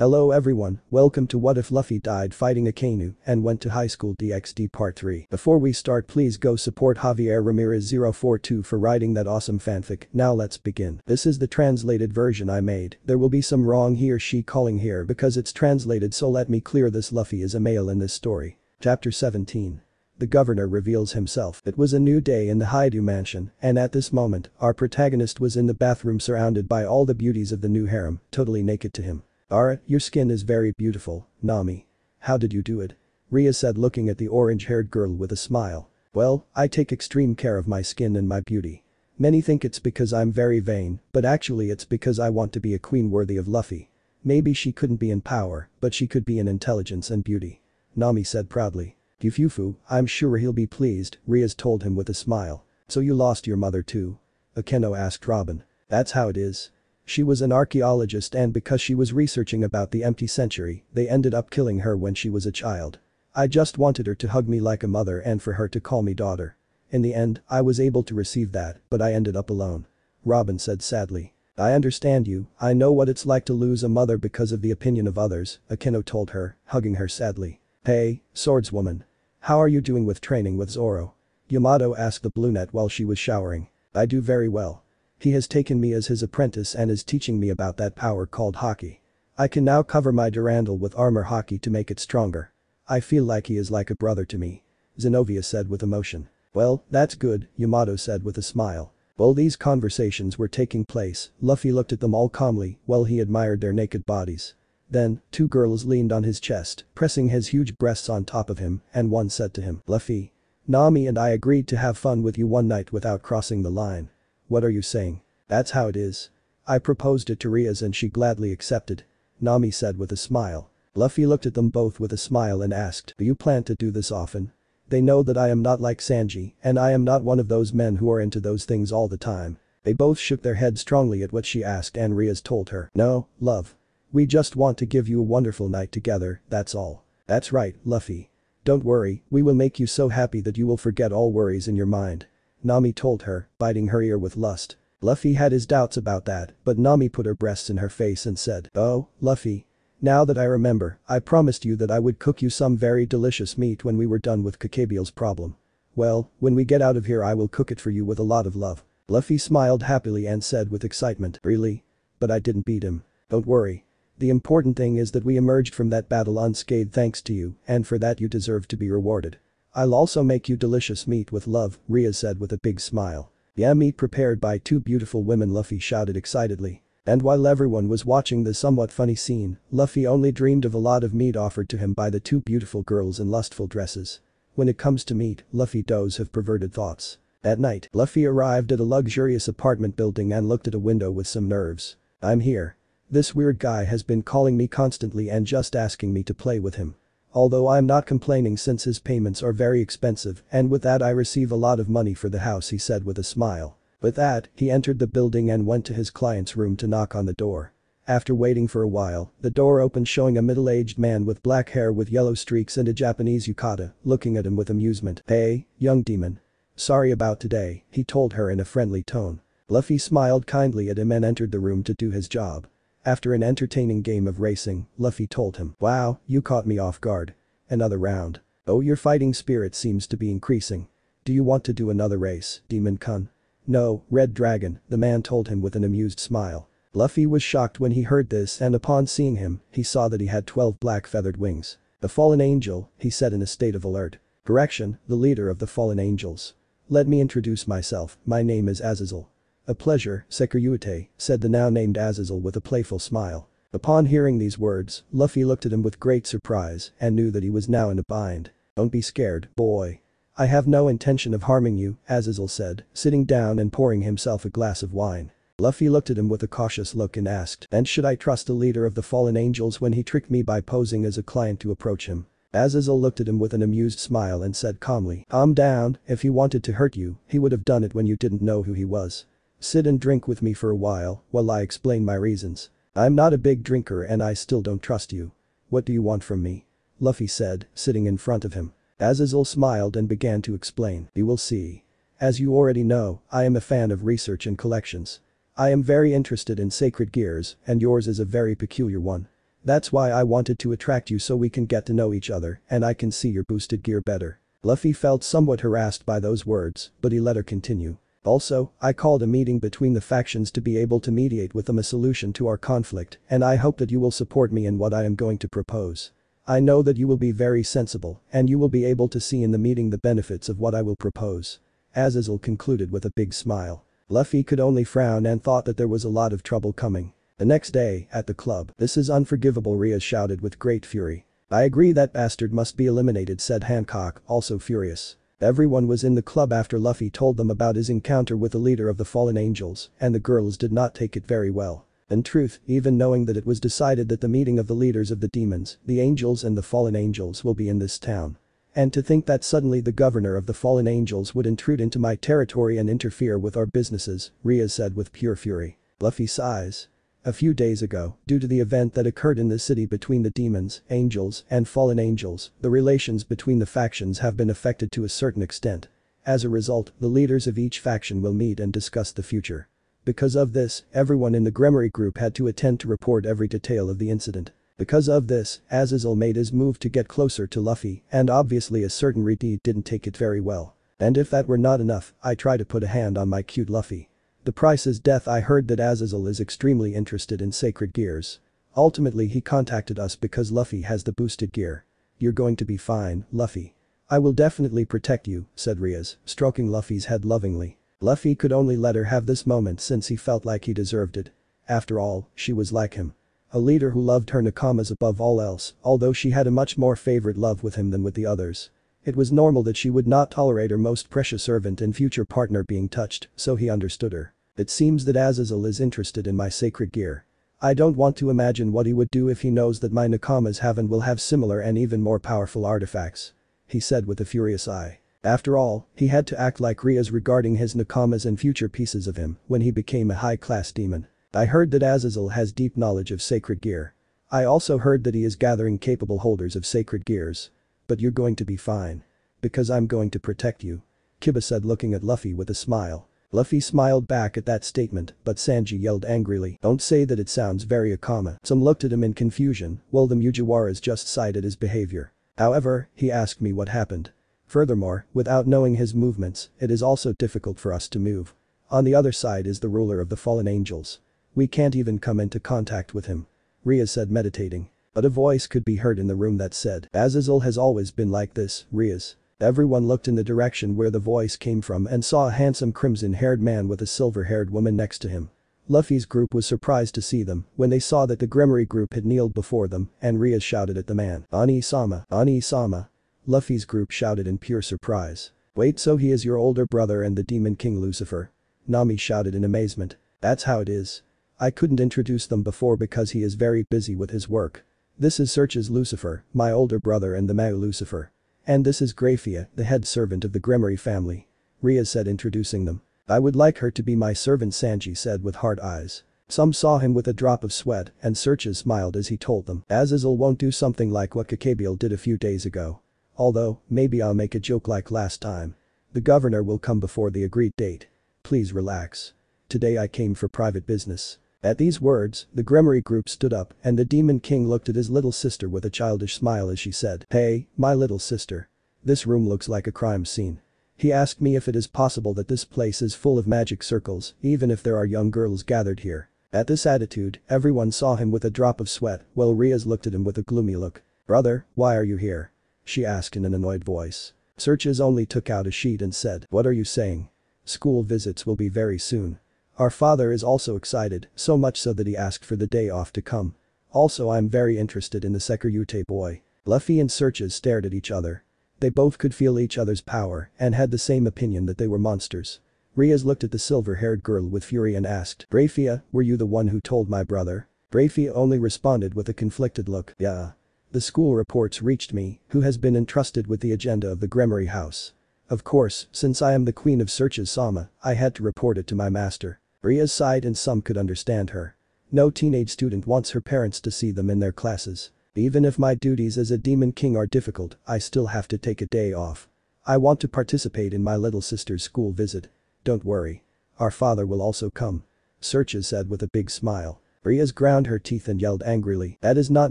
Hello everyone, welcome to What If Luffy Died Fighting Akainu and Went to High School DxD Part 3. Before we start please go support Javier Ramirez 042 for writing that awesome fanfic, now let's begin. This is the translated version I made, there will be some wrong he or she calling here because it's translated so let me clear this Luffy is a male in this story. Chapter 17. The governor reveals himself. It was a new day in the Hyoudou mansion, and at this moment, our protagonist was in the bathroom surrounded by all the beauties of the new harem, totally naked to him. Ara, your skin is very beautiful, Nami. How did you do it? Ria said looking at the orange-haired girl with a smile. Well, I take extreme care of my skin and my beauty. Many think it's because I'm very vain, but actually it's because I want to be a queen worthy of Luffy. Maybe she couldn't be in power, but she could be in intelligence and beauty. Nami said proudly. Yufufu, I'm sure he'll be pleased, Rias told him with a smile. So you lost your mother too? Akeno asked Robin. That's how it is. She was an archaeologist and because she was researching about the empty century, they ended up killing her when she was a child. I just wanted her to hug me like a mother and for her to call me daughter. In the end, I was able to receive that, but I ended up alone. Robin said sadly. I understand you, I know what it's like to lose a mother because of the opinion of others, Akeno told her, hugging her sadly. Hey, swordswoman. How are you doing with training with Zoro? Yamato asked the Blue brunette while she was showering. I do very well. He has taken me as his apprentice and is teaching me about that power called Haki. I can now cover my Durandal with armor Haki to make it stronger. I feel like he is like a brother to me. Xenovia said with emotion. Well, that's good, Yamato said with a smile. While these conversations were taking place, Luffy looked at them all calmly while he admired their naked bodies. Then, two girls leaned on his chest, pressing his huge breasts on top of him, and one said to him, Luffy. Nami and I agreed to have fun with you one night without crossing the line. What are you saying? That's how it is. I proposed it to Rias and she gladly accepted. Nami said with a smile. Luffy looked at them both with a smile and asked, do you plan to do this often? They know that I am not like Sanji, and I am not one of those men who are into those things all the time. They both shook their heads strongly at what she asked and Rias told her, no, love. We just want to give you a wonderful night together, that's all. That's right, Luffy. Don't worry, we will make you so happy that you will forget all worries in your mind. Nami told her, biting her ear with lust. Luffy had his doubts about that, but Nami put her breasts in her face and said, Oh, Luffy. Now that I remember, I promised you that I would cook you some very delicious meat when we were done with Kokabiel's problem. Well, when we get out of here I will cook it for you with a lot of love. Luffy smiled happily and said with excitement, Really? But I didn't beat him. Don't worry. The important thing is that we emerged from that battle unscathed thanks to you, and for that you deserve to be rewarded. I'll also make you delicious meat with love, Ria said with a big smile. Yeah meat prepared by two beautiful women Luffy shouted excitedly. And while everyone was watching the somewhat funny scene, Luffy only dreamed of a lot of meat offered to him by the two beautiful girls in lustful dresses. When it comes to meat, Luffy does have perverted thoughts. At night, Luffy arrived at a luxurious apartment building and looked at a window with some nerves. I'm here. This weird guy has been calling me constantly and just asking me to play with him. Although I'm not complaining since his payments are very expensive and with that I receive a lot of money for the house he said with a smile. With that, he entered the building and went to his client's room to knock on the door. After waiting for a while, the door opened showing a middle-aged man with black hair with yellow streaks and a Japanese yukata, looking at him with amusement. Hey, young demon. Sorry about today, he told her in a friendly tone. Luffy smiled kindly at him and entered the room to do his job. After an entertaining game of racing, Luffy told him, wow, you caught me off guard. Another round. Oh your fighting spirit seems to be increasing. Do you want to do another race, Demon Kun? No, Red Dragon, the man told him with an amused smile. Luffy was shocked when he heard this and upon seeing him, he saw that he had 12 black feathered wings. The fallen angel, he said in a state of alert. Correction, the leader of the fallen angels. Let me introduce myself, my name is Azazel. A pleasure, Sekiryu, said the now named Azazel with a playful smile. Upon hearing these words, Luffy looked at him with great surprise and knew that he was now in a bind. Don't be scared, boy. I have no intention of harming you, Azazel said, sitting down and pouring himself a glass of wine. Luffy looked at him with a cautious look and asked, and should I trust the leader of the fallen angels when he tricked me by posing as a client to approach him? Azazel looked at him with an amused smile and said calmly, calm down, if he wanted to hurt you, he would have done it when you didn't know who he was. Sit and drink with me for a while, while I explain my reasons. I'm not a big drinker and I still don't trust you. What do you want from me? Luffy said, sitting in front of him. Azazel smiled and began to explain. You will see. As you already know, I am a fan of research and collections. I am very interested in sacred gears, and yours is a very peculiar one. That's why I wanted to attract you so we can get to know each other and I can see your boosted gear better. Luffy felt somewhat harassed by those words, but he let her continue. Also, I called a meeting between the factions to be able to mediate with them a solution to our conflict and I hope that you will support me in what I am going to propose. I know that you will be very sensible and you will be able to see in the meeting the benefits of what I will propose. Azazel concluded with a big smile. Luffy could only frown and thought that there was a lot of trouble coming. The next day, at the club, this is unforgivable Rias shouted with great fury. I agree that bastard must be eliminated said Hancock, also furious. Everyone was in the club after Luffy told them about his encounter with the leader of the fallen angels, and the girls did not take it very well. In truth, even knowing that it was decided that the meeting of the leaders of the demons, the angels and the fallen angels will be in this town. And to think that suddenly the governor of the fallen angels would intrude into my territory and interfere with our businesses, Ria said with pure fury. Luffy sighs. A few days ago, due to the event that occurred in the city between the demons, angels, and fallen angels, the relations between the factions have been affected to a certain extent. As a result, the leaders of each faction will meet and discuss the future. Because of this, everyone in the Gremory group had to attend to report every detail of the incident. Because of this, Azazel made his move to get closer to Luffy and obviously a certain Reed didn't take it very well. And if that were not enough, I try to put a hand on my cute Luffy. The price is death I heard that Azazel is extremely interested in sacred gears. Ultimately he contacted us because Luffy has the boosted gear. You're going to be fine, Luffy. I will definitely protect you, said Rias, stroking Luffy's head lovingly. Luffy could only let her have this moment since he felt like he deserved it. After all, she was like him. A leader who loved her Nakamas above all else, although she had a much more favorite love with him than with the others. It was normal that she would not tolerate her most precious servant and future partner being touched, so he understood her. It seems that Azazel is interested in my sacred gear. I don't want to imagine what he would do if he knows that my Nakamas have and will have similar and even more powerful artifacts. He said with a furious eye. After all, he had to act like Rias regarding his Nakamas and future pieces of him when he became a high-class demon. I heard that Azazel has deep knowledge of sacred gear. I also heard that he is gathering capable holders of sacred gears. But you're going to be fine. Because I'm going to protect you. Kiba said looking at Luffy with a smile. Luffy smiled back at that statement, but Sanji yelled angrily, don't say that it sounds very Akama. Some looked at him in confusion, while the Mugiwaras just cited his behavior. However, he asked me what happened. Furthermore, without knowing his movements, it is also difficult for us to move. On the other side is the ruler of the fallen angels. We can't even come into contact with him. Ria said meditating. But a voice could be heard in the room that said, Azazel has always been like this, Rias. Everyone looked in the direction where the voice came from and saw a handsome crimson-haired man with a silver-haired woman next to him. Luffy's group was surprised to see them when they saw that the Gremory group had kneeled before them and Rias shouted at the man, Ani-sama, Ani-sama. Luffy's group shouted in pure surprise. Wait so he is your older brother and the Demon King Lucifer. Nami shouted in amazement. That's how it is. I couldn't introduce them before because he is very busy with his work. This is Sirzechs Lucifer, my older brother and the Mao Lucifer. And this is Grayfia, the head servant of the Gremory family. Ria said introducing them. I would like her to be my servant Sanji said with hard eyes. Some saw him with a drop of sweat and Sirzechs smiled as he told them Azazel won't do something like what Kokabiel did a few days ago. Although, maybe I'll make a joke like last time. The governor will come before the agreed date. Please relax. Today I came for private business. At these words, the Gremory group stood up and the Demon King looked at his little sister with a childish smile as she said, Hey, my little sister. This room looks like a crime scene. He asked me if it is possible that this place is full of magic circles, even if there are young girls gathered here. At this attitude, everyone saw him with a drop of sweat while Rias looked at him with a gloomy look. Brother, why are you here? She asked in an annoyed voice. Sirzechs only took out a sheet and said, what are you saying? School visits will be very soon. Our father is also excited, so much so that he asked for the day off to come. Also I'm very interested in the Sekiryuutei boy. Luffy and Sirzechs stared at each other. They both could feel each other's power and had the same opinion that they were monsters. Rias looked at the silver-haired girl with fury and asked, Grayfia, were you the one who told my brother? Grayfia only responded with a conflicted look, yeah. The school reports reached me, who has been entrusted with the agenda of the Gremory house. Of course, since I am the queen of Sirzechs Sama, I had to report it to my master. Ria sighed and some could understand her. No teenage student wants her parents to see them in their classes. Even if my duties as a demon king are difficult, I still have to take a day off. I want to participate in my little sister's school visit. Don't worry. Our father will also come. Sirzechs said with a big smile. Rias ground her teeth and yelled angrily, that is not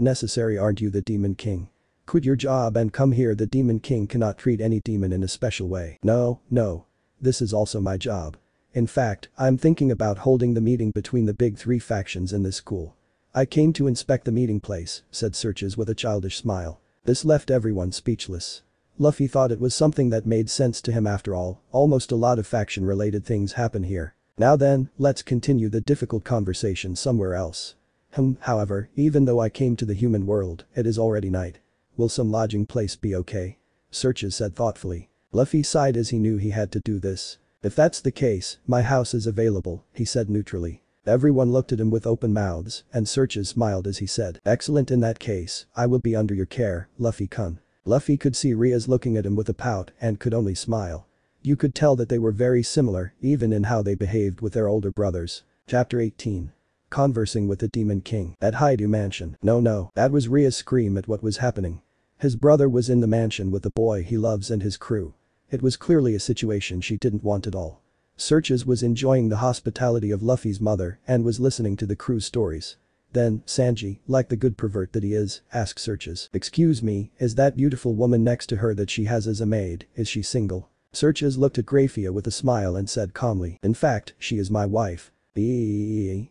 necessary aren't you the Demon King? Quit your job and come here the Demon King cannot treat any demon in a special way. No, no. This is also my job. In fact, I'm thinking about holding the meeting between the big three factions in this school. I came to inspect the meeting place, said Sirzechs with a childish smile. This left everyone speechless. Luffy thought it was something that made sense to him after all, almost a lot of faction-related things happen here. Now then, let's continue the difficult conversation somewhere else. Hmm, however, even though I came to the human world, it is already night. Will some lodging place be okay? Sirzechs said thoughtfully. Luffy sighed as he knew he had to do this. If that's the case, my house is available, he said neutrally. Everyone looked at him with open mouths, and Sirzechs smiled as he said, excellent in that case, I will be under your care, Luffy-kun. Luffy could see Ria's looking at him with a pout and could only smile. You could tell that they were very similar, even in how they behaved with their older brothers. Chapter 18. Conversing with the Demon King at Hyoudou Mansion. No no, that was Ria's scream at what was happening. His brother was in the mansion with the boy he loves and his crew. It was clearly a situation she didn't want at all. Sirzechs was enjoying the hospitality of Luffy's mother and was listening to the crew's stories. Then, Sanji, like the good pervert that he is, asks Sirzechs. Excuse me, is that beautiful woman next to her that she has as a maid, is she single? Sirzechs looked at Grayfia with a smile and said calmly, in fact, she is my wife. Eeeeee.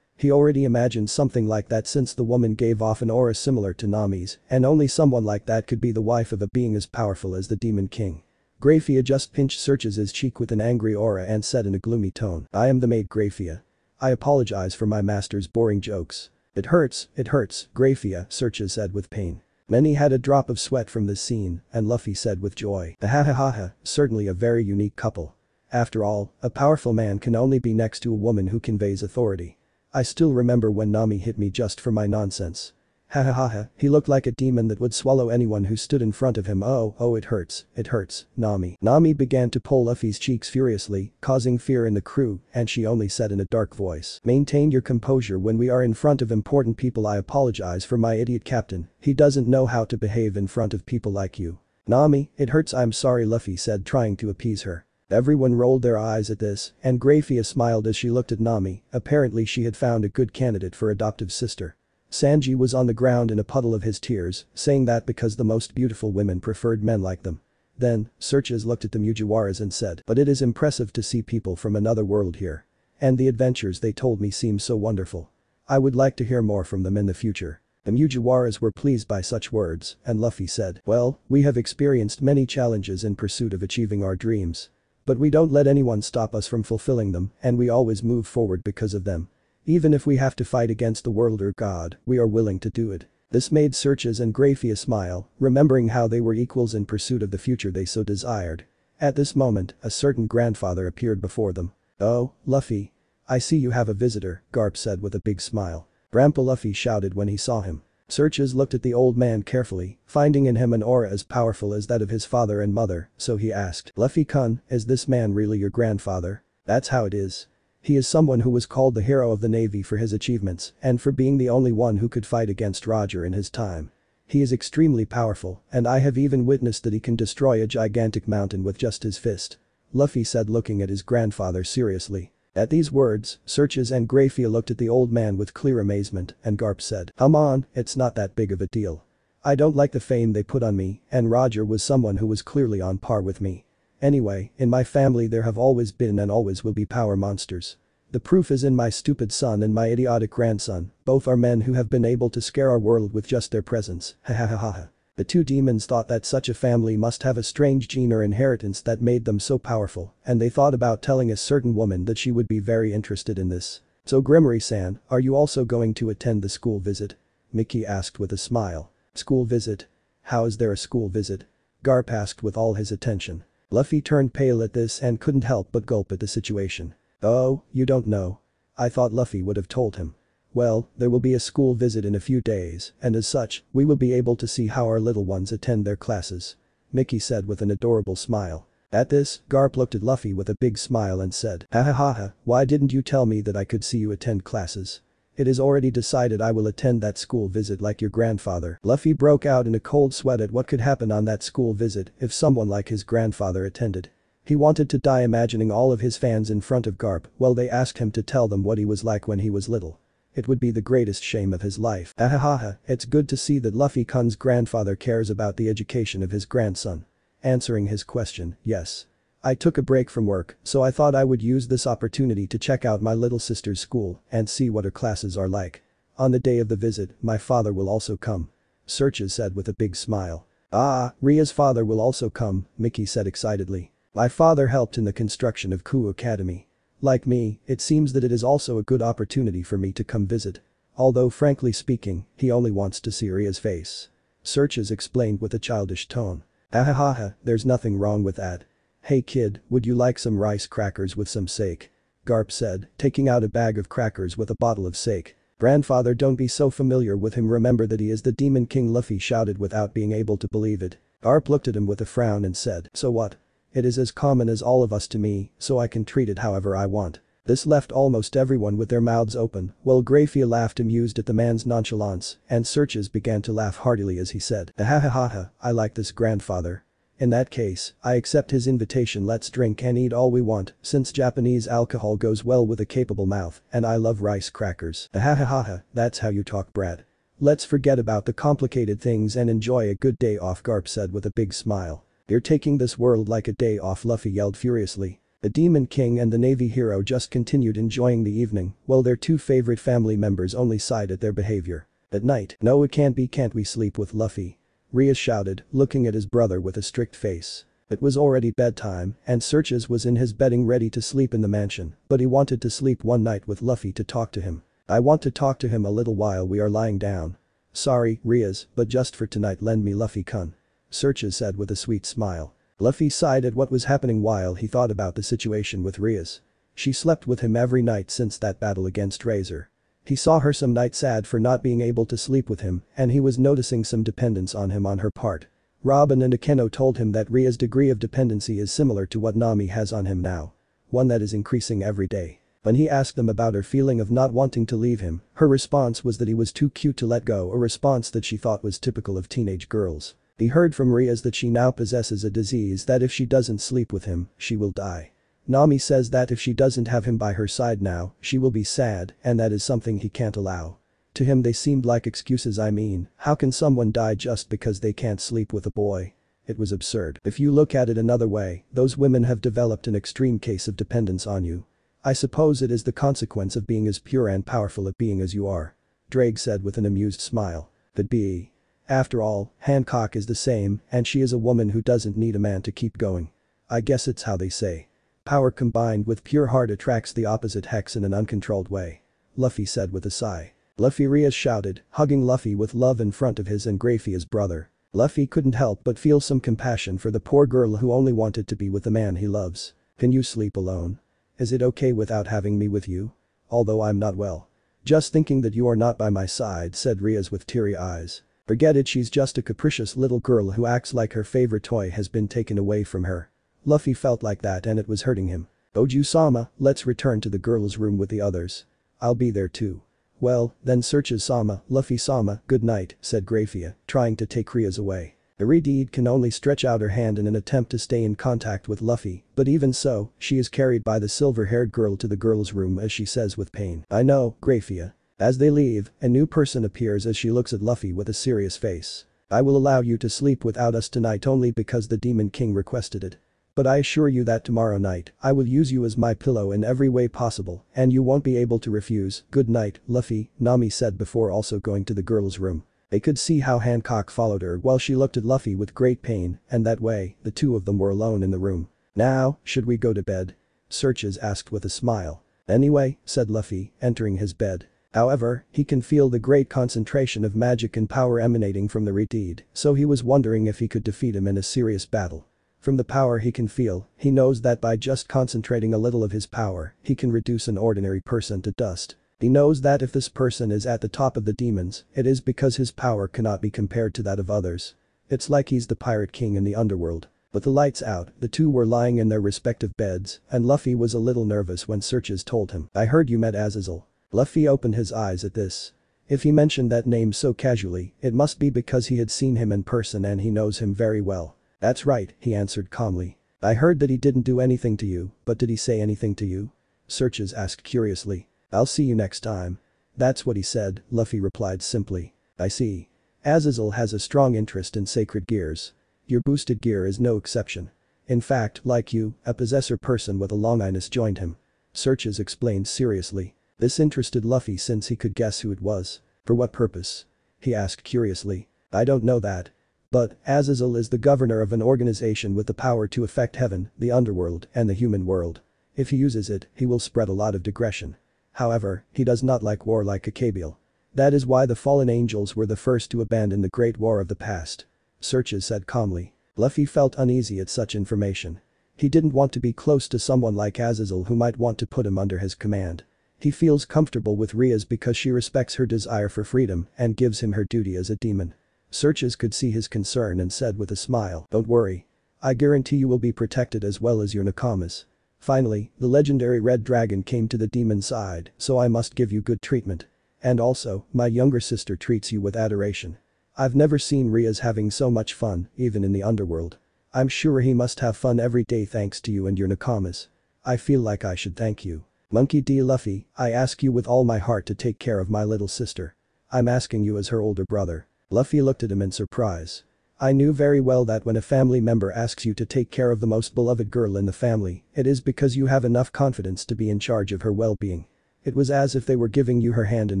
He already imagined something like that since the woman gave off an aura similar to Nami's, and only someone like that could be the wife of a being as powerful as the Demon King. Grayfia just pinched Sirzechs' his cheek with an angry aura and said in a gloomy tone, I am the maid Grayfia. I apologize for my master's boring jokes. It hurts, it hurts, Grayfia, Sirzechs said with pain. Many had a drop of sweat from this scene, and Luffy said with joy, ha ha ha ha, certainly a very unique couple. After all, a powerful man can only be next to a woman who conveys authority. I still remember when Nami hit me just for my nonsense. Ha ha ha ha, he looked like a demon that would swallow anyone who stood in front of him oh, oh it hurts, it hurts, Nami. Nami began to pull Luffy's cheeks furiously, causing fear in the crew, and she only said in a dark voice, maintain your composure when we are in front of important people I apologize for my idiot captain, he doesn't know how to behave in front of people like you. Nami, it hurts I'm sorry Luffy said trying to appease her. Everyone rolled their eyes at this, and Grayfia smiled as she looked at Nami, apparently she had found a good candidate for adoptive sister. Sanji was on the ground in a puddle of his tears, saying that because the most beautiful women preferred men like them. Then, Sirzechs looked at the Mugiwaras and said, but it is impressive to see people from another world here. And the adventures they told me seem so wonderful. I would like to hear more from them in the future. The Mugiwaras were pleased by such words, and Luffy said, well, we have experienced many challenges in pursuit of achieving our dreams. But we don't let anyone stop us from fulfilling them, and we always move forward because of them. Even if we have to fight against the world or God, we are willing to do it. This made Sirzechs and Grayfia smile, remembering how they were equals in pursuit of the future they so desired. At this moment, a certain grandfather appeared before them. Oh, Luffy. I see you have a visitor, Garp said with a big smile. Grandpa Luffy shouted when he saw him. Sirzechs looked at the old man carefully, finding in him an aura as powerful as that of his father and mother, so he asked, Luffy-kun, is this man really your grandfather? That's how it is. He is someone who was called the hero of the Navy for his achievements and for being the only one who could fight against Roger in his time. He is extremely powerful, and I have even witnessed that he can destroy a gigantic mountain with just his fist. Luffy said looking at his grandfather seriously. At these words, Sirzechs and Grayfia looked at the old man with clear amazement, and Garp said, come on, it's not that big of a deal. I don't like the fame they put on me, and Roger was someone who was clearly on par with me. Anyway, in my family there have always been and always will be power monsters. The proof is in my stupid son and my idiotic grandson, both are men who have been able to scare our world with just their presence, ha ha ha ha. The two demons thought that such a family must have a strange gene or inheritance that made them so powerful, and they thought about telling a certain woman that she would be very interested in this. So Gremory-san, are you also going to attend the school visit? Mickey asked with a smile. School visit? How is there a school visit? Garp asked with all his attention. Luffy turned pale at this and couldn't help but gulp at the situation. Oh, you don't know. I thought Luffy would have told him. Well, there will be a school visit in a few days, and as such, we will be able to see how our little ones attend their classes. Mickey said with an adorable smile. At this, Garp looked at Luffy with a big smile and said, ha ha ha ha, why didn't you tell me that I could see you attend classes? It is already decided I will attend that school visit like your grandfather. Luffy broke out in a cold sweat at what could happen on that school visit if someone like his grandfather attended. He wanted to die imagining all of his fans in front of Garp while they asked him to tell them what he was like when he was little. It would be the greatest shame of his life. Ahahaha, it's good to see that Luffy Kun's grandfather cares about the education of his grandson. Answering his question, yes. I took a break from work, so I thought I would use this opportunity to check out my little sister's school and see what her classes are like. On the day of the visit, my father will also come. Sirzechs said with a big smile. Ah, Ria's father will also come, Mickey said excitedly. My father helped in the construction of Kuoh Academy. Like me, it seems that it is also a good opportunity for me to come visit. Although frankly speaking, he only wants to see Ria's face. Sirzechs explained with a childish tone. Ahahaha, there's nothing wrong with that. Hey kid, would you like some rice crackers with some sake? Garp said, taking out a bag of crackers with a bottle of sake. Grandfather don't be so familiar with him remember that he is the Demon King Luffy shouted without being able to believe it. Garp looked at him with a frown and said, so what? It is as common as all of us to me, so I can treat it however I want. This left almost everyone with their mouths open, while Grayfia laughed amused at the man's nonchalance, and Sirzechs began to laugh heartily as he said, ha ha ha ha, I like this grandfather. In that case, I accept his invitation let's drink and eat all we want, since Japanese alcohol goes well with a capable mouth, and I love rice crackers. Ha ha ha ha, that's how you talk Brad. Let's forget about the complicated things and enjoy a good day off Garp said with a big smile. You're taking this world like a day off Luffy yelled furiously. The Demon King and the Navy hero just continued enjoying the evening, while their two favorite family members only sighed at their behavior. At night, no it can't be can't we sleep with Luffy. Ria shouted, looking at his brother with a strict face. It was already bedtime, and Sirzechs was in his bedding ready to sleep in the mansion, but he wanted to sleep one night with Luffy to talk to him. I want to talk to him a little while we are lying down. Sorry, Rias, but just for tonight lend me Luffy kun. Sirzechs said with a sweet smile. Luffy sighed at what was happening while he thought about the situation with Rias. She slept with him every night since that battle against Riser. He saw her some night sad for not being able to sleep with him and he was noticing some dependence on him on her part. Robin and Akeno told him that Ria's degree of dependency is similar to what Nami has on him now. One that is increasing every day. When he asked them about her feeling of not wanting to leave him, her response was that he was too cute to let go a response that she thought was typical of teenage girls. He heard from Rias that she now possesses a disease that if she doesn't sleep with him, she will die. Nami says that if she doesn't have him by her side now, she will be sad and that is something he can't allow. To him they seemed like excuses I mean, how can someone die just because they can't sleep with a boy? It was absurd. If you look at it another way, those women have developed an extreme case of dependence on you. I suppose it is the consequence of being as pure and powerful a being as you are. Ddraig said with an amused smile. That be. After all, Hancock is the same and she is a woman who doesn't need a man to keep going. I guess it's how they say. Power combined with pure heart attracts the opposite hex in an uncontrolled way. Luffy said with a sigh. Luffy Rias shouted, hugging Luffy with love in front of his and Grayfia's brother. Luffy couldn't help but feel some compassion for the poor girl who only wanted to be with the man he loves. Can you sleep alone? Is it okay without having me with you? Although I'm not well. Just thinking that you are not by my side said Rias with teary eyes. Forget it she's just a capricious little girl who acts like her favorite toy has been taken away from her. Luffy felt like that and it was hurting him. Oju-sama, let's return to the girl's room with the others. I'll be there too. Well, then Sirzechs Sama, Luffy-sama, good night, said Grayfia, trying to take Rias away. Irideed can only stretch out her hand in an attempt to stay in contact with Luffy, but even so, she is carried by the silver-haired girl to the girl's room as she says with pain. I know, Grayfia, as they leave, a new person appears as she looks at Luffy with a serious face. I will allow you to sleep without us tonight only because the Demon King requested it. But I assure you that tomorrow night, I will use you as my pillow in every way possible and you won't be able to refuse, good night, Luffy, Nami said before also going to the girl's room. They could see how Hancock followed her while she looked at Luffy with great pain and that way, the two of them were alone in the room. Now, should we go to bed? Sirzechs asked with a smile. Anyway, said Luffy, entering his bed. However, he can feel the great concentration of magic and power emanating from the Redeed, so he was wondering if he could defeat him in a serious battle. From the power he can feel, he knows that by just concentrating a little of his power, he can reduce an ordinary person to dust. He knows that if this person is at the top of the demons, it is because his power cannot be compared to that of others. It's like he's the pirate king in the underworld. With the lights out, the two were lying in their respective beds, and Luffy was a little nervous when Sirzechs told him, I heard you met Azazel. Luffy opened his eyes at this. If he mentioned that name so casually, it must be because he had seen him in person and he knows him very well. That's right, he answered calmly. I heard that he didn't do anything to you, but did he say anything to you? Sirzechs asked curiously. I'll see you next time. That's what he said, Luffy replied simply. I see. Azazel has a strong interest in sacred gears. Your boosted gear is no exception. In fact, like you, a possessor person with a longinus joined him. Sirzechs explained seriously. This interested Luffy since he could guess who it was. For what purpose? He asked curiously. I don't know that. But, Azazel is the governor of an organization with the power to affect heaven, the underworld, and the human world. If he uses it, he will spread a lot of digression. However, he does not like war like Kokabiel. That is why the fallen angels were the first to abandon the great war of the past. Sirzechs said calmly. Luffy felt uneasy at such information. He didn't want to be close to someone like Azazel who might want to put him under his command. He feels comfortable with Rias because she respects her desire for freedom and gives him her duty as a demon. Sirzechs could see his concern and said with a smile, don't worry. I guarantee you will be protected as well as your Nakamas. Finally, the legendary red dragon came to the demon side, so I must give you good treatment. And also, my younger sister treats you with adoration. I've never seen Rias having so much fun, even in the underworld. I'm sure he must have fun every day thanks to you and your nakamas. I feel like I should thank you. Monkey D. Luffy, I ask you with all my heart to take care of my little sister. I'm asking you as her older brother. Luffy looked at him in surprise. I knew very well that when a family member asks you to take care of the most beloved girl in the family, it is because you have enough confidence to be in charge of her well-being. It was as if they were giving you her hand in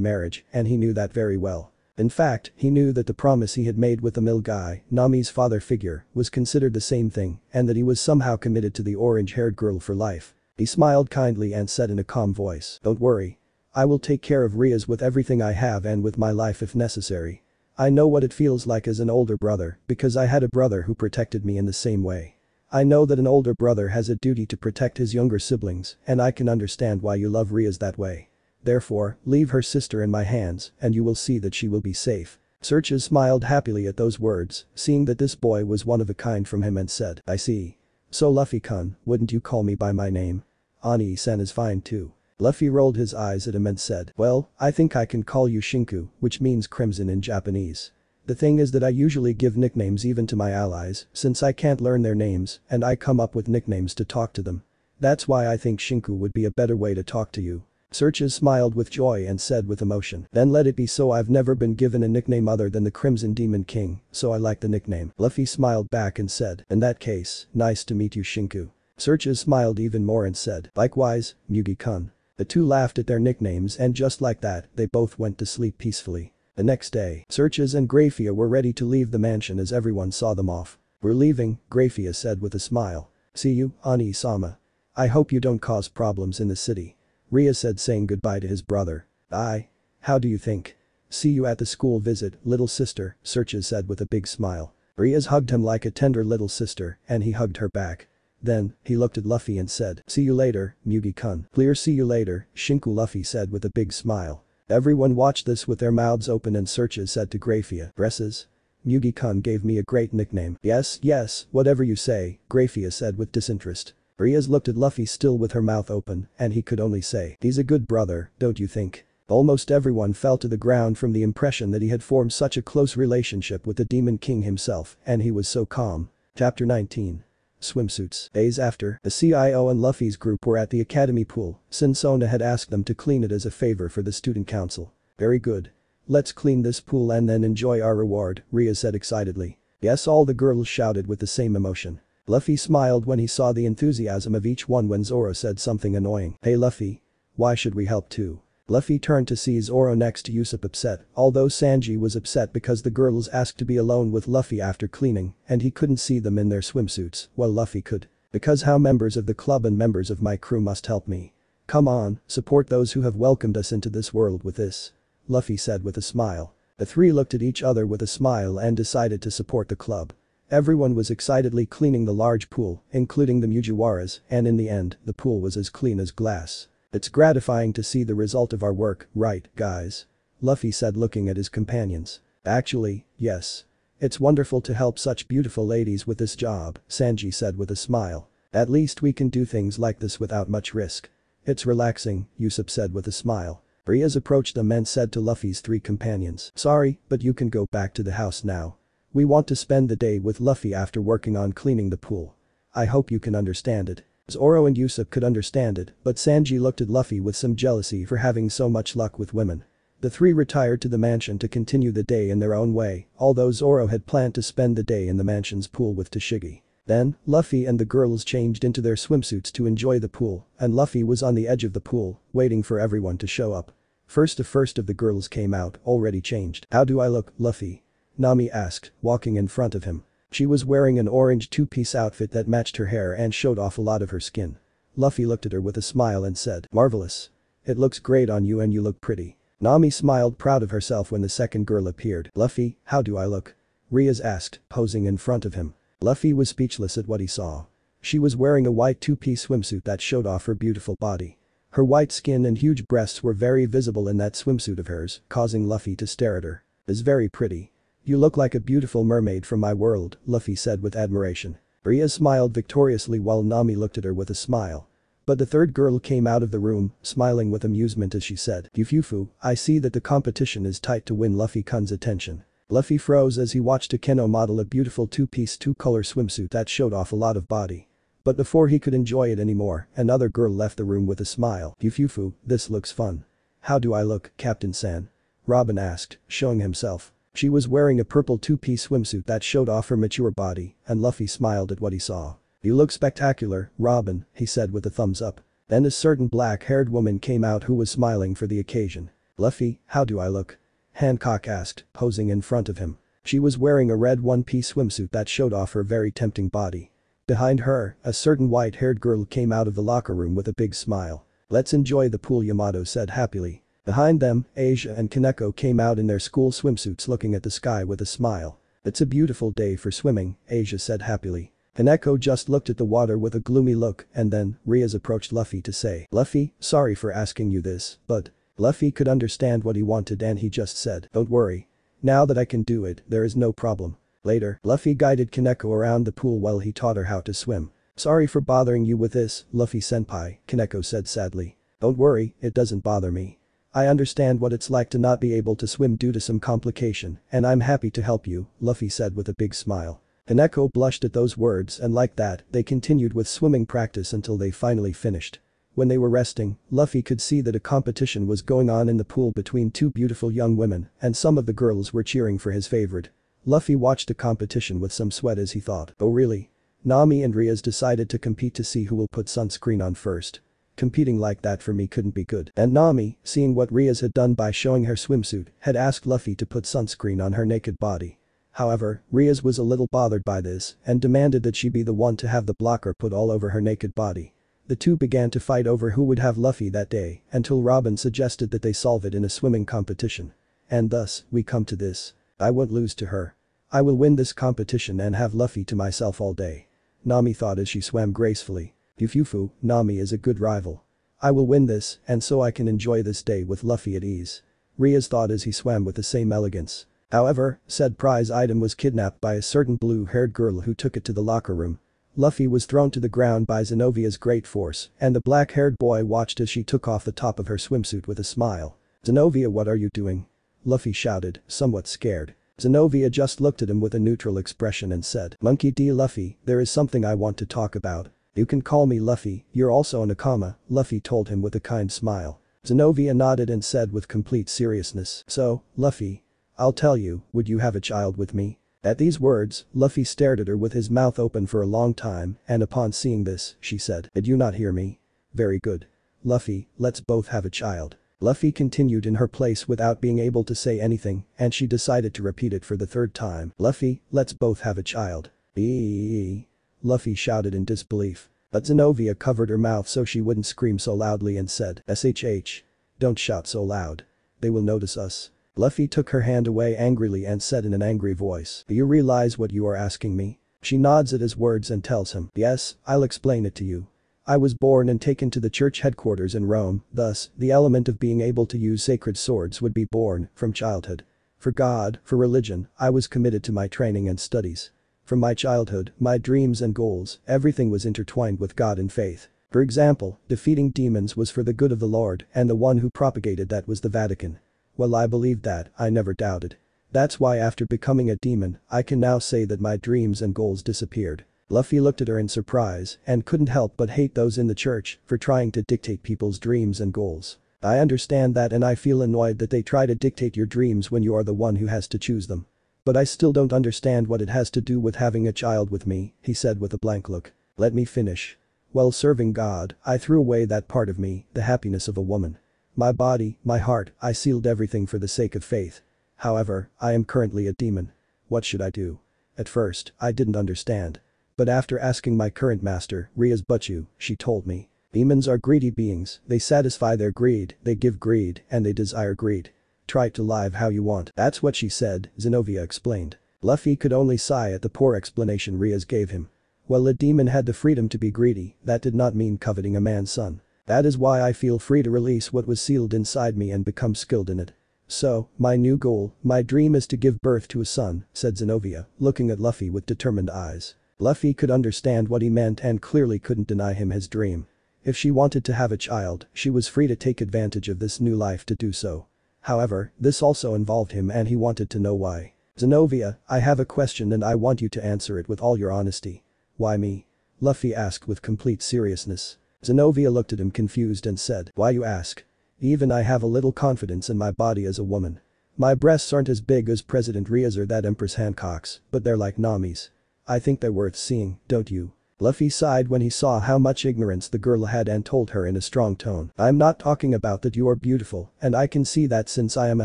marriage, and he knew that very well. In fact, he knew that the promise he had made with the mill guy, Nami's father figure, was considered the same thing and that he was somehow committed to the orange-haired girl for life. He smiled kindly and said in a calm voice, don't worry. I will take care of Rias with everything I have and with my life if necessary. I know what it feels like as an older brother because I had a brother who protected me in the same way. I know that an older brother has a duty to protect his younger siblings and I can understand why you love Rias that way. Therefore, leave her sister in my hands and you will see that she will be safe. Sirzechs smiled happily at those words, seeing that this boy was one of a kind from him and said, I see. So Luffy-kun, wouldn't you call me by my name? Ani-san is fine too. Luffy rolled his eyes at him and said, well, I think I can call you Shinku, which means crimson in Japanese. The thing is that I usually give nicknames even to my allies, since I can't learn their names, and I come up with nicknames to talk to them. That's why I think Shinku would be a better way to talk to you. Sirzechs smiled with joy and said with emotion, then let it be so I've never been given a nickname other than the Crimson Demon King, so I like the nickname. Luffy smiled back and said, in that case, nice to meet you Shinku. Sirzechs smiled even more and said, likewise, Mugi-kun. The two laughed at their nicknames and just like that, they both went to sleep peacefully. The next day, Sirzechs and Grayfia were ready to leave the mansion as everyone saw them off. We're leaving, Grayfia said with a smile. See you, Ani-sama. I hope you don't cause problems in the city. Ria said saying goodbye to his brother. I. How do you think? See you at the school visit, little sister, Sirzechs said with a big smile. Rias hugged him like a tender little sister, and he hugged her back. Then, he looked at Luffy and said, see you later, Mugi-kun. Clear see you later, Shinku Luffy said with a big smile. Everyone watched this with their mouths open and Sirzechs said to Grayfia, Bresses? Mugi-kun gave me a great nickname. Yes, yes, whatever you say, Grayfia said with disinterest. Rias looked at Luffy still with her mouth open, and he could only say, he's a good brother, don't you think? Almost everyone fell to the ground from the impression that he had formed such a close relationship with the Demon King himself, and he was so calm. Chapter 19 Swimsuits. Days after, the CIO and Luffy's group were at the academy pool, since Sona had asked them to clean it as a favor for the student council. Very good. Let's clean this pool and then enjoy our reward, Ria said excitedly. Yes all the girls shouted with the same emotion. Luffy smiled when he saw the enthusiasm of each one when Zoro said something annoying. Hey Luffy. Why should we help too? Luffy turned to see Zoro next to Usopp upset, although Sanji was upset because the girls asked to be alone with Luffy after cleaning and he couldn't see them in their swimsuits, while Luffy could. Because how members of the club and members of my crew must help me. Come on, support those who have welcomed us into this world with this. Luffy said with a smile. The three looked at each other with a smile and decided to support the club. Everyone was excitedly cleaning the large pool, including the Mugiwaras, and in the end, the pool was as clean as glass. It's gratifying to see the result of our work, right, guys? Luffy said looking at his companions. Actually, yes. It's wonderful to help such beautiful ladies with this job, Sanji said with a smile. At least we can do things like this without much risk. It's relaxing, Usopp said with a smile. Rias approached them and said to Luffy's three companions, sorry, but you can go back to the house now. We want to spend the day with Luffy after working on cleaning the pool. I hope you can understand it. Zoro and Usopp could understand it, but Sanji looked at Luffy with some jealousy for having so much luck with women. The three retired to the mansion to continue the day in their own way, although Zoro had planned to spend the day in the mansion's pool with Tashigi. Then, Luffy and the girls changed into their swimsuits to enjoy the pool, and Luffy was on the edge of the pool, waiting for everyone to show up. First the first of the girls came out, already changed. How do I look, Luffy? Nami asked, walking in front of him. She was wearing an orange two-piece outfit that matched her hair and showed off a lot of her skin. Luffy looked at her with a smile and said, marvelous. It looks great on you and you look pretty. Nami smiled proud of herself when the second girl appeared. Luffy, how do I look? Rias asked, posing in front of him. Luffy was speechless at what he saw. She was wearing a white two-piece swimsuit that showed off her beautiful body. Her white skin and huge breasts were very visible in that swimsuit of hers, causing Luffy to stare at her. Is very pretty. You look like a beautiful mermaid from my world, Luffy said with admiration. Ria smiled victoriously while Nami looked at her with a smile. But the third girl came out of the room, smiling with amusement as she said, Yufufu, I see that the competition is tight to win Luffy-kun's attention. Luffy froze as he watched Akeno model a beautiful two-piece two-color swimsuit that showed off a lot of body. But before he could enjoy it anymore, another girl left the room with a smile. Yufufu, this looks fun. How do I look, Captain San? Robin asked, showing himself. She was wearing a purple two-piece swimsuit that showed off her mature body, and Luffy smiled at what he saw. You look spectacular, Robin, he said with a thumbs up. Then a certain black-haired woman came out who was smiling for the occasion. Luffy, how do I look? Hancock asked, posing in front of him. She was wearing a red one-piece swimsuit that showed off her very tempting body. Behind her, a certain white-haired girl came out of the locker room with a big smile. Let's enjoy the pool Yamato said happily. Behind them, Asia and Koneko came out in their school swimsuits looking at the sky with a smile. It's a beautiful day for swimming, Asia said happily. Koneko just looked at the water with a gloomy look and then, Rias approached Luffy to say, Luffy, sorry for asking you this, but. Luffy could understand what he wanted and he just said, don't worry. Now that I can do it, there is no problem. Later, Luffy guided Koneko around the pool while he taught her how to swim. Sorry for bothering you with this, Luffy senpai, Koneko said sadly. Don't worry, it doesn't bother me. I understand what it's like to not be able to swim due to some complication, and I'm happy to help you, Luffy said with a big smile. Koneko blushed at those words and like that, they continued with swimming practice until they finally finished. When they were resting, Luffy could see that a competition was going on in the pool between two beautiful young women, and some of the girls were cheering for his favorite. Luffy watched the competition with some sweat as he thought, oh really? Nami and Rias decided to compete to see who will put sunscreen on first. Competing like that for me couldn't be good. And Nami, seeing what Rias had done by showing her swimsuit, had asked Luffy to put sunscreen on her naked body. However, Rias was a little bothered by this and demanded that she be the one to have the blocker put all over her naked body. The two began to fight over who would have Luffy that day until Robin suggested that they solve it in a swimming competition. And thus, we come to this. I won't lose to her. I will win this competition and have Luffy to myself all day. Nami thought as she swam gracefully. Yufufu, Nami is a good rival. I will win this, and so I can enjoy this day with Luffy at ease. Rias thought as he swam with the same elegance. However, said prize item was kidnapped by a certain blue-haired girl who took it to the locker room. Luffy was thrown to the ground by Xenovia's great force, and the black-haired boy watched as she took off the top of her swimsuit with a smile. Xenovia what are you doing? Luffy shouted, somewhat scared. Xenovia just looked at him with a neutral expression and said, Monkey D. Luffy, there is something I want to talk about. You can call me Luffy, you're also a Nakama, Luffy told him with a kind smile. Xenovia nodded and said with complete seriousness, so, Luffy. I'll tell you, would you have a child with me? At these words, Luffy stared at her with his mouth open for a long time and upon seeing this, she said, did you not hear me? Very good. Luffy, let's both have a child. Luffy continued in her place without being able to say anything and she decided to repeat it for the third time. Luffy, let's both have a child. Eee. Luffy shouted in disbelief. But Xenovia covered her mouth so she wouldn't scream so loudly and said, SHH. Don't shout so loud. They will notice us. Luffy took her hand away angrily and said in an angry voice, do you realize what you are asking me? She nods at his words and tells him, yes, I'll explain it to you. I was born and taken to the church headquarters in Rome, thus, the element of being able to use sacred swords would be born, from childhood. For God, for religion, I was committed to my training and studies. From my childhood, my dreams and goals, everything was intertwined with God and faith. For example, defeating demons was for the good of the Lord and the one who propagated that was the Vatican. Well I believed that, I never doubted. That's why after becoming a demon, I can now say that my dreams and goals disappeared. Luffy looked at her in surprise and couldn't help but hate those in the church for trying to dictate people's dreams and goals. I understand that and I feel annoyed that they try to dictate your dreams when you are the one who has to choose them. But I still don't understand what it has to do with having a child with me, he said with a blank look. Let me finish. While serving God, I threw away that part of me, the happiness of a woman. My body, my heart, I sealed everything for the sake of faith. However, I am currently a demon. What should I do? At first, I didn't understand. But after asking my current master, Rias Buchou, she told me. Demons are greedy beings, they satisfy their greed, they give greed, and they desire greed. Try to live how you want. That's what she said, Xenovia explained. Luffy could only sigh at the poor explanation Rias gave him. Well a demon had the freedom to be greedy, that did not mean coveting a man's son. That is why I feel free to release what was sealed inside me and become skilled in it. So, my new goal, my dream is to give birth to a son, said Xenovia, looking at Luffy with determined eyes. Luffy could understand what he meant and clearly couldn't deny him his dream. If she wanted to have a child, she was free to take advantage of this new life to do so. However, this also involved him and he wanted to know why. Xenovia, I have a question and I want you to answer it with all your honesty. Why me? Luffy asked with complete seriousness. Xenovia looked at him confused and said, why you ask? Even I have a little confidence in my body as a woman. My breasts aren't as big as President Rias or that Empress Hancock's, but they're like Nami's. I think they're worth seeing, don't you? Luffy sighed when he saw how much ignorance the girl had and told her in a strong tone. I'm not talking about that you are beautiful, and I can see that since I am a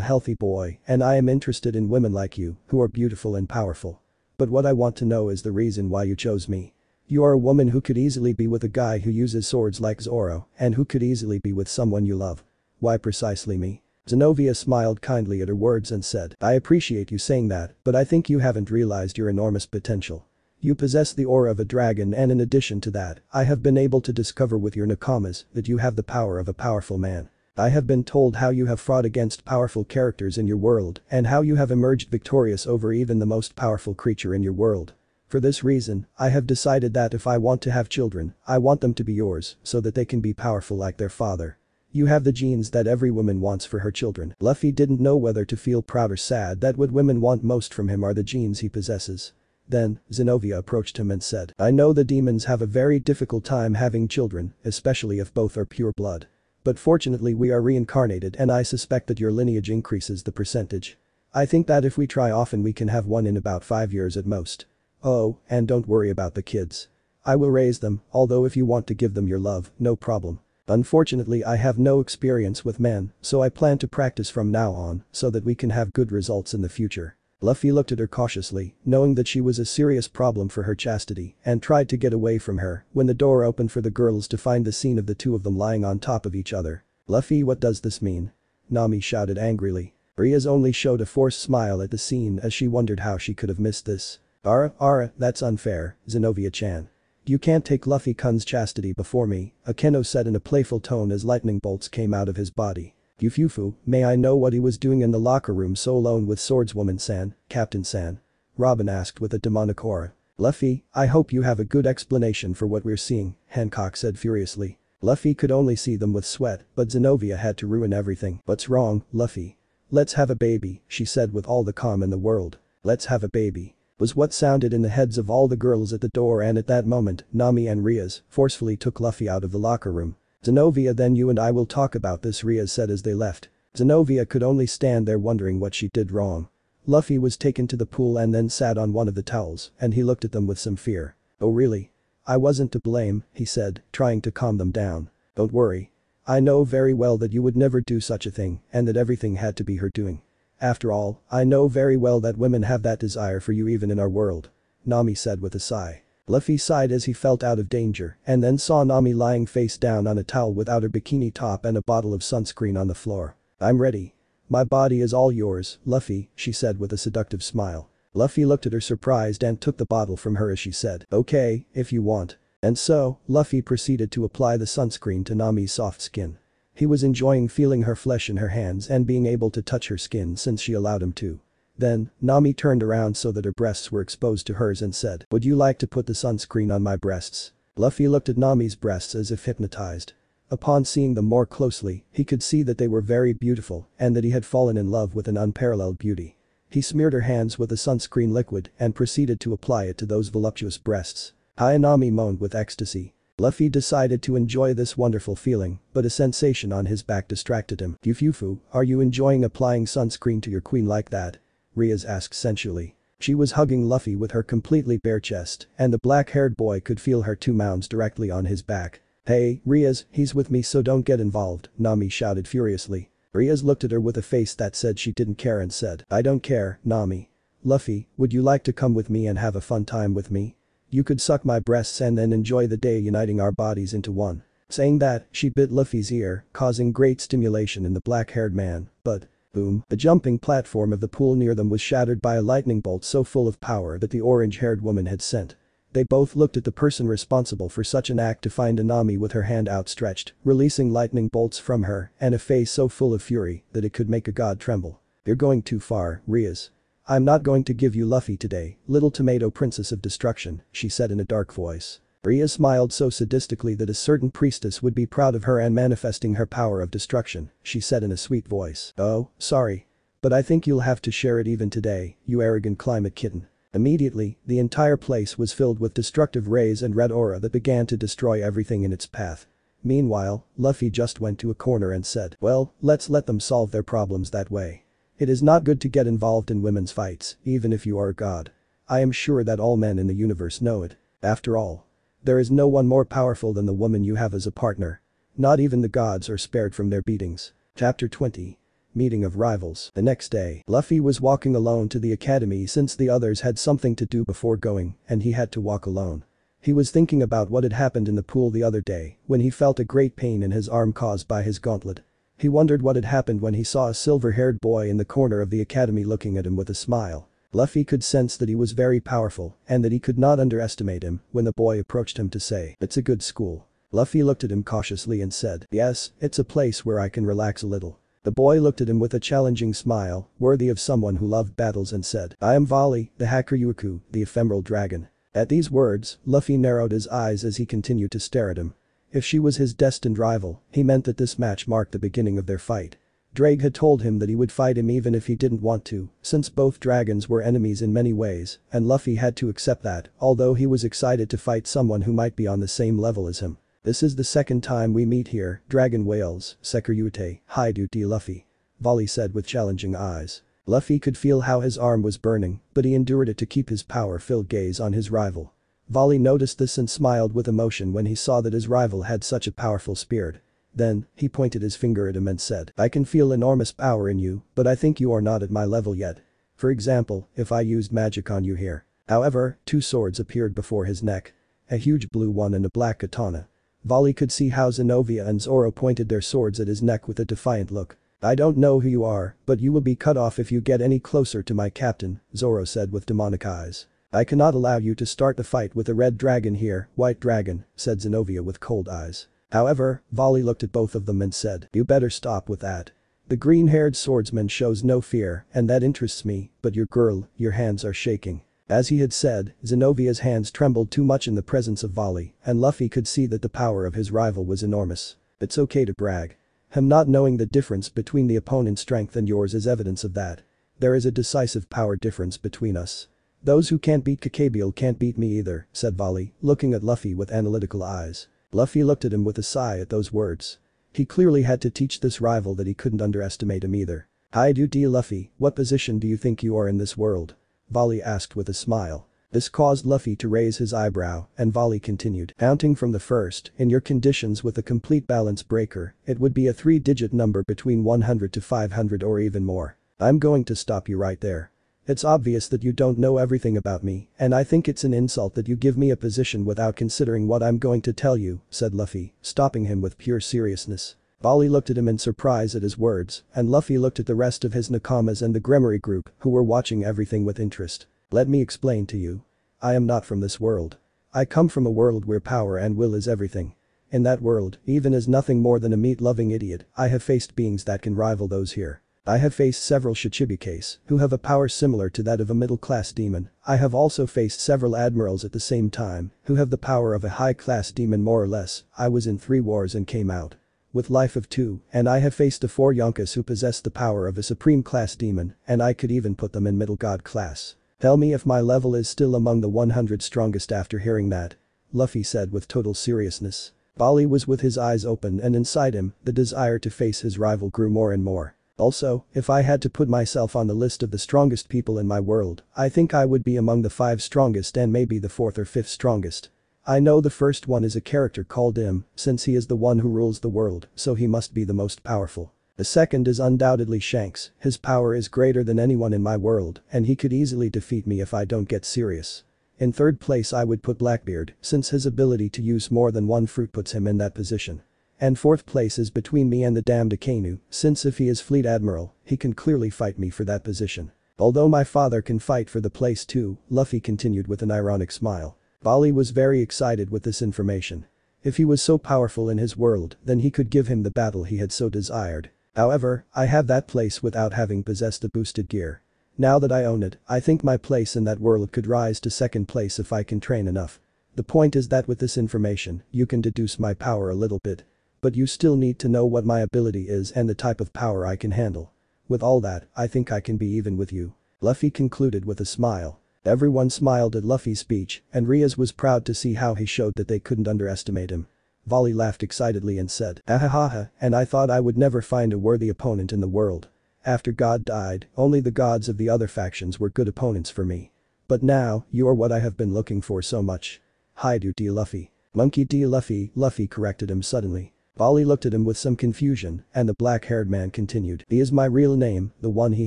healthy boy and I am interested in women like you, who are beautiful and powerful. But what I want to know is the reason why you chose me. You are a woman who could easily be with a guy who uses swords like Zoro, and who could easily be with someone you love. Why precisely me? Xenovia smiled kindly at her words and said, I appreciate you saying that, but I think you haven't realized your enormous potential. You possess the aura of a dragon and in addition to that, I have been able to discover with your nakamas that you have the power of a powerful man. I have been told how you have fought against powerful characters in your world and how you have emerged victorious over even the most powerful creature in your world. For this reason, I have decided that if I want to have children, I want them to be yours so that they can be powerful like their father. You have the genes that every woman wants for her children. Luffy didn't know whether to feel proud or sad that what women want most from him are the genes he possesses. Then, Xenovia approached him and said, I know the demons have a very difficult time having children, especially if both are pure blood. But fortunately we are reincarnated and I suspect that your lineage increases the percentage. I think that if we try often we can have one in about 5 years at most. Oh, and don't worry about the kids. I will raise them, although if you want to give them your love, no problem. Unfortunately I have no experience with men, so I plan to practice from now on so that we can have good results in the future. Luffy looked at her cautiously, knowing that she was a serious problem for her chastity, and tried to get away from her when the door opened for the girls to find the scene of the two of them lying on top of each other. Luffy what does this mean? Nami shouted angrily. Rias only showed a forced smile at the scene as she wondered how she could have missed this. Ara, Ara, that's unfair, Xenovia-chan. You can't take Luffy-kun's chastity before me, Akeno said in a playful tone as lightning bolts came out of his body. Yufufu, may I know what he was doing in the locker room so alone with swordswoman-san, Captain-san? Robin asked with a demonic aura. Luffy, I hope you have a good explanation for what we're seeing, Hancock said furiously. Luffy could only see them with sweat, but Xenovia had to ruin everything. What's wrong, Luffy? Let's have a baby, she said with all the calm in the world. Let's have a baby. Was what sounded in the heads of all the girls at the door and at that moment, Nami and Rias forcefully took Luffy out of the locker room. Xenovia then you and I will talk about this Rias said as they left. Xenovia could only stand there wondering what she did wrong. Luffy was taken to the pool and then sat on one of the towels and he looked at them with some fear. Oh really? I wasn't to blame, he said, trying to calm them down. Don't worry. I know very well that you would never do such a thing and that everything had to be her doing. After all, I know very well that women have that desire for you even in our world. Nami said with a sigh. Luffy sighed as he felt out of danger and then saw Nami lying face down on a towel without her bikini top and a bottle of sunscreen on the floor. I'm ready. My body is all yours, Luffy, she said with a seductive smile. Luffy looked at her surprised and took the bottle from her as she said, okay, if you want. And so, Luffy proceeded to apply the sunscreen to Nami's soft skin. He was enjoying feeling her flesh in her hands and being able to touch her skin since she allowed him to. Then, Nami turned around so that her breasts were exposed to hers and said, would you like to put the sunscreen on my breasts? Luffy looked at Nami's breasts as if hypnotized. Upon seeing them more closely, he could see that they were very beautiful and that he had fallen in love with an unparalleled beauty. He smeared her hands with the sunscreen liquid and proceeded to apply it to those voluptuous breasts. Hayanami moaned with ecstasy. Luffy decided to enjoy this wonderful feeling, but a sensation on his back distracted him. Yufufu, are you enjoying applying sunscreen to your queen like that? Rias asked sensually. She was hugging Luffy with her completely bare chest, and the black-haired boy could feel her two mounds directly on his back. Hey, Rias, he's with me so don't get involved, Nami shouted furiously. Rias looked at her with a face that said she didn't care and said, I don't care, Nami. Luffy, would you like to come with me and have a fun time with me? You could suck my breasts and then enjoy the day uniting our bodies into one. Saying that, she bit Luffy's ear, causing great stimulation in the black-haired man, but, boom, the jumping platform of the pool near them was shattered by a lightning bolt so full of power that the orange-haired woman had sent. They both looked at the person responsible for such an act to find Anami with her hand outstretched, releasing lightning bolts from her and a face so full of fury that it could make a god tremble. You're going too far, Rias. I'm not going to give you Luffy today, little tomato princess of destruction, she said in a dark voice. Rias smiled so sadistically that a certain priestess would be proud of her and manifesting her power of destruction, she said in a sweet voice. Oh, sorry. But I think you'll have to share it even today, you arrogant climate kitten. Immediately, the entire place was filled with destructive rays and red aura that began to destroy everything in its path. Meanwhile, Luffy just went to a corner and said, well, let's let them solve their problems that way. It is not good to get involved in women's fights, even if you are a god. I am sure that all men in the universe know it. After all. There is no one more powerful than the woman you have as a partner. Not even the gods are spared from their beatings. Chapter 20 Meeting of rivals. The next day, Luffy was walking alone to the academy since the others had something to do before going, and he had to walk alone. He was thinking about what had happened in the pool the other day, when he felt a great pain in his arm caused by his gauntlet. He wondered what had happened when he saw a silver-haired boy in the corner of the academy looking at him with a smile. Luffy could sense that he was very powerful and that he could not underestimate him when the boy approached him to say, it's a good school. Luffy looked at him cautiously and said, yes, it's a place where I can relax a little. The boy looked at him with a challenging smile, worthy of someone who loved battles and said, I am Vali, the Hakuryuukou, the ephemeral dragon. At these words, Luffy narrowed his eyes as he continued to stare at him. If she was his destined rival, he meant that this match marked the beginning of their fight. Ddraig had told him that he would fight him even if he didn't want to, since both dragons were enemies in many ways, and Luffy had to accept that, although he was excited to fight someone who might be on the same level as him. This is the second time we meet here, Dragon Whales, Sekiryuutei, Hyoudou D. Luffy. Vali said with challenging eyes. Luffy could feel how his arm was burning, but he endured it to keep his power-filled gaze on his rival. Vali noticed this and smiled with emotion when he saw that his rival had such a powerful spirit. Then, he pointed his finger at him and said, I can feel enormous power in you, but I think you are not at my level yet. For example, if I used magic on you here. However, two swords appeared before his neck. A huge blue one and a black katana. Vali could see how Xenovia and Zoro pointed their swords at his neck with a defiant look. I don't know who you are, but you will be cut off if you get any closer to my captain, Zoro said with demonic eyes. I cannot allow you to start the fight with a red dragon here, white dragon, said Xenovia with cold eyes. However, Vali looked at both of them and said, you better stop with that. The green-haired swordsman shows no fear, and that interests me, but your girl, your hands are shaking. As he had said, Xenovia's hands trembled too much in the presence of Vali, and Luffy could see that the power of his rival was enormous. It's okay to brag. Him not knowing the difference between the opponent's strength and yours is evidence of that. There is a decisive power difference between us. Those who can't beat Kokabiel can't beat me either, said Vali, looking at Luffy with analytical eyes. Luffy looked at him with a sigh at those words. He clearly had to teach this rival that he couldn't underestimate him either. Hyoudou D Luffy, what position do you think you are in this world? Vali asked with a smile. This caused Luffy to raise his eyebrow, and Vali continued, counting from the first, in your conditions with a complete balance breaker, it would be a three-digit number between 100 to 500 or even more. I'm going to stop you right there. It's obvious that you don't know everything about me, and I think it's an insult that you give me a position without considering what I'm going to tell you, said Luffy, stopping him with pure seriousness. Vali looked at him in surprise at his words, and Luffy looked at the rest of his Nakamas and the Gremory group, who were watching everything with interest. Let me explain to you. I am not from this world. I come from a world where power and will is everything. In that world, even as nothing more than a meat-loving idiot, I have faced beings that can rival those here. I have faced several Shichibukai, who have a power similar to that of a middle-class demon. I have also faced several admirals at the same time, who have the power of a high-class demon more or less. I was in three wars and came out with life of two, and I have faced the four Yonkos who possess the power of a supreme class demon, and I could even put them in middle god class. Tell me if my level is still among the 100 strongest after hearing that. Luffy said with total seriousness. Vali was with his eyes open and inside him, the desire to face his rival grew more and more. Also, if I had to put myself on the list of the strongest people in my world, I think I would be among the five strongest and maybe the fourth or fifth strongest. I know the first one is a character called Im, since he is the one who rules the world, so he must be the most powerful. The second is undoubtedly Shanks, his power is greater than anyone in my world, and he could easily defeat me if I don't get serious. In third place I would put Blackbeard, since his ability to use more than one fruit puts him in that position. And fourth place is between me and the damned Akainu, since if he is fleet admiral, he can clearly fight me for that position. Although my father can fight for the place too, Luffy continued with an ironic smile. Vali was very excited with this information. If he was so powerful in his world, then he could give him the battle he had so desired. However, I have that place without having possessed the boosted gear. Now that I own it, I think my place in that world could rise to second place if I can train enough. The point is that with this information, you can deduce my power a little bit. But you still need to know what my ability is and the type of power I can handle. With all that, I think I can be even with you. Luffy concluded with a smile. Everyone smiled at Luffy's speech, and Rias was proud to see how he showed that they couldn't underestimate him. Vali laughed excitedly and said, Ahahaha, and I thought I would never find a worthy opponent in the world. After God died, only the gods of the other factions were good opponents for me. But now, you are what I have been looking for so much. Hyoudou D. Luffy. Monkey D. Luffy, Luffy corrected him suddenly. Vali looked at him with some confusion, and the black-haired man continued, he is my real name, the one he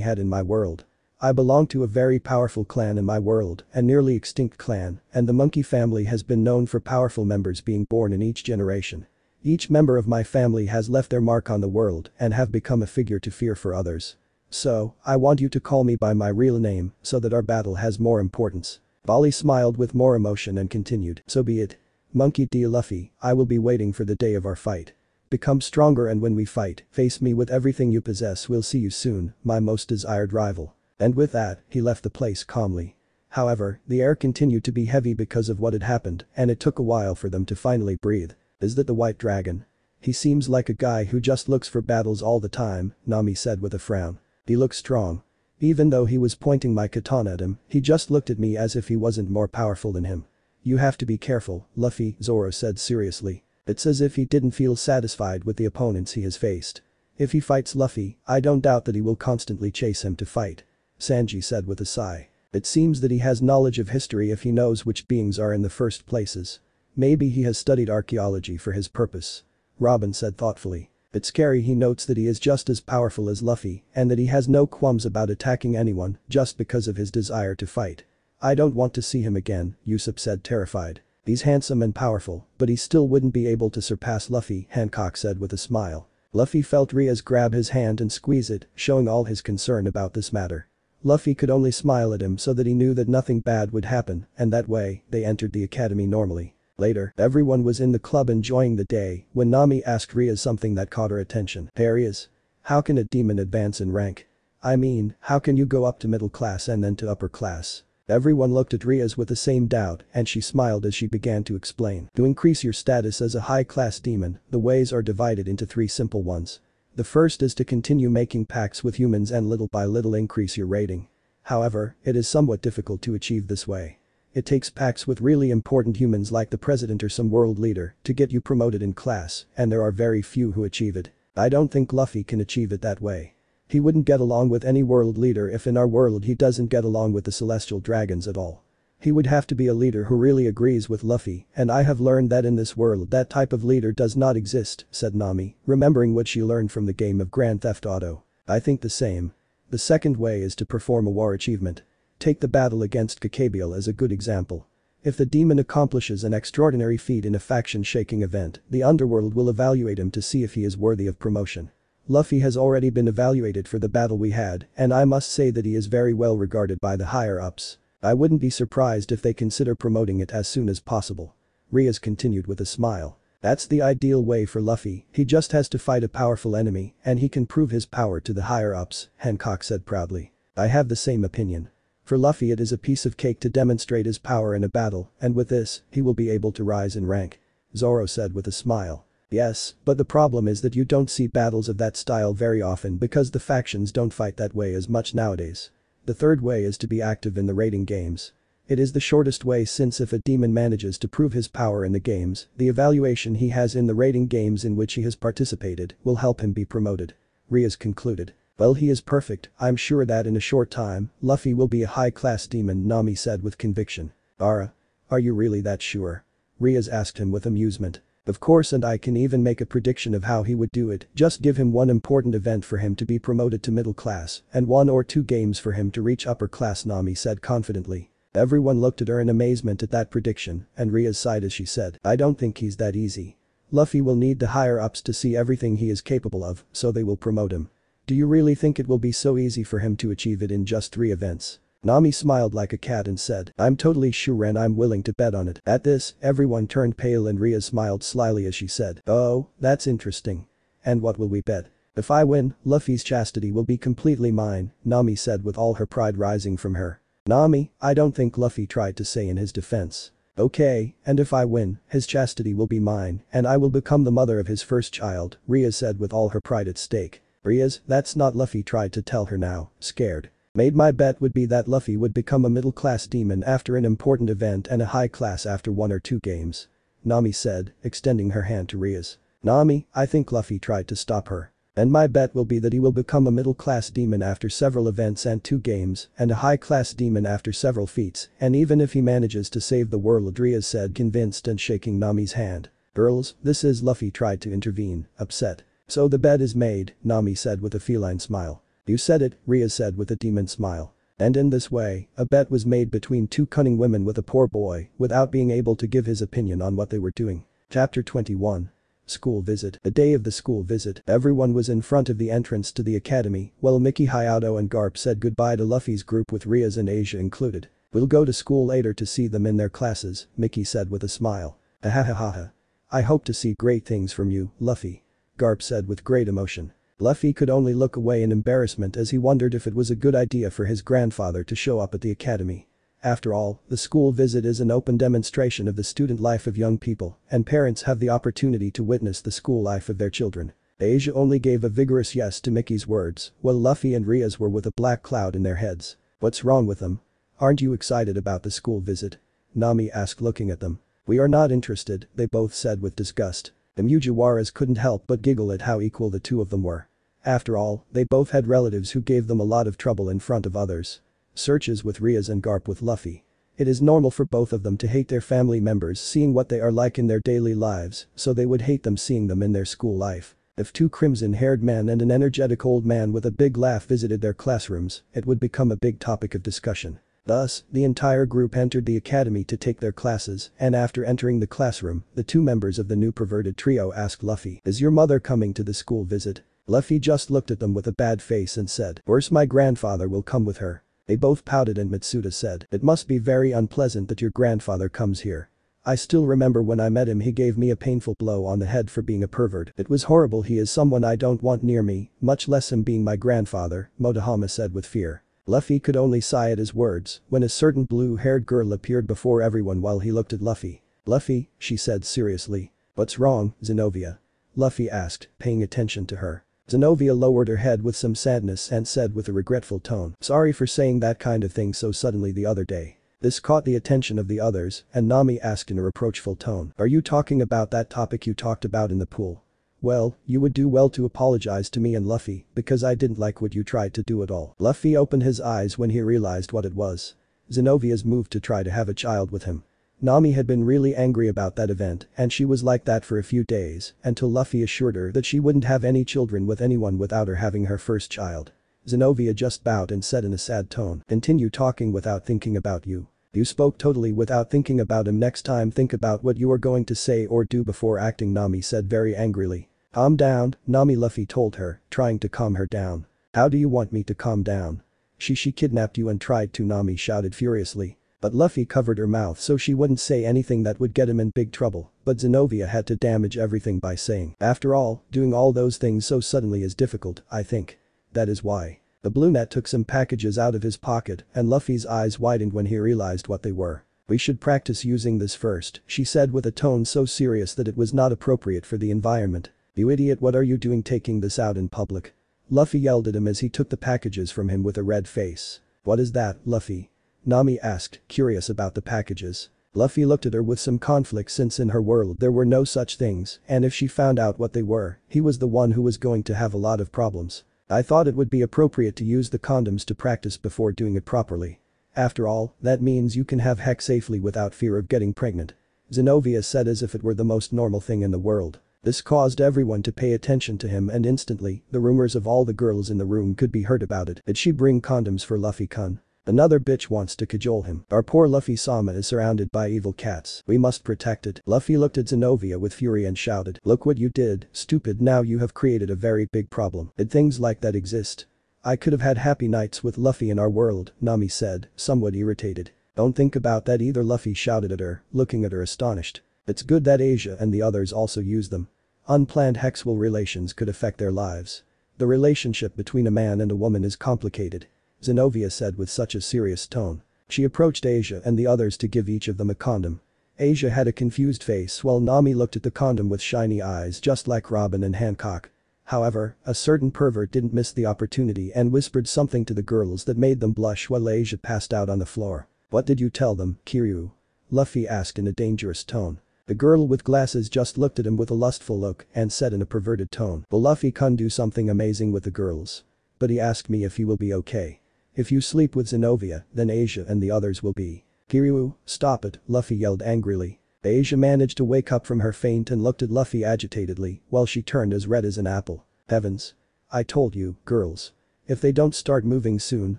had in my world. I belong to a very powerful clan in my world, a nearly extinct clan, and the monkey family has been known for powerful members being born in each generation. Each member of my family has left their mark on the world and have become a figure to fear for others. So, I want you to call me by my real name so that our battle has more importance. Vali smiled with more emotion and continued, so be it. Monkey D. Luffy, I will be waiting for the day of our fight. Become stronger and when we fight, face me with everything you possess we'll see you soon, my most desired rival. And with that, he left the place calmly. However, the air continued to be heavy because of what had happened, and it took a while for them to finally breathe. Is that the white dragon? He seems like a guy who just looks for battles all the time, Nami said with a frown. He looks strong. Even though he was pointing my katana at him, he just looked at me as if he wasn't more powerful than him. You have to be careful, Luffy, Zoro said seriously. It's as if he didn't feel satisfied with the opponents he has faced. If he fights Luffy, I don't doubt that he will constantly chase him to fight. Sanji said with a sigh. It seems that he has knowledge of history if he knows which beings are in the first places. Maybe he has studied archaeology for his purpose. Robin said thoughtfully. It's scary he notes that he is just as powerful as Luffy and that he has no qualms about attacking anyone just because of his desire to fight. I don't want to see him again, Usopp said terrified. He's handsome and powerful, but he still wouldn't be able to surpass Luffy, Hancock said with a smile. Luffy felt Rias grab his hand and squeeze it, showing all his concern about this matter. Luffy could only smile at him so that he knew that nothing bad would happen, and that way, they entered the academy normally. Later, everyone was in the club enjoying the day when Nami asked Rias something that caught her attention. There he is. How can a demon advance in rank? I mean, how can you go up to middle class and then to upper class? Everyone looked at Rias with the same doubt and she smiled as she began to explain. To increase your status as a high-class demon, the ways are divided into three simple ones. The first is to continue making pacts with humans and little by little increase your rating. However, it is somewhat difficult to achieve this way. It takes pacts with really important humans like the president or some world leader to get you promoted in class and there are very few who achieve it. I don't think Luffy can achieve it that way. He wouldn't get along with any world leader if in our world he doesn't get along with the celestial dragons at all. He would have to be a leader who really agrees with Luffy, and I have learned that in this world that type of leader does not exist, said Nami, remembering what she learned from the game of Grand Theft Auto. I think the same. The second way is to perform a war achievement. Take the battle against Kokabiel as a good example. If the demon accomplishes an extraordinary feat in a faction-shaking event, the underworld will evaluate him to see if he is worthy of promotion. Luffy has already been evaluated for the battle we had, and I must say that he is very well regarded by the higher-ups. I wouldn't be surprised if they consider promoting it as soon as possible. Rias continued with a smile. That's the ideal way for Luffy, he just has to fight a powerful enemy and he can prove his power to the higher-ups, Hancock said proudly. I have the same opinion. For Luffy it is a piece of cake to demonstrate his power in a battle and with this, he will be able to rise in rank. Zoro said with a smile. Yes, but the problem is that you don't see battles of that style very often because the factions don't fight that way as much nowadays. The third way is to be active in the rating games. It is the shortest way since if a demon manages to prove his power in the games, the evaluation he has in the rating games in which he has participated will help him be promoted. Rias concluded. Well he is perfect, I'm sure that in a short time, Luffy will be a high-class demon Nami said with conviction. Ara. Are you really that sure? Rias asked him with amusement. Of course and I can even make a prediction of how he would do it, just give him one important event for him to be promoted to middle class, and one or two games for him to reach upper class Nami said confidently. Everyone looked at her in amazement at that prediction, and Rias sighed as she said, I don't think he's that easy. Luffy will need the higher ups to see everything he is capable of, so they will promote him. Do you really think it will be so easy for him to achieve it in just three events? Nami smiled like a cat and said, I'm totally sure and I'm willing to bet on it. At this, everyone turned pale and Ria smiled slyly as she said, oh, that's interesting. And what will we bet? If I win, Luffy's chastity will be completely mine, Nami said with all her pride rising from her. Nami, I don't think Luffy tried to say in his defense. Okay, and if I win, his chastity will be mine, and I will become the mother of his first child, Ria said with all her pride at stake. Rias, that's not Luffy tried to tell her now, scared. Made my bet would be that Luffy would become a middle-class demon after an important event and a high class after one or two games. Nami said, extending her hand to Rias. Nami, I think Luffy tried to stop her. And my bet will be that he will become a middle-class demon after several events and two games, and a high-class demon after several feats, and even if he manages to save the world Rias said convinced and shaking Nami's hand. Girls, this is Luffy tried to intervene, upset. So the bet is made, Nami said with a feline smile. You said it, Rias said with a demon smile. And in this way, a bet was made between two cunning women with a poor boy, without being able to give his opinion on what they were doing. Chapter 21 School visit. The day of the school visit, everyone was in front of the entrance to the academy, while Miki Hayato and Garp said goodbye to Luffy's group with Ria's and Asia included. We'll go to school later to see them in their classes, Miki said with a smile. Ahahaha. I hope to see great things from you, Luffy. Garp said with great emotion. Luffy could only look away in embarrassment as he wondered if it was a good idea for his grandfather to show up at the academy. After all, the school visit is an open demonstration of the student life of young people, and parents have the opportunity to witness the school life of their children. Asia only gave a vigorous yes to Miki's words, while Luffy and Rias were with a black cloud in their heads. What's wrong with them? Aren't you excited about the school visit? Nami asked looking at them. We are not interested, they both said with disgust. The Mugiwaras couldn't help but giggle at how equal the two of them were. After all, they both had relatives who gave them a lot of trouble in front of others. Sirzechs with Rias and Garp with Luffy. It is normal for both of them to hate their family members seeing what they are like in their daily lives, so they would hate them seeing them in their school life. If two crimson-haired men and an energetic old man with a big laugh visited their classrooms, it would become a big topic of discussion. Thus, the entire group entered the academy to take their classes, and after entering the classroom, the two members of the new perverted trio asked Luffy, is your mother coming to the school visit? Luffy just looked at them with a bad face and said, worse my grandfather will come with her. They both pouted and Matsuda said, it must be very unpleasant that your grandfather comes here. I still remember when I met him he gave me a painful blow on the head for being a pervert. It was horrible he is someone I don't want near me, much less him being my grandfather, Motohama said with fear. Luffy could only sigh at his words when a certain blue-haired girl appeared before everyone while he looked at Luffy. Luffy, she said seriously. What's wrong, Xenovia? Luffy asked, paying attention to her. Xenovia lowered her head with some sadness and said with a regretful tone, sorry for saying that kind of thing so suddenly the other day. This caught the attention of the others, and Nami asked in a reproachful tone, are you talking about that topic you talked about in the pool? Well, you would do well to apologize to me and Luffy, because I didn't like what you tried to do at all. Luffy opened his eyes when he realized what it was. Xenovia's move to try to have a child with him. Nami had been really angry about that event and she was like that for a few days until Luffy assured her that she wouldn't have any children with anyone without her having her first child. Zenovia just bowed and said in a sad tone, continue talking without thinking about you. You spoke totally without thinking about him next time think about what you are going to say or do before acting Nami said very angrily. Calm down, Nami Luffy told her, trying to calm her down. How do you want me to calm down? She she kidnapped you and tried to Nami shouted furiously. But Luffy covered her mouth so she wouldn't say anything that would get him in big trouble, but Xenovia had to damage everything by saying, after all, doing all those things so suddenly is difficult, I think. That is why. The blue net took some packages out of his pocket and Luffy's eyes widened when he realized what they were. We should practice using this first, she said with a tone so serious that it was not appropriate for the environment. You idiot what are you doing taking this out in public? Luffy yelled at him as he took the packages from him with a red face. What is that, Luffy? Nami asked, curious about the packages. Luffy looked at her with some conflict since in her world there were no such things and if she found out what they were, he was the one who was going to have a lot of problems. I thought it would be appropriate to use the condoms to practice before doing it properly. After all, that means you can have heck safely without fear of getting pregnant. Xenovia said as if it were the most normal thing in the world. This caused everyone to pay attention to him and instantly, the rumors of all the girls in the room could be heard about it. Did she bring condoms for Luffy-kun? Another bitch wants to cajole him. Our poor Luffy-sama is surrounded by evil cats. We must protect it. Luffy looked at Xenovia with fury and shouted. Look what you did, stupid now you have created a very big problem. Did things like that exist? I could have had happy nights with Luffy in our world, Nami said, somewhat irritated. Don't think about that either Luffy shouted at her, looking at her astonished. It's good that Asia and the others also use them. Unplanned sexual relations could affect their lives. The relationship between a man and a woman is complicated. Xenovia said with such a serious tone. She approached Asia and the others to give each of them a condom. Asia had a confused face while Nami looked at the condom with shiny eyes just like Robin and Hancock. However, a certain pervert didn't miss the opportunity and whispered something to the girls that made them blush while Asia passed out on the floor. What did you tell them, Kiryu? Luffy asked in a dangerous tone. The girl with glasses just looked at him with a lustful look and said in a perverted tone. Will Luffy can do something amazing with the girls. But he asked me if he will be okay. If you sleep with Xenovia, then Asia and the others will be. Kiryu, stop it, Luffy yelled angrily. Asia managed to wake up from her faint and looked at Luffy agitatedly while she turned as red as an apple. Heavens. I told you, girls. If they don't start moving soon,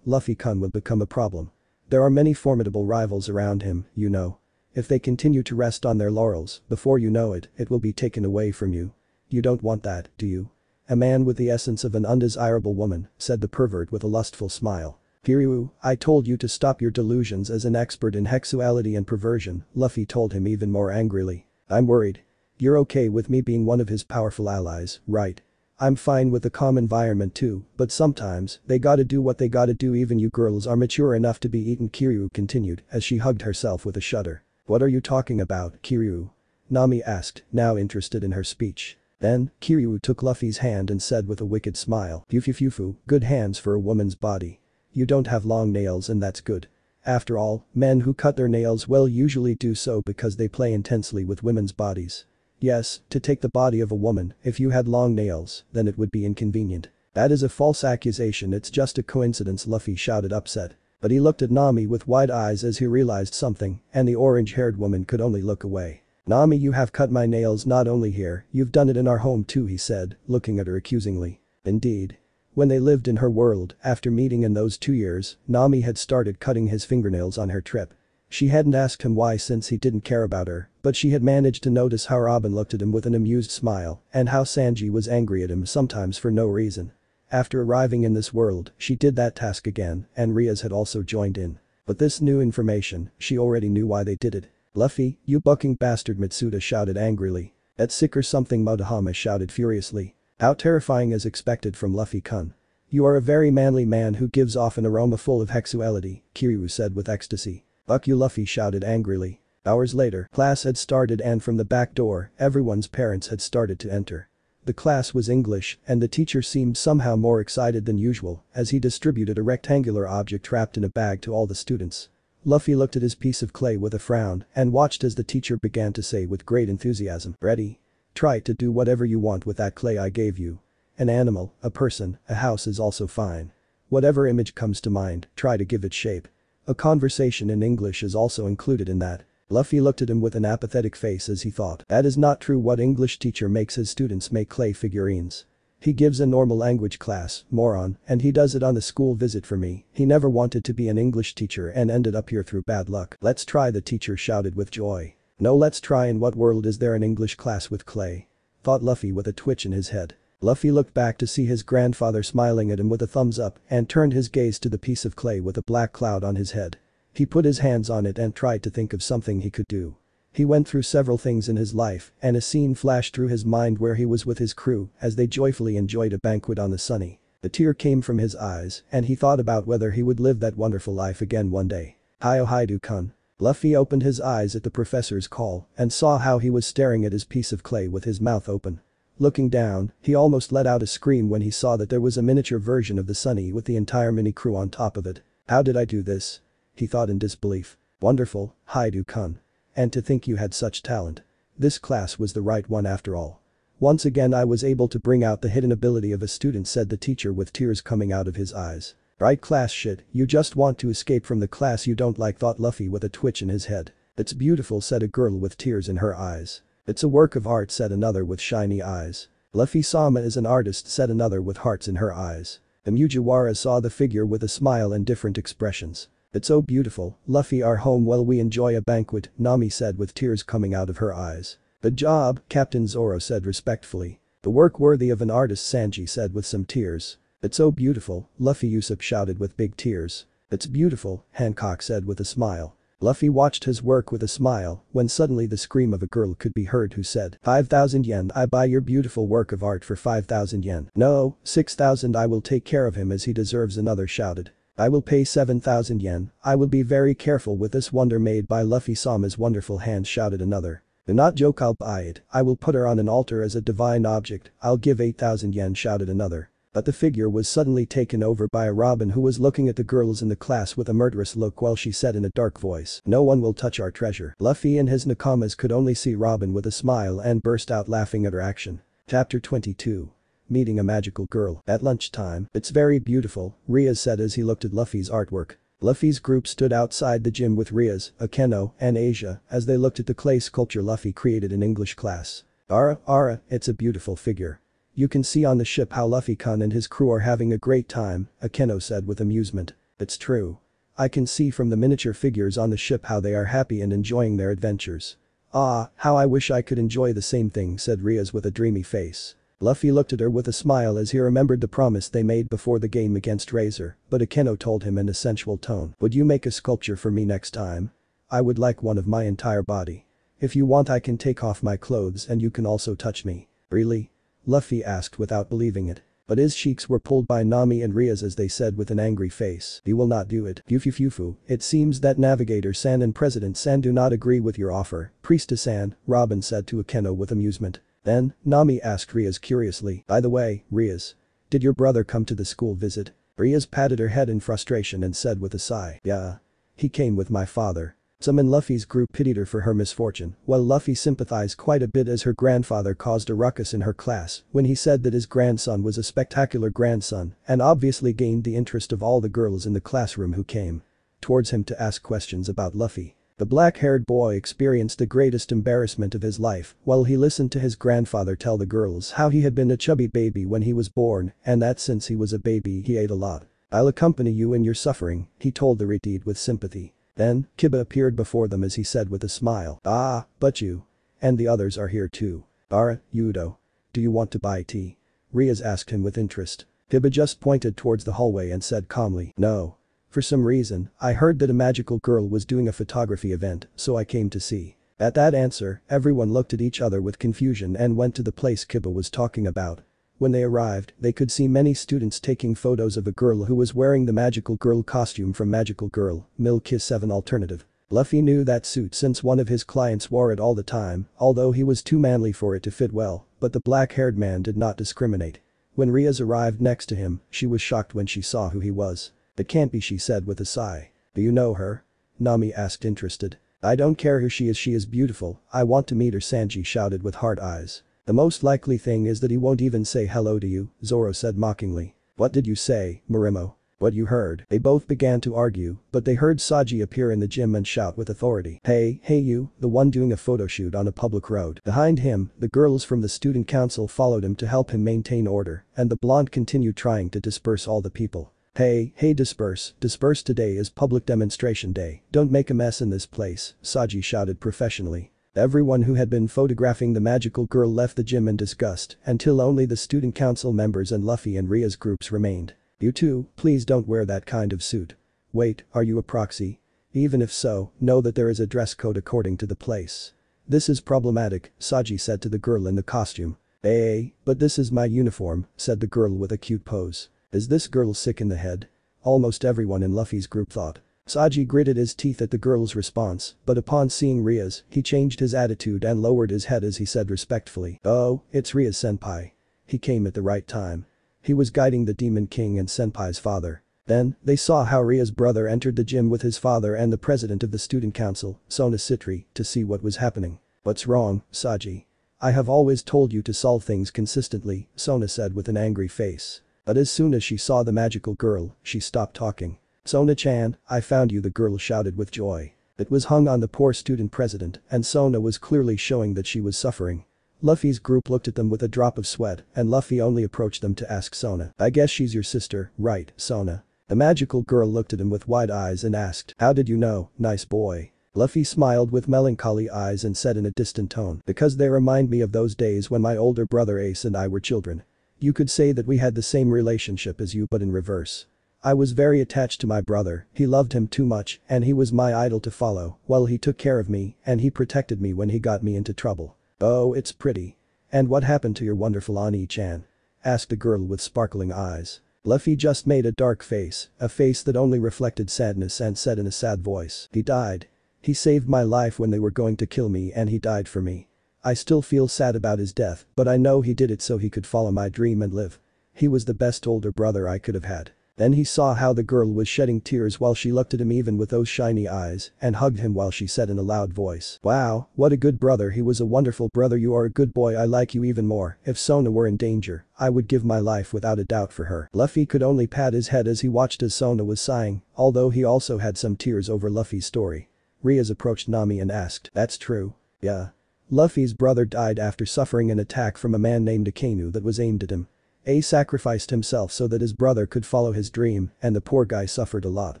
Luffy-kun will become a problem. There are many formidable rivals around him, you know. If they continue to rest on their laurels, before you know it, it will be taken away from you. You don't want that, do you? A man with the essence of an undesirable woman, said the pervert with a lustful smile. Kiryu, I told you to stop your delusions as an expert in sexuality and perversion, Luffy told him even more angrily. I'm worried. You're okay with me being one of his powerful allies, right? I'm fine with the calm environment too, but sometimes, they gotta do what they gotta do even you girls are mature enough to be eaten Kiryu continued as she hugged herself with a shudder. What are you talking about, Kiryu? Nami asked, now interested in her speech. Then, Kiryu took Luffy's hand and said with a wicked smile, Fufu good hands for a woman's body. You don't have long nails and that's good. After all, men who cut their nails well usually do so because they play intensely with women's bodies. Yes, to take the body of a woman, if you had long nails, then it would be inconvenient. That is a false accusation it's just a coincidence Luffy shouted upset. But he looked at Nami with wide eyes as he realized something, and the orange-haired woman could only look away. Nami you have cut my nails not only here, you've done it in our home too he said, looking at her accusingly. Indeed. When they lived in her world, after meeting in those two years, Nami had started cutting his fingernails on her trip. She hadn't asked him why since he didn't care about her, but she had managed to notice how Robin looked at him with an amused smile and how Sanji was angry at him sometimes for no reason. After arriving in this world, she did that task again and Rias had also joined in. But this new information, she already knew why they did it. Luffy, you bucking bastard Matsuda shouted angrily. That's sick or something Motohama shouted furiously. How terrifying as expected from Luffy-kun. You are a very manly man who gives off an aroma full of sexuality, Kiryu said with ecstasy. Fuck you Luffy shouted angrily. Hours later, class had started and from the back door, everyone's parents had started to enter. The class was English and the teacher seemed somehow more excited than usual as he distributed a rectangular object wrapped in a bag to all the students. Luffy looked at his piece of clay with a frown and watched as the teacher began to say with great enthusiasm, ready? Try to do whatever you want with that clay I gave you. An animal, a person, a house is also fine. Whatever image comes to mind, try to give it shape. A conversation in English is also included in that. Luffy looked at him with an apathetic face as he thought, that is not true what English teacher makes his students make clay figurines. He gives a normal language class, moron, and he does it on the school visit for me, he never wanted to be an English teacher and ended up here through bad luck. Let's try the teacher shouted with joy. No let's try in what world is there an English class with clay? Thought Luffy with a twitch in his head. Luffy looked back to see his grandfather smiling at him with a thumbs up and turned his gaze to the piece of clay with a black cloud on his head. He put his hands on it and tried to think of something he could do. He went through several things in his life and a scene flashed through his mind where he was with his crew as they joyfully enjoyed a banquet on the sunny. The tear came from his eyes and he thought about whether he would live that wonderful life again one day. Hio Hyoudou-kun. Luffy opened his eyes at the professor's call and saw how he was staring at his piece of clay with his mouth open. Looking down, he almost let out a scream when he saw that there was a miniature version of the Sunny with the entire mini crew on top of it. How did I do this? he thought in disbelief. Wonderful, Hyoudou-kun. And to think you had such talent. This class was the right one after all. Once again I was able to bring out the hidden ability of a student said the teacher with tears coming out of his eyes. Right class shit, you just want to escape from the class you don't like thought Luffy with a twitch in his head. It's beautiful said a girl with tears in her eyes. It's a work of art said another with shiny eyes. Luffy Sama is an artist said another with hearts in her eyes. The Mugiwara saw the figure with a smile and different expressions. It's so beautiful, Luffy our home while we enjoy a banquet, Nami said with tears coming out of her eyes. Good job, Captain Zoro said respectfully. The work worthy of an artist Sanji said with some tears. It's so beautiful, Luffy Usopp shouted with big tears. It's beautiful, Hancock said with a smile. Luffy watched his work with a smile when suddenly the scream of a girl could be heard who said 5000 yen I buy your beautiful work of art for 5000 yen. No, 6000 I will take care of him as he deserves another shouted. I will pay 7000 yen, I will be very careful with this wonder made by Luffy Sama's wonderful hands shouted another. Do not joke I'll buy it, I will put her on an altar as a divine object, I'll give 8000 yen shouted another. But the figure was suddenly taken over by a Robin who was looking at the girls in the class with a murderous look while she said in a dark voice, no one will touch our treasure. Luffy and his Nakamas could only see Robin with a smile and burst out laughing at her action. Chapter 22 Meeting a magical girl. At lunchtime, it's very beautiful, Rias said as he looked at Luffy's artwork. Luffy's group stood outside the gym with Rias, Akeno, and Asia as they looked at the clay sculpture Luffy created in English class. Ara, Ara, it's a beautiful figure. You can see on the ship how Luffy-kun and his crew are having a great time, Akeno said with amusement. It's true. I can see from the miniature figures on the ship how they are happy and enjoying their adventures. Ah, how I wish I could enjoy the same thing said Rias with a dreamy face. Luffy looked at her with a smile as he remembered the promise they made before the game against Riser, but Akeno told him in a sensual tone, would you make a sculpture for me next time? I would like one of my entire body. If you want I can take off my clothes and you can also touch me. Really? Luffy asked without believing it. But his cheeks were pulled by Nami and Rias as they said with an angry face, you will not do it. Fufu it seems that Navigator San and President San do not agree with your offer, Priestess San, Robin said to Akeno with amusement. Then, Nami asked Rias curiously, by the way, Rias. Did your brother come to the school visit? Rias patted her head in frustration and said with a sigh, yeah. He came with my father. Some in Luffy's group pitied her for her misfortune, while Luffy sympathized quite a bit as her grandfather caused a ruckus in her class when he said that his grandson was a spectacular grandson and obviously gained the interest of all the girls in the classroom who came towards him to ask questions about Luffy. The black-haired boy experienced the greatest embarrassment of his life while he listened to his grandfather tell the girls how he had been a chubby baby when he was born and that since he was a baby he ate a lot. I'll accompany you in your suffering, he told the Redeed with sympathy. Then, Kiba appeared before them as he said with a smile, ah, but you. And the others are here too. Ara, Yuuto. Do you want to buy tea? Rias asked him with interest. Kiba just pointed towards the hallway and said calmly, no. For some reason, I heard that a magical girl was doing a photography event, so I came to see. At that answer, everyone looked at each other with confusion and went to the place Kiba was talking about. When they arrived, they could see many students taking photos of a girl who was wearing the magical girl costume from Magical Girl, Milk Kiss 7 alternative. Luffy knew that suit since one of his clients wore it all the time, although he was too manly for it to fit well, but the black-haired man did not discriminate. When Rias arrived next to him, she was shocked when she saw who he was. It can't be she said with a sigh. Do you know her? Nami asked interested. I don't care who she is she is beautiful, I want to meet her Sanji shouted with hard eyes. The most likely thing is that he won't even say hello to you, Zoro said mockingly. What did you say, Marimo? What you heard. They both began to argue, but they heard Saji appear in the gym and shout with authority. Hey, hey you, the one doing a photo shoot on a public road. Behind him, the girls from the student council followed him to help him maintain order, and the blonde continued trying to disperse all the people. Hey, hey disperse, disperse today is public demonstration day, don't make a mess in this place, Saji shouted professionally. Everyone who had been photographing the magical girl left the gym in disgust until only the student council members and Luffy and Rias groups remained. You too, please don't wear that kind of suit. Wait, are you a proxy? Even if so, know that there is a dress code according to the place. This is problematic, Saji said to the girl in the costume. Hey, but this is my uniform, said the girl with a cute pose. Is this girl sick in the head? Almost everyone in Luffy's group thought. Saji gritted his teeth at the girl's response, but upon seeing Rias, he changed his attitude and lowered his head as he said respectfully, Oh, it's Rias senpai. He came at the right time. He was guiding the Demon King and senpai's father. Then, they saw how Ria's brother entered the gym with his father and the president of the student council, Sona Sitri, to see what was happening. What's wrong, Saji? I have always told you to solve things consistently, Sona said with an angry face. But as soon as she saw the magical girl, she stopped talking. Sona-chan, I found you the girl shouted with joy. It was hung on the poor student president and Sona was clearly showing that she was suffering. Luffy's group looked at them with a drop of sweat and Luffy only approached them to ask Sona. I guess she's your sister, right, Sona? The magical girl looked at him with wide eyes and asked, how did you know, nice boy? Luffy smiled with melancholy eyes and said in a distant tone, because they remind me of those days when my older brother Ace and I were children. You could say that we had the same relationship as you but in reverse. I was very attached to my brother, he loved him too much and he was my idol to follow, well he took care of me and he protected me when he got me into trouble. Oh it's pretty. And what happened to your wonderful Ani-chan? Asked the girl with sparkling eyes. Luffy just made a dark face, a face that only reflected sadness and said in a sad voice, he died. He saved my life when they were going to kill me and he died for me. I still feel sad about his death, but I know he did it so he could follow my dream and live. He was the best older brother I could have had. Then he saw how the girl was shedding tears while she looked at him even with those shiny eyes and hugged him while she said in a loud voice. Wow, what a good brother he was a wonderful brother you are a good boy I like you even more, if Sona were in danger, I would give my life without a doubt for her. Luffy could only pat his head as he watched as Sona was sighing, although he also had some tears over Luffy's story. Rias approached Nami and asked, that's true. Yeah. Luffy's brother died after suffering an attack from a man named Akainu that was aimed at him. A sacrificed himself so that his brother could follow his dream and the poor guy suffered a lot.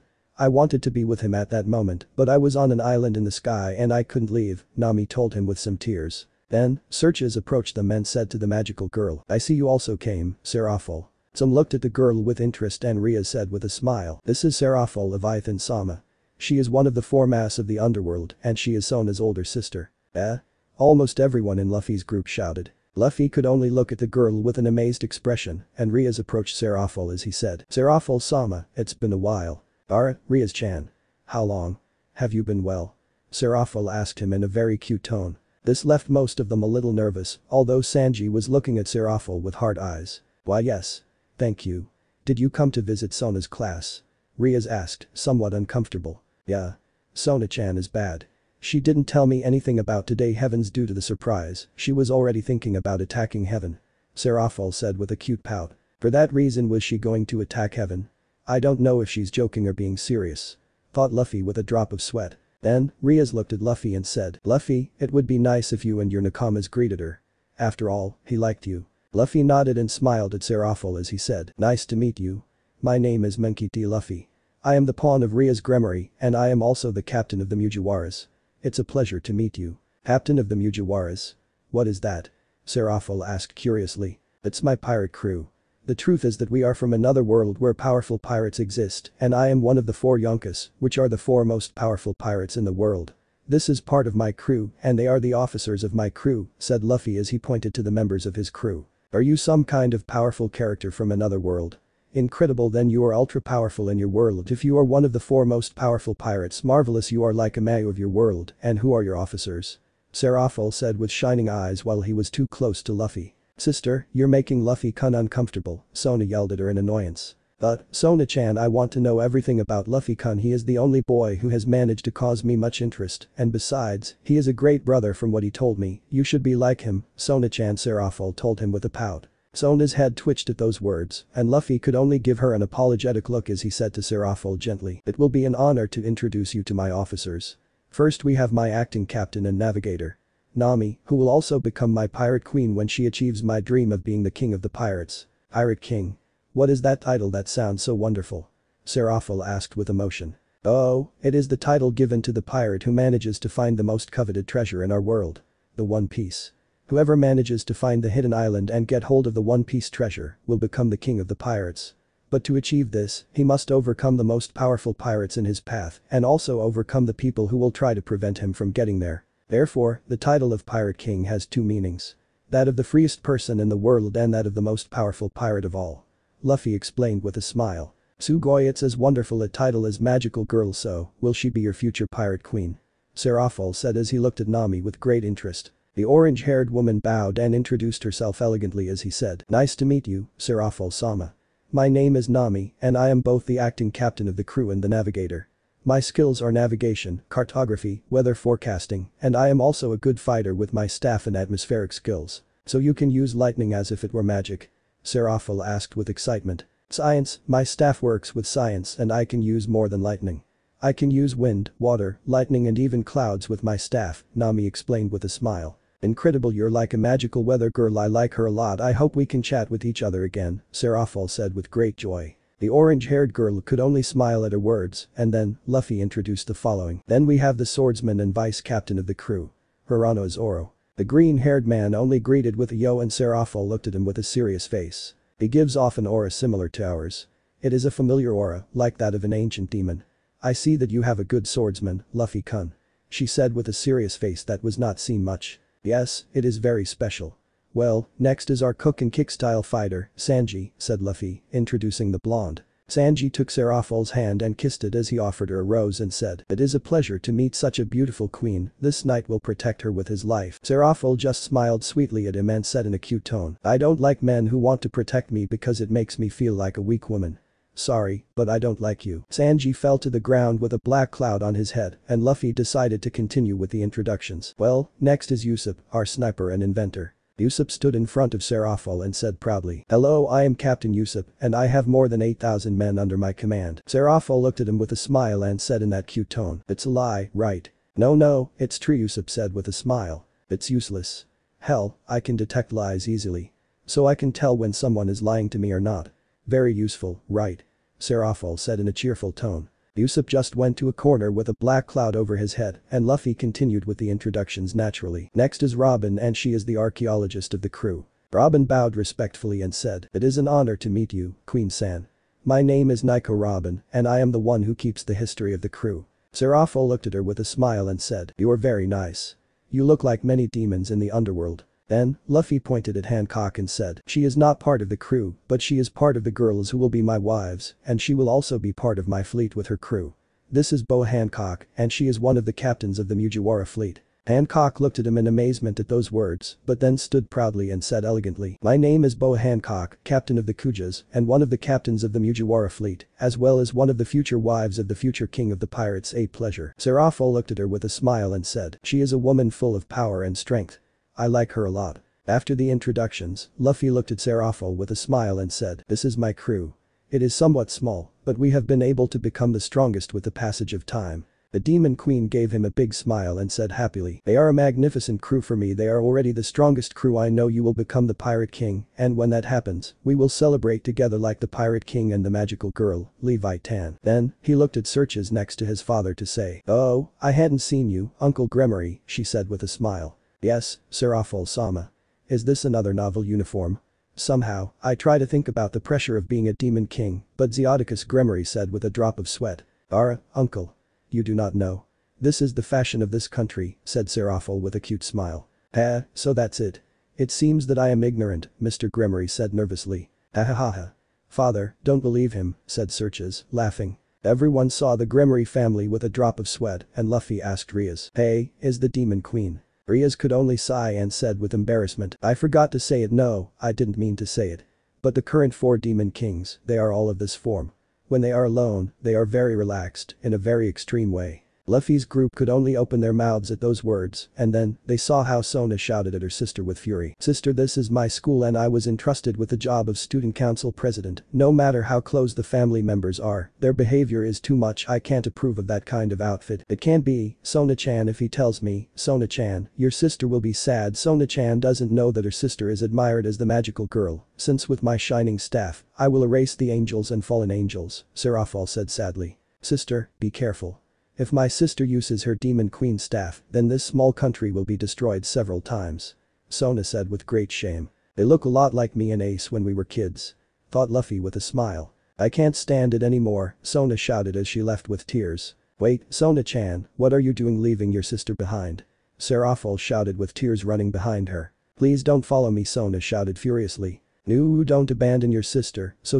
I wanted to be with him at that moment, but I was on an island in the sky and I couldn't leave, Nami told him with some tears. Then, Sirzechs approached them and said to the magical girl, I see you also came, Serafall. Some looked at the girl with interest and Rias said with a smile, this is Serafall Leviathan Sama. She is one of the four mass of the underworld and she is Sona's older sister. Eh? Almost everyone in Luffy's group shouted. Luffy could only look at the girl with an amazed expression and Rias approached Serafall as he said, Serafall-sama, it's been a while. Ara, Rias-chan. How long? Have you been well? Serafall asked him in a very cute tone. This left most of them a little nervous, although Sanji was looking at Serafall with hard eyes. Why yes. Thank you. Did you come to visit Sona's class? Rias asked, somewhat uncomfortable. Yeah. Sona-chan is bad. She didn't tell me anything about today heavens due to the surprise, she was already thinking about attacking heaven. Serafall said with a cute pout. For that reason was she going to attack heaven? I don't know if she's joking or being serious. Thought Luffy with a drop of sweat. Then, Rias looked at Luffy and said, Luffy, it would be nice if you and your Nakamas greeted her. After all, he liked you. Luffy nodded and smiled at Serafall as he said, nice to meet you. My name is Monkey D. Luffy. I am the pawn of Rias Gremory and I am also the captain of the Mugiwaras. It's a pleasure to meet you. Captain of the Mugiwaras. What is that? Serafall asked curiously. It's my pirate crew. The truth is that we are from another world where powerful pirates exist and I am one of the four Yonkos, which are the four most powerful pirates in the world. This is part of my crew and they are the officers of my crew, said Luffy as he pointed to the members of his crew. Are you some kind of powerful character from another world? Incredible then you are ultra powerful in your world if you are one of the four most powerful pirates marvelous you are like a Maou of your world and who are your officers? Serafall said with shining eyes while he was too close to Luffy. Sister, you're making Luffy-kun uncomfortable, Sona yelled at her in annoyance. But, Sona-chan I want to know everything about Luffy-kun he is the only boy who has managed to cause me much interest and besides, he is a great brother from what he told me, you should be like him, Sona-chan Serafall told him with a pout. Sona's head twitched at those words, and Luffy could only give her an apologetic look as he said to Serafall gently, it will be an honor to introduce you to my officers. First we have my acting captain and navigator. Nami, who will also become my pirate queen when she achieves my dream of being the king of the pirates. Pirate king. What is that title that sounds so wonderful? Serafall asked with emotion. Oh, it is the title given to the pirate who manages to find the most coveted treasure in our world. The One Piece. Whoever manages to find the hidden island and get hold of the One Piece treasure will become the king of the pirates. But to achieve this, he must overcome the most powerful pirates in his path and also overcome the people who will try to prevent him from getting there. Therefore, the title of Pirate King has two meanings. That of the freest person in the world and that of the most powerful pirate of all. Luffy explained with a smile. Sugoi it's as wonderful a title as magical girl so, will she be your future pirate queen? Serafall said as he looked at Nami with great interest. The orange-haired woman bowed and introduced herself elegantly as he said, Nice to meet you, Serafall Sama. My name is Nami and I am both the acting captain of the crew and the navigator. My skills are navigation, cartography, weather forecasting, and I am also a good fighter with my staff and atmospheric skills. So you can use lightning as if it were magic? Serafall asked with excitement. Science, my staff works with science and I can use more than lightning. I can use wind, water, lightning and even clouds with my staff, Nami explained with a smile. Incredible you're like a magical weather girl I like her a lot I hope we can chat with each other again, Serafall said with great joy. The orange-haired girl could only smile at her words, and then, Luffy introduced the following. Then we have the swordsman and vice-captain of the crew. Roronoa Zoro. The green-haired man only greeted with a yo and Serafall looked at him with a serious face. He gives off an aura similar to ours. It is a familiar aura, like that of an ancient demon. I see that you have a good swordsman, Luffy-kun. She said with a serious face that was not seen much. Yes, it is very special. Well, next is our cook and kick-style fighter, Sanji, said Luffy, introducing the blonde. Sanji took Serafall's hand and kissed it as he offered her a rose and said, It is a pleasure to meet such a beautiful queen, this knight will protect her with his life. Serafall just smiled sweetly at him and said in a cute tone, I don't like men who want to protect me because it makes me feel like a weak woman. Sorry, but I don't like you. Sanji fell to the ground with a black cloud on his head and Luffy decided to continue with the introductions. Well, next is Usopp, our sniper and inventor. Usopp stood in front of Serafall and said proudly, Hello I am Captain Usopp and I have more than 8,000 men under my command. Serafall looked at him with a smile and said in that cute tone, It's a lie, right? No no, it's true Usopp said with a smile. It's useless. Hell, I can detect lies easily. So I can tell when someone is lying to me or not. Very useful, right? Serafall said in a cheerful tone. Usopp just went to a corner with a black cloud over his head and Luffy continued with the introductions naturally. Next is Robin and she is the archaeologist of the crew. Robin bowed respectfully and said, It is an honor to meet you, Queen San. My name is Nico Robin and I am the one who keeps the history of the crew. Serafall looked at her with a smile and said, You are very nice. You look like many demons in the underworld. Then, Luffy pointed at Hancock and said, She is not part of the crew, but she is part of the girls who will be my wives, and she will also be part of my fleet with her crew. This is Boa Hancock, and she is one of the captains of the Mugiwara fleet. Hancock looked at him in amazement at those words, but then stood proudly and said elegantly, My name is Boa Hancock, captain of the Kujas, and one of the captains of the Mugiwara fleet, as well as one of the future wives of the future king of the pirates a pleasure. Serafall looked at her with a smile and said, She is a woman full of power and strength. I like her a lot. After the introductions, Luffy looked at Serafall with a smile and said, This is my crew. It is somewhat small, but we have been able to become the strongest with the passage of time. The Demon Queen gave him a big smile and said happily, They are a magnificent crew for me they are already the strongest crew I know you will become the Pirate King, and when that happens, we will celebrate together like the Pirate King and the magical girl, Levia-tan. Then, he looked at Sirzechs next to his father to say, Oh, I hadn't seen you, Uncle Gremory, she said with a smile. Yes, Serafall Sama. Is this another novel uniform? Somehow, I try to think about the pressure of being a demon king, but Zeoticus Gremory said with a drop of sweat. Ara, uncle. You do not know. This is the fashion of this country, said Serafall with a cute smile. Eh, so that's it. It seems that I am ignorant, Mr. Gremory said nervously. Ha ha ha ha. Father, don't believe him, said Sirzechs, laughing. Everyone saw the Gremory family with a drop of sweat and Luffy asked Rias, Hey, is the demon queen? Rias could only sigh and said with embarrassment, I forgot to say it no, I didn't mean to say it. But the current four demon kings, they are all of this form. When they are alone, they are very relaxed, in a very extreme way. Luffy's group could only open their mouths at those words, and then, they saw how Sona shouted at her sister with fury. Sister this is my school and I was entrusted with the job of student council president, no matter how close the family members are, their behavior is too much I can't approve of that kind of outfit. It can't be, Sona-chan if he tells me, Sona-chan, your sister will be sad Sona-chan doesn't know that her sister is admired as the magical girl, since with my shining staff, I will erase the angels and fallen angels, Serafall said sadly. Sister, be careful. If my sister uses her demon queen staff, then this small country will be destroyed several times. Sona said with great shame. They look a lot like me and Ace when we were kids. Thought Luffy with a smile. I can't stand it anymore, Sona shouted as she left with tears. Wait, Sona-chan, what are you doing leaving your sister behind? Serafall shouted with tears running behind her. Please don't follow me Sona shouted furiously. No don't abandon your sister, so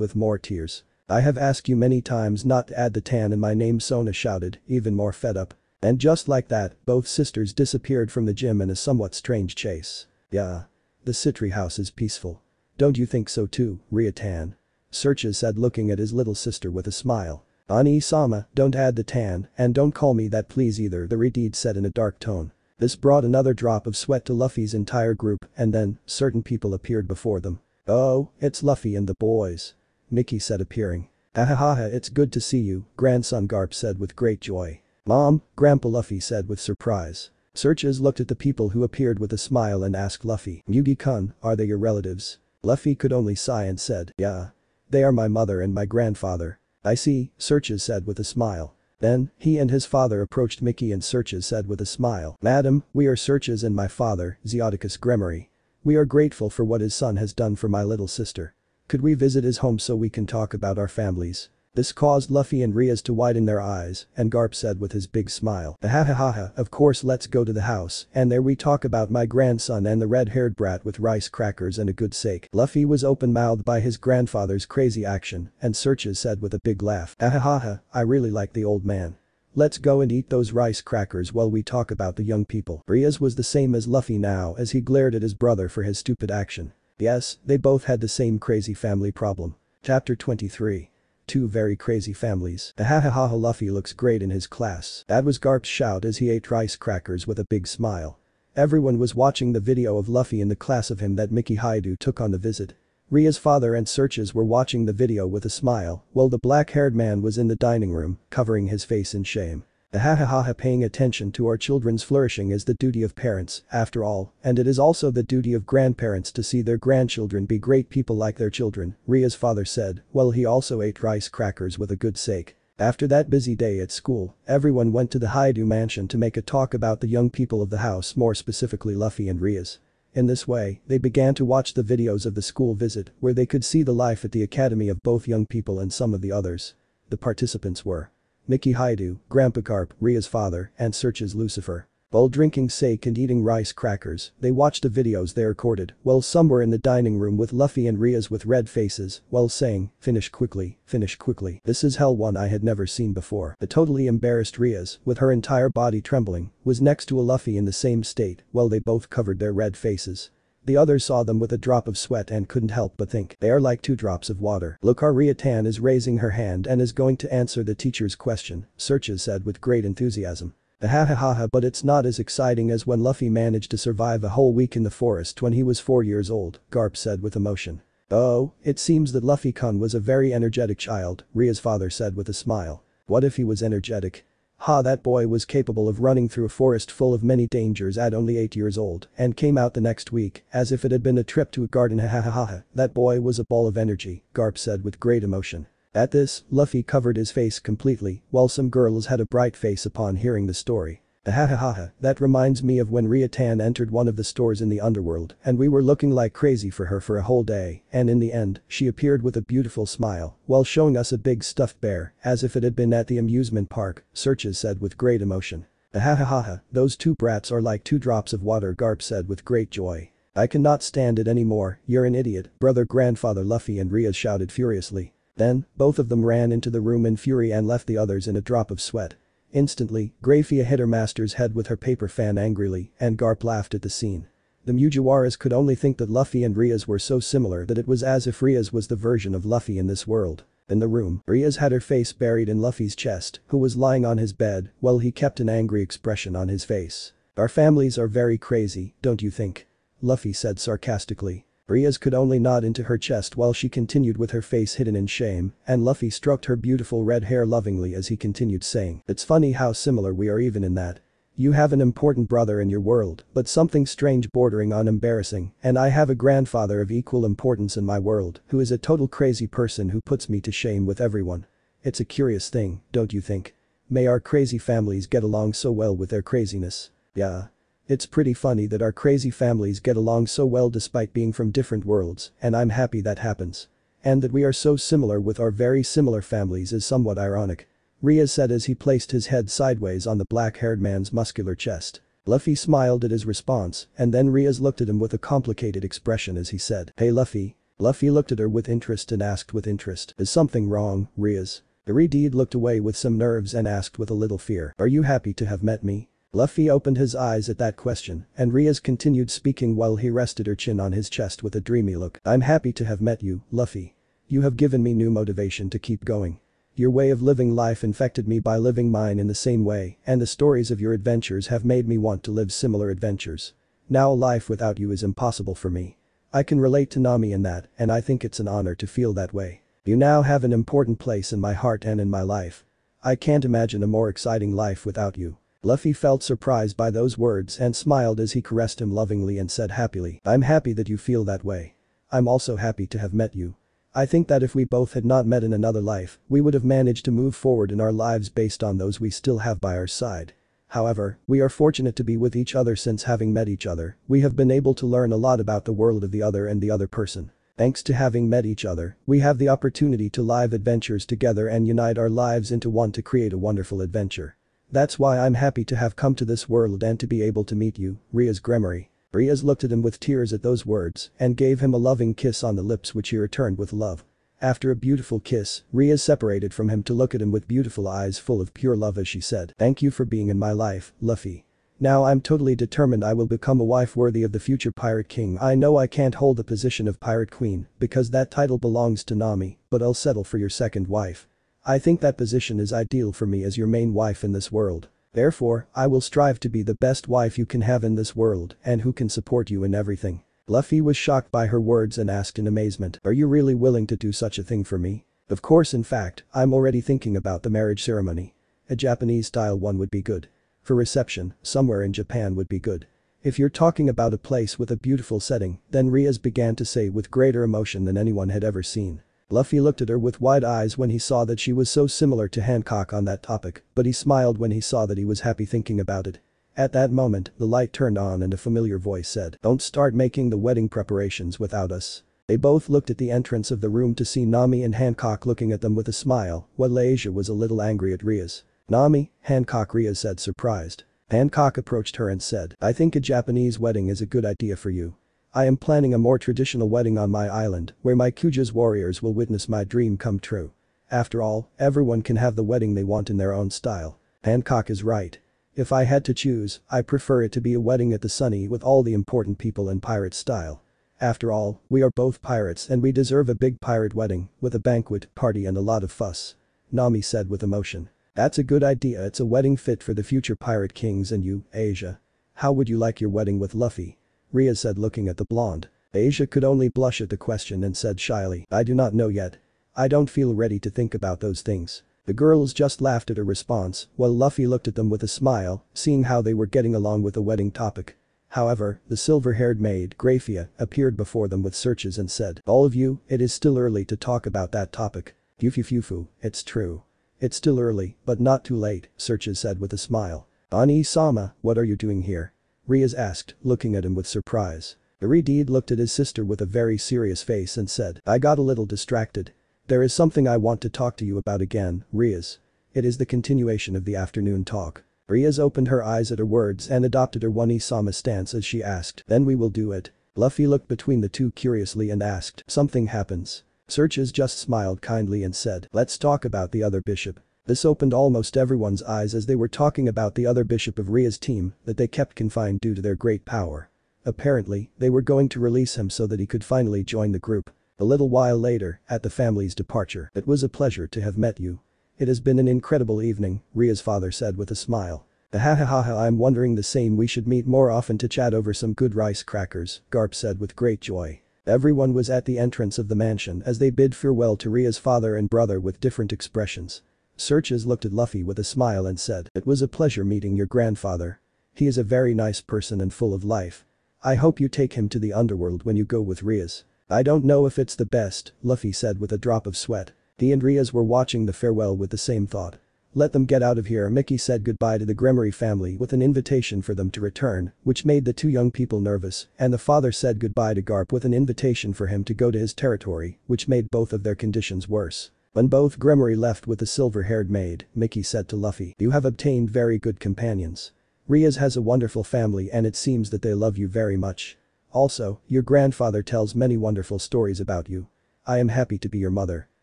with more tears. I have asked you many times not to add the tan in my name Sona shouted, even more fed up. And just like that, both sisters disappeared from the gym in a somewhat strange chase. Yeah. The Sitri house is peaceful. Don't you think so too, Ria-tan? Sirzechs said looking at his little sister with a smile. Ani-sama, don't add the tan, and don't call me that please either the Redeed said in a dark tone. This brought another drop of sweat to Luffy's entire group and then, certain people appeared before them. Oh, it's Luffy and the boys. Miki said appearing. Ahahaha it's good to see you, grandson Garp said with great joy. Mom, Grandpa Luffy said with surprise. Sirzechs looked at the people who appeared with a smile and asked Luffy, Mugi-kun, are they your relatives? Luffy could only sigh and said, yeah. They are my mother and my grandfather. I see, Sirzechs said with a smile. Then, he and his father approached Miki and Sirzechs said with a smile, Madam, we are Sirzechs and my father, Zeoticus Gremory. We are grateful for what his son has done for my little sister. Could we visit his home so we can talk about our families? This caused Luffy and Rias to widen their eyes, and Garp said with his big smile, ha ha ha ha, of course let's go to the house, and there we talk about my grandson and the red-haired brat with rice crackers and a good sake. Luffy was open-mouthed by his grandfather's crazy action, and Sirzechs said with a big laugh, ha ha ha I really like the old man. Let's go and eat those rice crackers while we talk about the young people. Rias was the same as Luffy now as he glared at his brother for his stupid action. Yes, they both had the same crazy family problem. Chapter 23 Two very crazy families. The ha ha ha Luffy looks great in his class. That was Garp's shout as he ate rice crackers with a big smile. Everyone was watching the video of Luffy in the class of him that Miki Hyoudou took on the visit. Ria's father and Sirzechs were watching the video with a smile, while the black-haired man was in the dining room, covering his face in shame. The ha ha ha paying attention to our children's flourishing is the duty of parents, after all, and it is also the duty of grandparents to see their grandchildren be great people like their children, Ria's father said, while he also ate rice crackers with a good sake. After that busy day at school, everyone went to the Hyoudou mansion to make a talk about the young people of the house more specifically Luffy and Rias. In this way, they began to watch the videos of the school visit where they could see the life at the academy of both young people and some of the others. The participants were Miki Hyoudou, Grandpa Garp, Ria's father, and Sirzechs Lucifer. While drinking sake and eating rice crackers, they watched the videos they recorded, while some were in the dining room with Luffy and Rias with red faces, while saying, finish quickly, finish quickly. This is hell one I had never seen before. The totally embarrassed Rias, with her entire body trembling, was next to a Luffy in the same state, while they both covered their red faces. The others saw them with a drop of sweat and couldn't help but think they are like two drops of water. Look Ria-tan is raising her hand and is going to answer the teacher's question, Sirzechs said with great enthusiasm. Ha ha ha ha but it's not as exciting as when Luffy managed to survive a whole week in the forest when he was 4 years old, Garp said with emotion. Oh, it seems that Luffy-kun was a very energetic child, Ria's father said with a smile. What if he was energetic? Ha that boy was capable of running through a forest full of many dangers at only 8 years old and came out the next week as if it had been a trip to a garden ha ha ha ha that boy was a ball of energy, Garp said with great emotion. At this, Luffy covered his face completely while some girls had a bright face upon hearing the story. Ha ha ha ha, that reminds me of when Ria-tan entered one of the stores in the underworld and we were looking like crazy for her for a whole day and in the end, she appeared with a beautiful smile while showing us a big stuffed bear as if it had been at the amusement park, Sirzechs said with great emotion. Ha ha ha ha, those two brats are like two drops of water Garp said with great joy. I cannot stand it anymore, you're an idiot, brother grandfather Luffy and Ria shouted furiously. Then, both of them ran into the room in fury and left the others in a drop of sweat. Instantly, Grayfia hit her master's head with her paper fan angrily, and Garp laughed at the scene. The Mugiwaras could only think that Luffy and Rias were so similar that it was as if Rias was the version of Luffy in this world. In the room, Rias had her face buried in Luffy's chest, who was lying on his bed, while he kept an angry expression on his face. Our families are very crazy, don't you think? Luffy said sarcastically. Rias could only nod into her chest while she continued with her face hidden in shame, and Luffy stroked her beautiful red hair lovingly as he continued saying, It's funny how similar we are even in that. You have an important brother in your world, but something strange bordering on embarrassing, and I have a grandfather of equal importance in my world, who is a total crazy person who puts me to shame with everyone. It's a curious thing, don't you think? May our crazy families get along so well with their craziness. Yeah. It's pretty funny that our crazy families get along so well despite being from different worlds, and I'm happy that happens. And that we are so similar with our very similar families is somewhat ironic. Rias said as he placed his head sideways on the black-haired man's muscular chest. Luffy smiled at his response, and then Rias looked at him with a complicated expression as he said, Hey Luffy. Luffy looked at her with interest and asked with interest, Is something wrong, Rias? The Redeed looked away with some nerves and asked with a little fear, are you happy to have met me? Luffy opened his eyes at that question, and Rias continued speaking while he rested her chin on his chest with a dreamy look. I'm happy to have met you, Luffy. You have given me new motivation to keep going. Your way of living life infected me by living mine in the same way, and the stories of your adventures have made me want to live similar adventures. Now life without you is impossible for me. I can relate to Nami in that, and I think it's an honor to feel that way. You now have an important place in my heart and in my life. I can't imagine a more exciting life without you. Luffy felt surprised by those words and smiled as he caressed him lovingly and said happily, I'm happy that you feel that way. I'm also happy to have met you. I think that if we both had not met in another life, we would have managed to move forward in our lives based on those we still have by our side. However, we are fortunate to be with each other since having met each other, we have been able to learn a lot about the world of the other and the other person. Thanks to having met each other, we have the opportunity to live adventures together and unite our lives into one to create a wonderful adventure. That's why I'm happy to have come to this world and to be able to meet you, Rias Gremory. Rias looked at him with tears at those words and gave him a loving kiss on the lips which he returned with love. After a beautiful kiss, Rias separated from him to look at him with beautiful eyes full of pure love as she said, thank you for being in my life, Luffy. Now I'm totally determined I will become a wife worthy of the future Pirate King. I know I can't hold the position of Pirate Queen because that title belongs to Nami, but I'll settle for your second wife. I think that position is ideal for me as your main wife in this world. Therefore, I will strive to be the best wife you can have in this world and who can support you in everything. Luffy was shocked by her words and asked in amazement, are you really willing to do such a thing for me? Of course in fact, I'm already thinking about the marriage ceremony. A Japanese style one would be good. For reception, somewhere in Japan would be good. If you're talking about a place with a beautiful setting, then Rias began to say with greater emotion than anyone had ever seen. Luffy looked at her with wide eyes when he saw that she was so similar to Hancock on that topic, but he smiled when he saw that he was happy thinking about it. At that moment, the light turned on and a familiar voice said, don't start making the wedding preparations without us. They both looked at the entrance of the room to see Nami and Hancock looking at them with a smile, while Asia was a little angry at Rias. Nami, Hancock Rias said surprised. Hancock approached her and said, I think a Japanese wedding is a good idea for you. I am planning a more traditional wedding on my island, where my Kuja's warriors will witness my dream come true. After all, everyone can have the wedding they want in their own style. Hancock is right. If I had to choose, I prefer it to be a wedding at the Sunny with all the important people in pirate style. After all, we are both pirates and we deserve a big pirate wedding, with a banquet, party and a lot of fuss. Nami said with emotion. That's a good idea it's a wedding fit for the future pirate kings and you, Asia. How would you like your wedding with Luffy? Rias said looking at the blonde. Asia could only blush at the question and said shyly, I do not know yet. I don't feel ready to think about those things. The girls just laughed at her response, while Luffy looked at them with a smile, seeing how they were getting along with the wedding topic. However, the silver-haired maid, Grayfia, appeared before them with Sirzechs and said, all of you, it is still early to talk about that topic. Fufu it's true. It's still early, but not too late, Sirzechs said with a smile. Ani-sama, what are you doing here? Rias asked, looking at him with surprise. Redeed looked at his sister with a very serious face and said, I got a little distracted. There is something I want to talk to you about again, Rias. It is the continuation of the afternoon talk. Rias opened her eyes at her words and adopted her Onee-Sama stance as she asked, then we will do it. Luffy looked between the two curiously and asked, something happens. Sirzechs just smiled kindly and said, let's talk about the other bishop. This opened almost everyone's eyes as they were talking about the other bishop of Ria's team that they kept confined due to their great power. Apparently, they were going to release him so that he could finally join the group. A little while later, at the family's departure, it was a pleasure to have met you. It has been an incredible evening, Ria's father said with a smile. Ha ha ha ha I'm wondering the same we should meet more often to chat over some good rice crackers, Garp said with great joy. Everyone was at the entrance of the mansion as they bid farewell to Ria's father and brother with different expressions. Sirzechs looked at Luffy with a smile and said, it was a pleasure meeting your grandfather. He is a very nice person and full of life. I hope you take him to the underworld when you go with Rias. I don't know if it's the best, Luffy said with a drop of sweat. The and Rias were watching the farewell with the same thought. Let them get out of here Miki said goodbye to the Gremory family with an invitation for them to return, which made the two young people nervous, and the father said goodbye to Garp with an invitation for him to go to his territory, which made both of their conditions worse. When both Gremory left with the silver-haired maid, Miki said to Luffy, you have obtained very good companions. Rias has a wonderful family and it seems that they love you very much. Also, your grandfather tells many wonderful stories about you. I am happy to be your mother.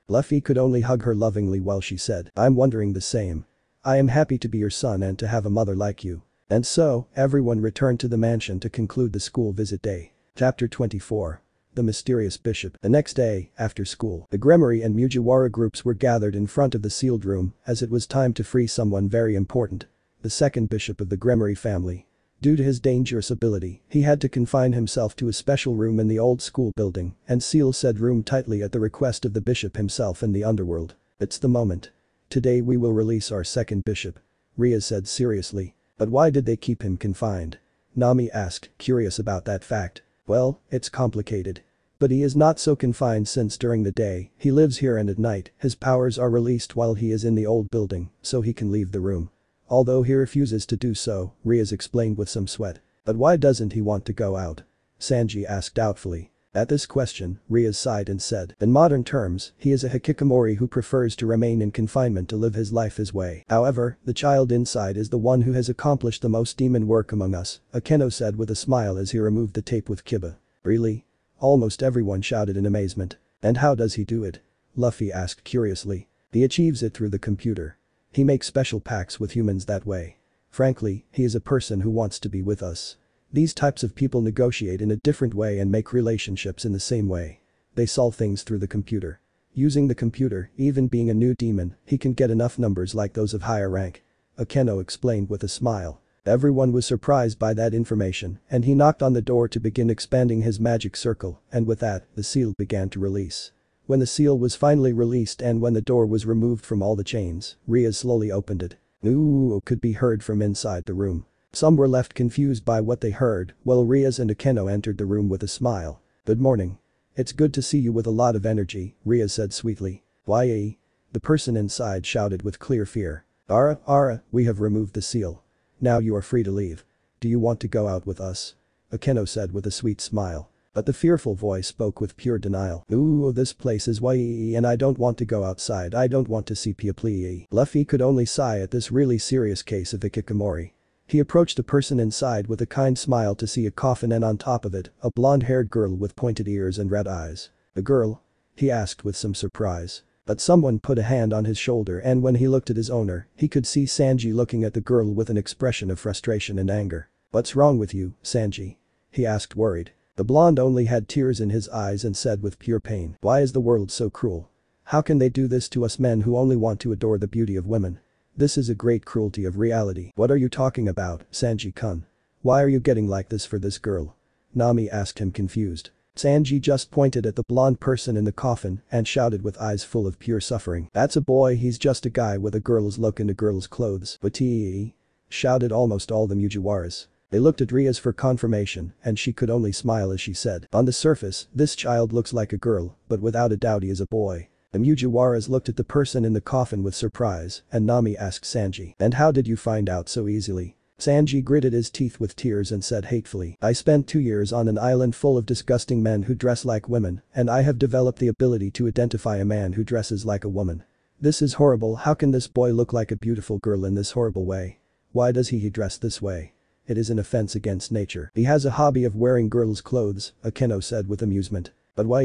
Luffy could only hug her lovingly while she said, I'm wondering the same. I am happy to be your son and to have a mother like you. And so, everyone returned to the mansion to conclude the school visit day. Chapter 24. The Mysterious Bishop. The next day, after school, the Gremory and Mugiwara groups were gathered in front of the sealed room as it was time to free someone very important. The second bishop of the Gremory family. Due to his dangerous ability, he had to confine himself to a special room in the old school building and seal said room tightly at the request of the bishop himself in the underworld. It's the moment. Today we will release our second bishop. Rias said seriously. But why did they keep him confined? Nami asked, curious about that fact. Well, it's complicated. But he is not so confined since during the day, he lives here and at night, his powers are released while he is in the old building, so he can leave the room. Although he refuses to do so, Rias explained with some sweat. But why doesn't he want to go out? Sanji asked doubtfully. At this question, Rias sighed and said, in modern terms, he is a hikikomori who prefers to remain in confinement to live his life his way. However, the child inside is the one who has accomplished the most demon work among us, Akeno said with a smile as he removed the tape with Kiba. Really? Almost everyone shouted in amazement. And how does he do it? Luffy asked curiously. He achieves it through the computer. He makes special pacts with humans that way. Frankly, he is a person who wants to be with us. These types of people negotiate in a different way and make relationships in the same way. They solve things through the computer. Using the computer, even being a new demon, he can get enough numbers like those of higher rank. Akeno explained with a smile. Everyone was surprised by that information and he knocked on the door to begin expanding his magic circle and with that, the seal began to release. When the seal was finally released and when the door was removed from all the chains, Rias slowly opened it. Ooh could be heard from inside the room. Some were left confused by what they heard, while Rias and Akeno entered the room with a smile. Good morning. It's good to see you with a lot of energy, Rias said sweetly. Why? The person inside shouted with clear fear. Ara, Ara, we have removed the seal. Now you are free to leave. Do you want to go out with us? Akeno said with a sweet smile. But the fearful voice spoke with pure denial. Ooh, this place is why and I don't want to go outside I don't want to see Pia Luffy could only sigh at this really serious case of Hikikomori. He approached the person inside with a kind smile to see a coffin and on top of it, a blonde-haired girl with pointed ears and red eyes. A girl? He asked with some surprise. But someone put a hand on his shoulder and when he looked at his owner, he could see Sanji looking at the girl with an expression of frustration and anger. What's wrong with you, Sanji? He asked worried. The blonde only had tears in his eyes and said with pure pain, why is the world so cruel? How can they do this to us men who only want to adore the beauty of women? This is a great cruelty of reality. What are you talking about, Sanji-kun? Why are you getting like this for this girl? Nami asked him confused. Sanji just pointed at the blonde person in the coffin and shouted with eyes full of pure suffering. That's a boy he's just a guy with a girl's look and a girl's clothes. But he shouted almost all the Mugiwaras. They looked at Rias for confirmation and she could only smile as she said. On the surface, this child looks like a girl, but without a doubt he is a boy. The Mugiwaras looked at the person in the coffin with surprise, and Nami asked Sanji, and how did you find out so easily? Sanji gritted his teeth with tears and said hatefully, I spent two years on an island full of disgusting men who dress like women, and I have developed the ability to identify a man who dresses like a woman. This is horrible how can this boy look like a beautiful girl in this horrible way? Why does he, he dress this way? It is an offense against nature. He has a hobby of wearing girls' clothes, Akeno said with amusement. But why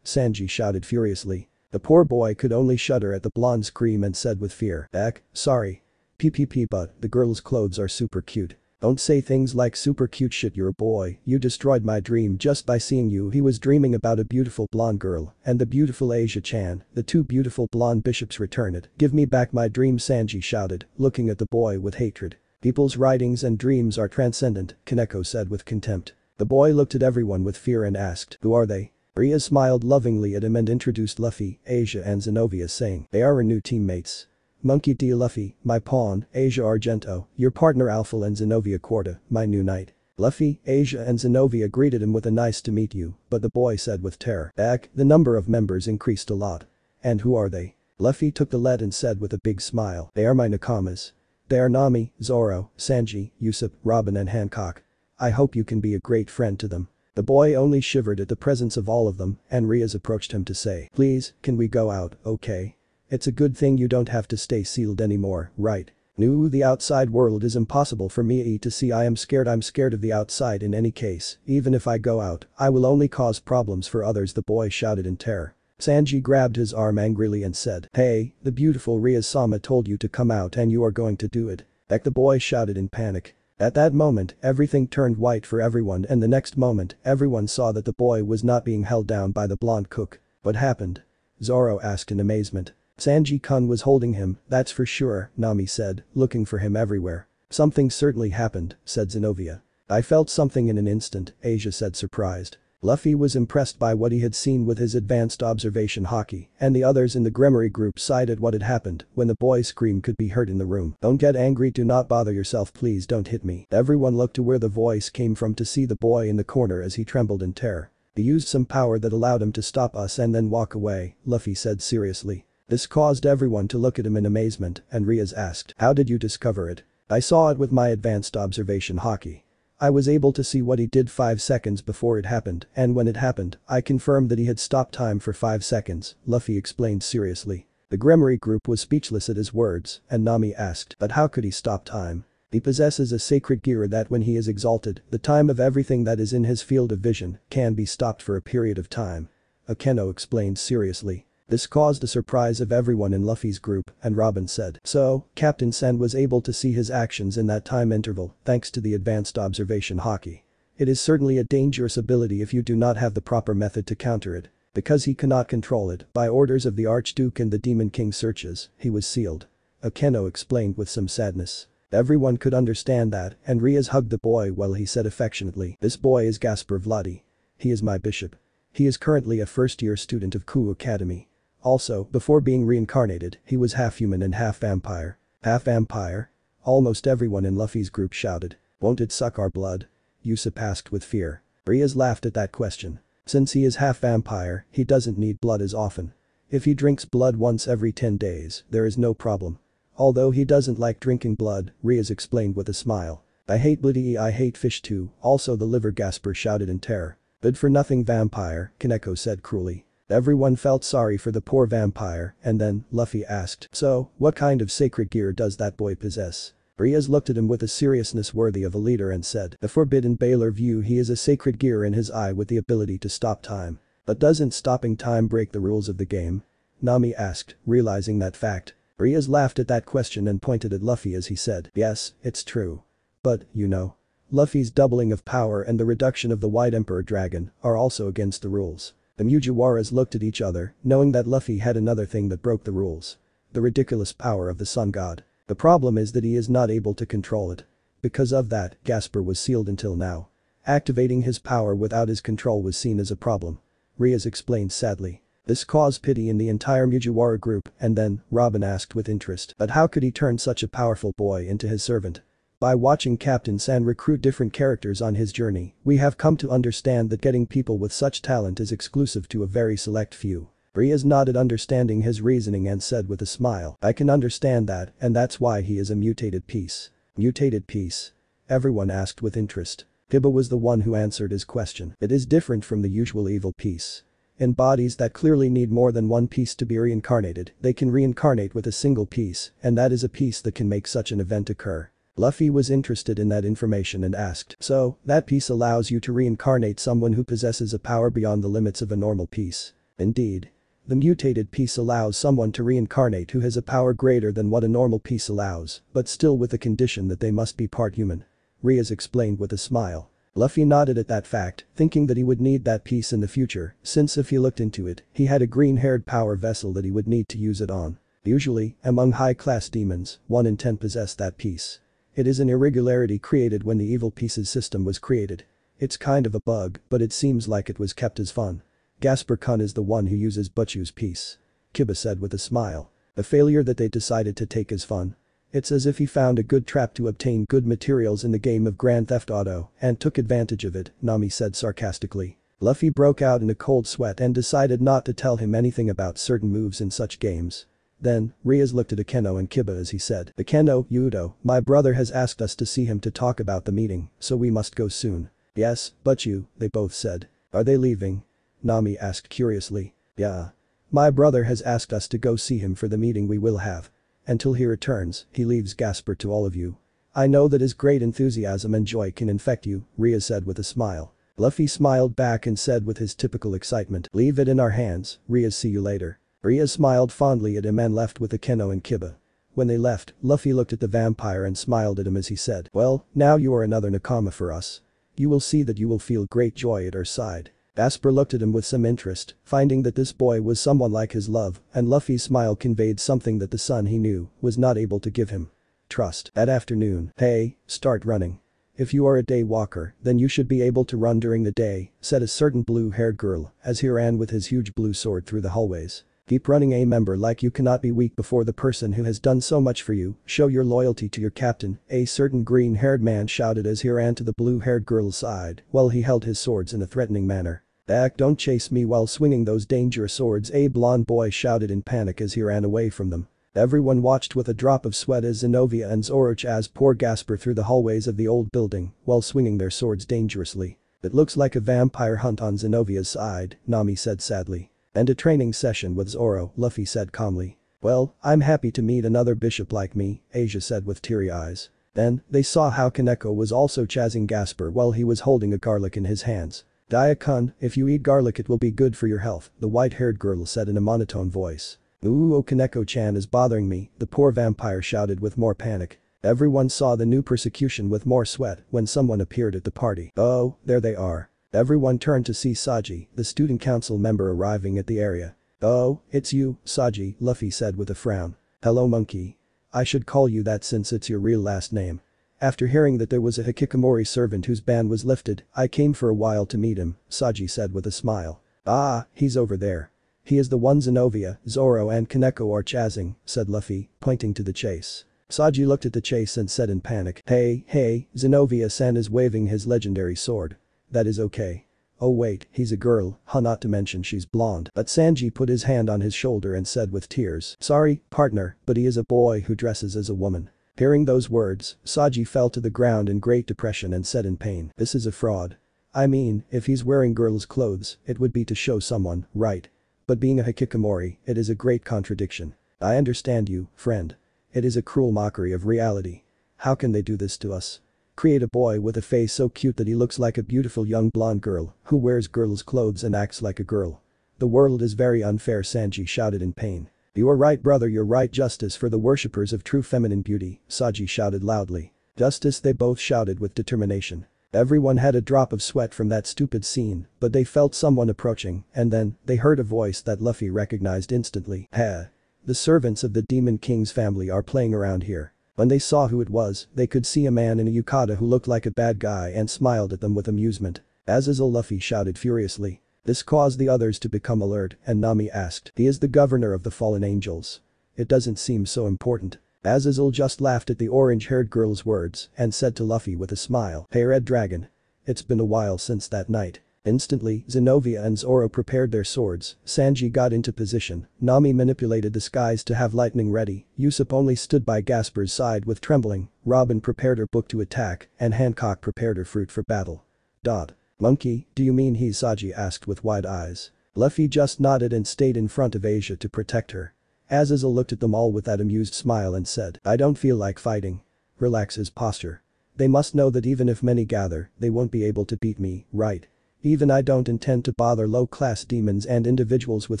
Sanji shouted furiously. The poor boy could only shudder at the blonde scream and said with fear, Ek, sorry. PPP but, the girl's clothes are super cute. Don't say things like super cute shit you're a boy, you destroyed my dream just by seeing you he was dreaming about a beautiful blonde girl and the beautiful Asia-chan, the two beautiful blonde bishops return it, give me back my dream Sanji shouted, looking at the boy with hatred. People's writings and dreams are transcendent, Koneko said with contempt. The boy looked at everyone with fear and asked, who are they? Rias smiled lovingly at him and introduced Luffy, Asia and Xenovia saying, they are our new teammates. Monkey D. Luffy, my pawn, Asia Argento, your partner Alpha and Xenovia Quarta, my new knight. Luffy, Asia and Xenovia greeted him with a nice to meet you, but the boy said with terror, Back, the number of members increased a lot. And who are they? Luffy took the lead and said with a big smile, they are my Nakamas. They are Nami, Zoro, Sanji, Usopp, Robin and Hancock. I hope you can be a great friend to them. The boy only shivered at the presence of all of them and Rias approached him to say, please, can we go out, okay? It's a good thing you don't have to stay sealed anymore, right? No, the outside world is impossible for me to see I am scared I'm scared of the outside in any case, even if I go out, I will only cause problems for others the boy shouted in terror. Sanji grabbed his arm angrily and said, Hey, the beautiful Ria-sama told you to come out and you are going to do it. Ek the boy shouted in panic. At that moment, everything turned white for everyone and the next moment, everyone saw that the boy was not being held down by the blonde cook. What happened? Zoro asked in amazement. Sanji-kun was holding him, that's for sure, Nami said, looking for him everywhere. Something certainly happened, said Xenovia. I felt something in an instant, Asia said surprised. Luffy was impressed by what he had seen with his advanced observation Haki, and the others in the Gremory group cited what had happened when the boy's scream could be heard in the room. Don't get angry do not bother yourself please don't hit me. Everyone looked to where the voice came from to see the boy in the corner as he trembled in terror. He used some power that allowed him to stop us and then walk away, Luffy said seriously. This caused everyone to look at him in amazement and Rias asked, how did you discover it? I saw it with my advanced observation Haki. I was able to see what he did 5 seconds before it happened and when it happened, I confirmed that he had stopped time for 5 seconds, Luffy explained seriously. The Gremory group was speechless at his words and Nami asked, but how could he stop time? He possesses a sacred gear that when he is exalted, the time of everything that is in his field of vision can be stopped for a period of time. Akeno explained seriously. This caused a surprise of everyone in Luffy's group, and Robin said, so, Captain Sen was able to see his actions in that time interval thanks to the advanced observation Haki. It is certainly a dangerous ability if you do not have the proper method to counter it. Because he cannot control it, by orders of the Archduke and the Demon King Sirzechs, he was sealed. Akeno explained with some sadness. Everyone could understand that, and Rias hugged the boy while he said affectionately, this boy is Gasper Vladi. He is my bishop. He is currently a first-year student of Kuoh Academy. Also, before being reincarnated, he was half human and half vampire. Half vampire? Almost everyone in Luffy's group shouted. Won't it suck our blood? Usopp asked with fear. Rias laughed at that question. Since he is half vampire, he doesn't need blood as often. If he drinks blood once every 10 days, there is no problem. Although he doesn't like drinking blood, Rias explained with a smile. I hate bloody I hate fish too, also the liver Gasper shouted in terror. But for nothing vampire, Koneko said cruelly. Everyone felt sorry for the poor vampire and then, Luffy asked, so, what kind of sacred gear does that boy possess? Rias looked at him with a seriousness worthy of a leader and said, the forbidden Balor view he is a sacred gear in his eye with the ability to stop time. But doesn't stopping time break the rules of the game? Nami asked, realizing that fact. Rias laughed at that question and pointed at Luffy as he said, yes, it's true. But, you know. Luffy's doubling of power and the reduction of the White Emperor Dragon are also against the rules. The Mugiwaras looked at each other, knowing that Luffy had another thing that broke the rules. The ridiculous power of the Sun God. The problem is that he is not able to control it. Because of that, Gasper was sealed until now. Activating his power without his control was seen as a problem. Rias explained sadly. This caused pity in the entire Mugiwara group and then, Robin asked with interest, but how could he turn such a powerful boy into his servant? By watching Captain San recruit different characters on his journey, we have come to understand that getting people with such talent is exclusive to a very select few. Rias nodded understanding his reasoning and said with a smile, I can understand that and that's why he is a mutated piece. Mutated piece? Everyone asked with interest. Kiba was the one who answered his question. It is different from the usual evil piece. In bodies that clearly need more than one piece to be reincarnated, they can reincarnate with a single piece, and that is a piece that can make such an event occur. Luffy was interested in that information and asked, so, that piece allows you to reincarnate someone who possesses a power beyond the limits of a normal piece. Indeed. The mutated piece allows someone to reincarnate who has a power greater than what a normal piece allows, but still with the condition that they must be part human. Rias explained with a smile. Luffy nodded at that fact, thinking that he would need that piece in the future, since if he looked into it, he had a green-haired power vessel that he would need to use it on. Usually, among high-class demons, 1 in 10 possess that piece. It is an irregularity created when the evil pieces system was created. It's kind of a bug, but it seems like it was kept as fun. Gasper Kun is the one who uses Buchou's piece. Kiba said with a smile. A failure that they decided to take as fun. It's as if he found a good trap to obtain good materials in the game of Grand Theft Auto and took advantage of it, Nami said sarcastically. Luffy broke out in a cold sweat and decided not to tell him anything about certain moves in such games. Then, Rias looked at Akeno and Kiba as he said, Akeno, Yuuto, my brother has asked us to see him to talk about the meeting, so we must go soon. Yes, but you, they both said. Are they leaving? Nami asked curiously. Yeah. My brother has asked us to go see him for the meeting we will have. Until he returns, he leaves Gasper to all of you. I know that his great enthusiasm and joy can infect you, Rias said with a smile. Luffy smiled back and said with his typical excitement, leave it in our hands, Rias see you later. Rias smiled fondly at him and left with Akeno and Kiba. When they left, Luffy looked at the vampire and smiled at him as he said, well, now you are another Nakama for us. You will see that you will feel great joy at our side. Asper looked at him with some interest, finding that this boy was someone like his love, and Luffy's smile conveyed something that the son he knew was not able to give him. Trust. That afternoon, hey, start running. If you are a day walker, then you should be able to run during the day, said a certain blue-haired girl, as he ran with his huge blue sword through the hallways. Keep running a member like you cannot be weak before the person who has done so much for you, show your loyalty to your captain, a certain green-haired man shouted as he ran to the blue-haired girl's side, while he held his swords in a threatening manner. Back don't chase me while swinging those dangerous swords a blond boy shouted in panic as he ran away from them. Everyone watched with a drop of sweat as Xenovia and Zoro as poor Gasper through the hallways of the old building while swinging their swords dangerously. It looks like a vampire hunt on Xenovia's side, Nami said sadly. And a training session with Zoro, Luffy said calmly. Well, I'm happy to meet another bishop like me, Asia said with teary eyes. Then, they saw how Koneko was also chasing Gasper while he was holding a garlic in his hands. Diakon, if you eat garlic it will be good for your health, the white-haired girl said in a monotone voice. Ooh oh Koneko-chan is bothering me, the poor vampire shouted with more panic. Everyone saw the new persecution with more sweat when someone appeared at the party. Oh, there they are. Everyone turned to see Saji, the student council member arriving at the area. Oh, it's you, Saji, Luffy said with a frown. Hello monkey. I should call you that since it's your real last name. After hearing that there was a Hikikomori servant whose ban was lifted, I came for a while to meet him, Saji said with a smile. Ah, he's over there. He is the one Xenovia, Zoro and Koneko are chasing, said Luffy, pointing to the chase. Saji looked at the chase and said in panic, hey, hey, Xenovia-san is waving his legendary sword. That is okay. Oh wait, he's a girl, huh not to mention she's blonde. But Sanji put his hand on his shoulder and said with tears, sorry, partner, but he is a boy who dresses as a woman. Hearing those words, Saji fell to the ground in great depression and said in pain, this is a fraud. I mean, if he's wearing girl's clothes, it would be to show someone, right? But being a hikikomori, it is a great contradiction. I understand you, friend. It is a cruel mockery of reality. How can they do this to us? Create a boy with a face so cute that he looks like a beautiful young blonde girl who wears girl's clothes and acts like a girl. The world is very unfair Sanji shouted in pain. You are right brother you're right justice for the worshippers of true feminine beauty, Saji shouted loudly. Justice they both shouted with determination. Everyone had a drop of sweat from that stupid scene, but they felt someone approaching, and then, they heard a voice that Luffy recognized instantly. Ha! The servants of the Demon King's family are playing around here. When they saw who it was, they could see a man in a yukata who looked like a bad guy and smiled at them with amusement. Azazel Luffy shouted furiously. This caused the others to become alert and Nami asked, he is the governor of the fallen angels. It doesn't seem so important. Azazel just laughed at the orange-haired girl's words and said to Luffy with a smile, hey Red Dragon. It's been a while since that night. Instantly, Xenovia and Zoro prepared their swords, Sanji got into position, Nami manipulated the skies to have lightning ready, Usopp only stood by Gasper's side with trembling, Robin prepared her book to attack, and Hancock prepared her fruit for battle. Dot. Monkey, do you mean he Saji asked with wide eyes. Luffy just nodded and stayed in front of Asia to protect her. Azazel looked at them all with that amused smile and said, I don't feel like fighting. Relax his posture. They must know that even if many gather, they won't be able to beat me, right? Even I don't intend to bother low-class demons and individuals with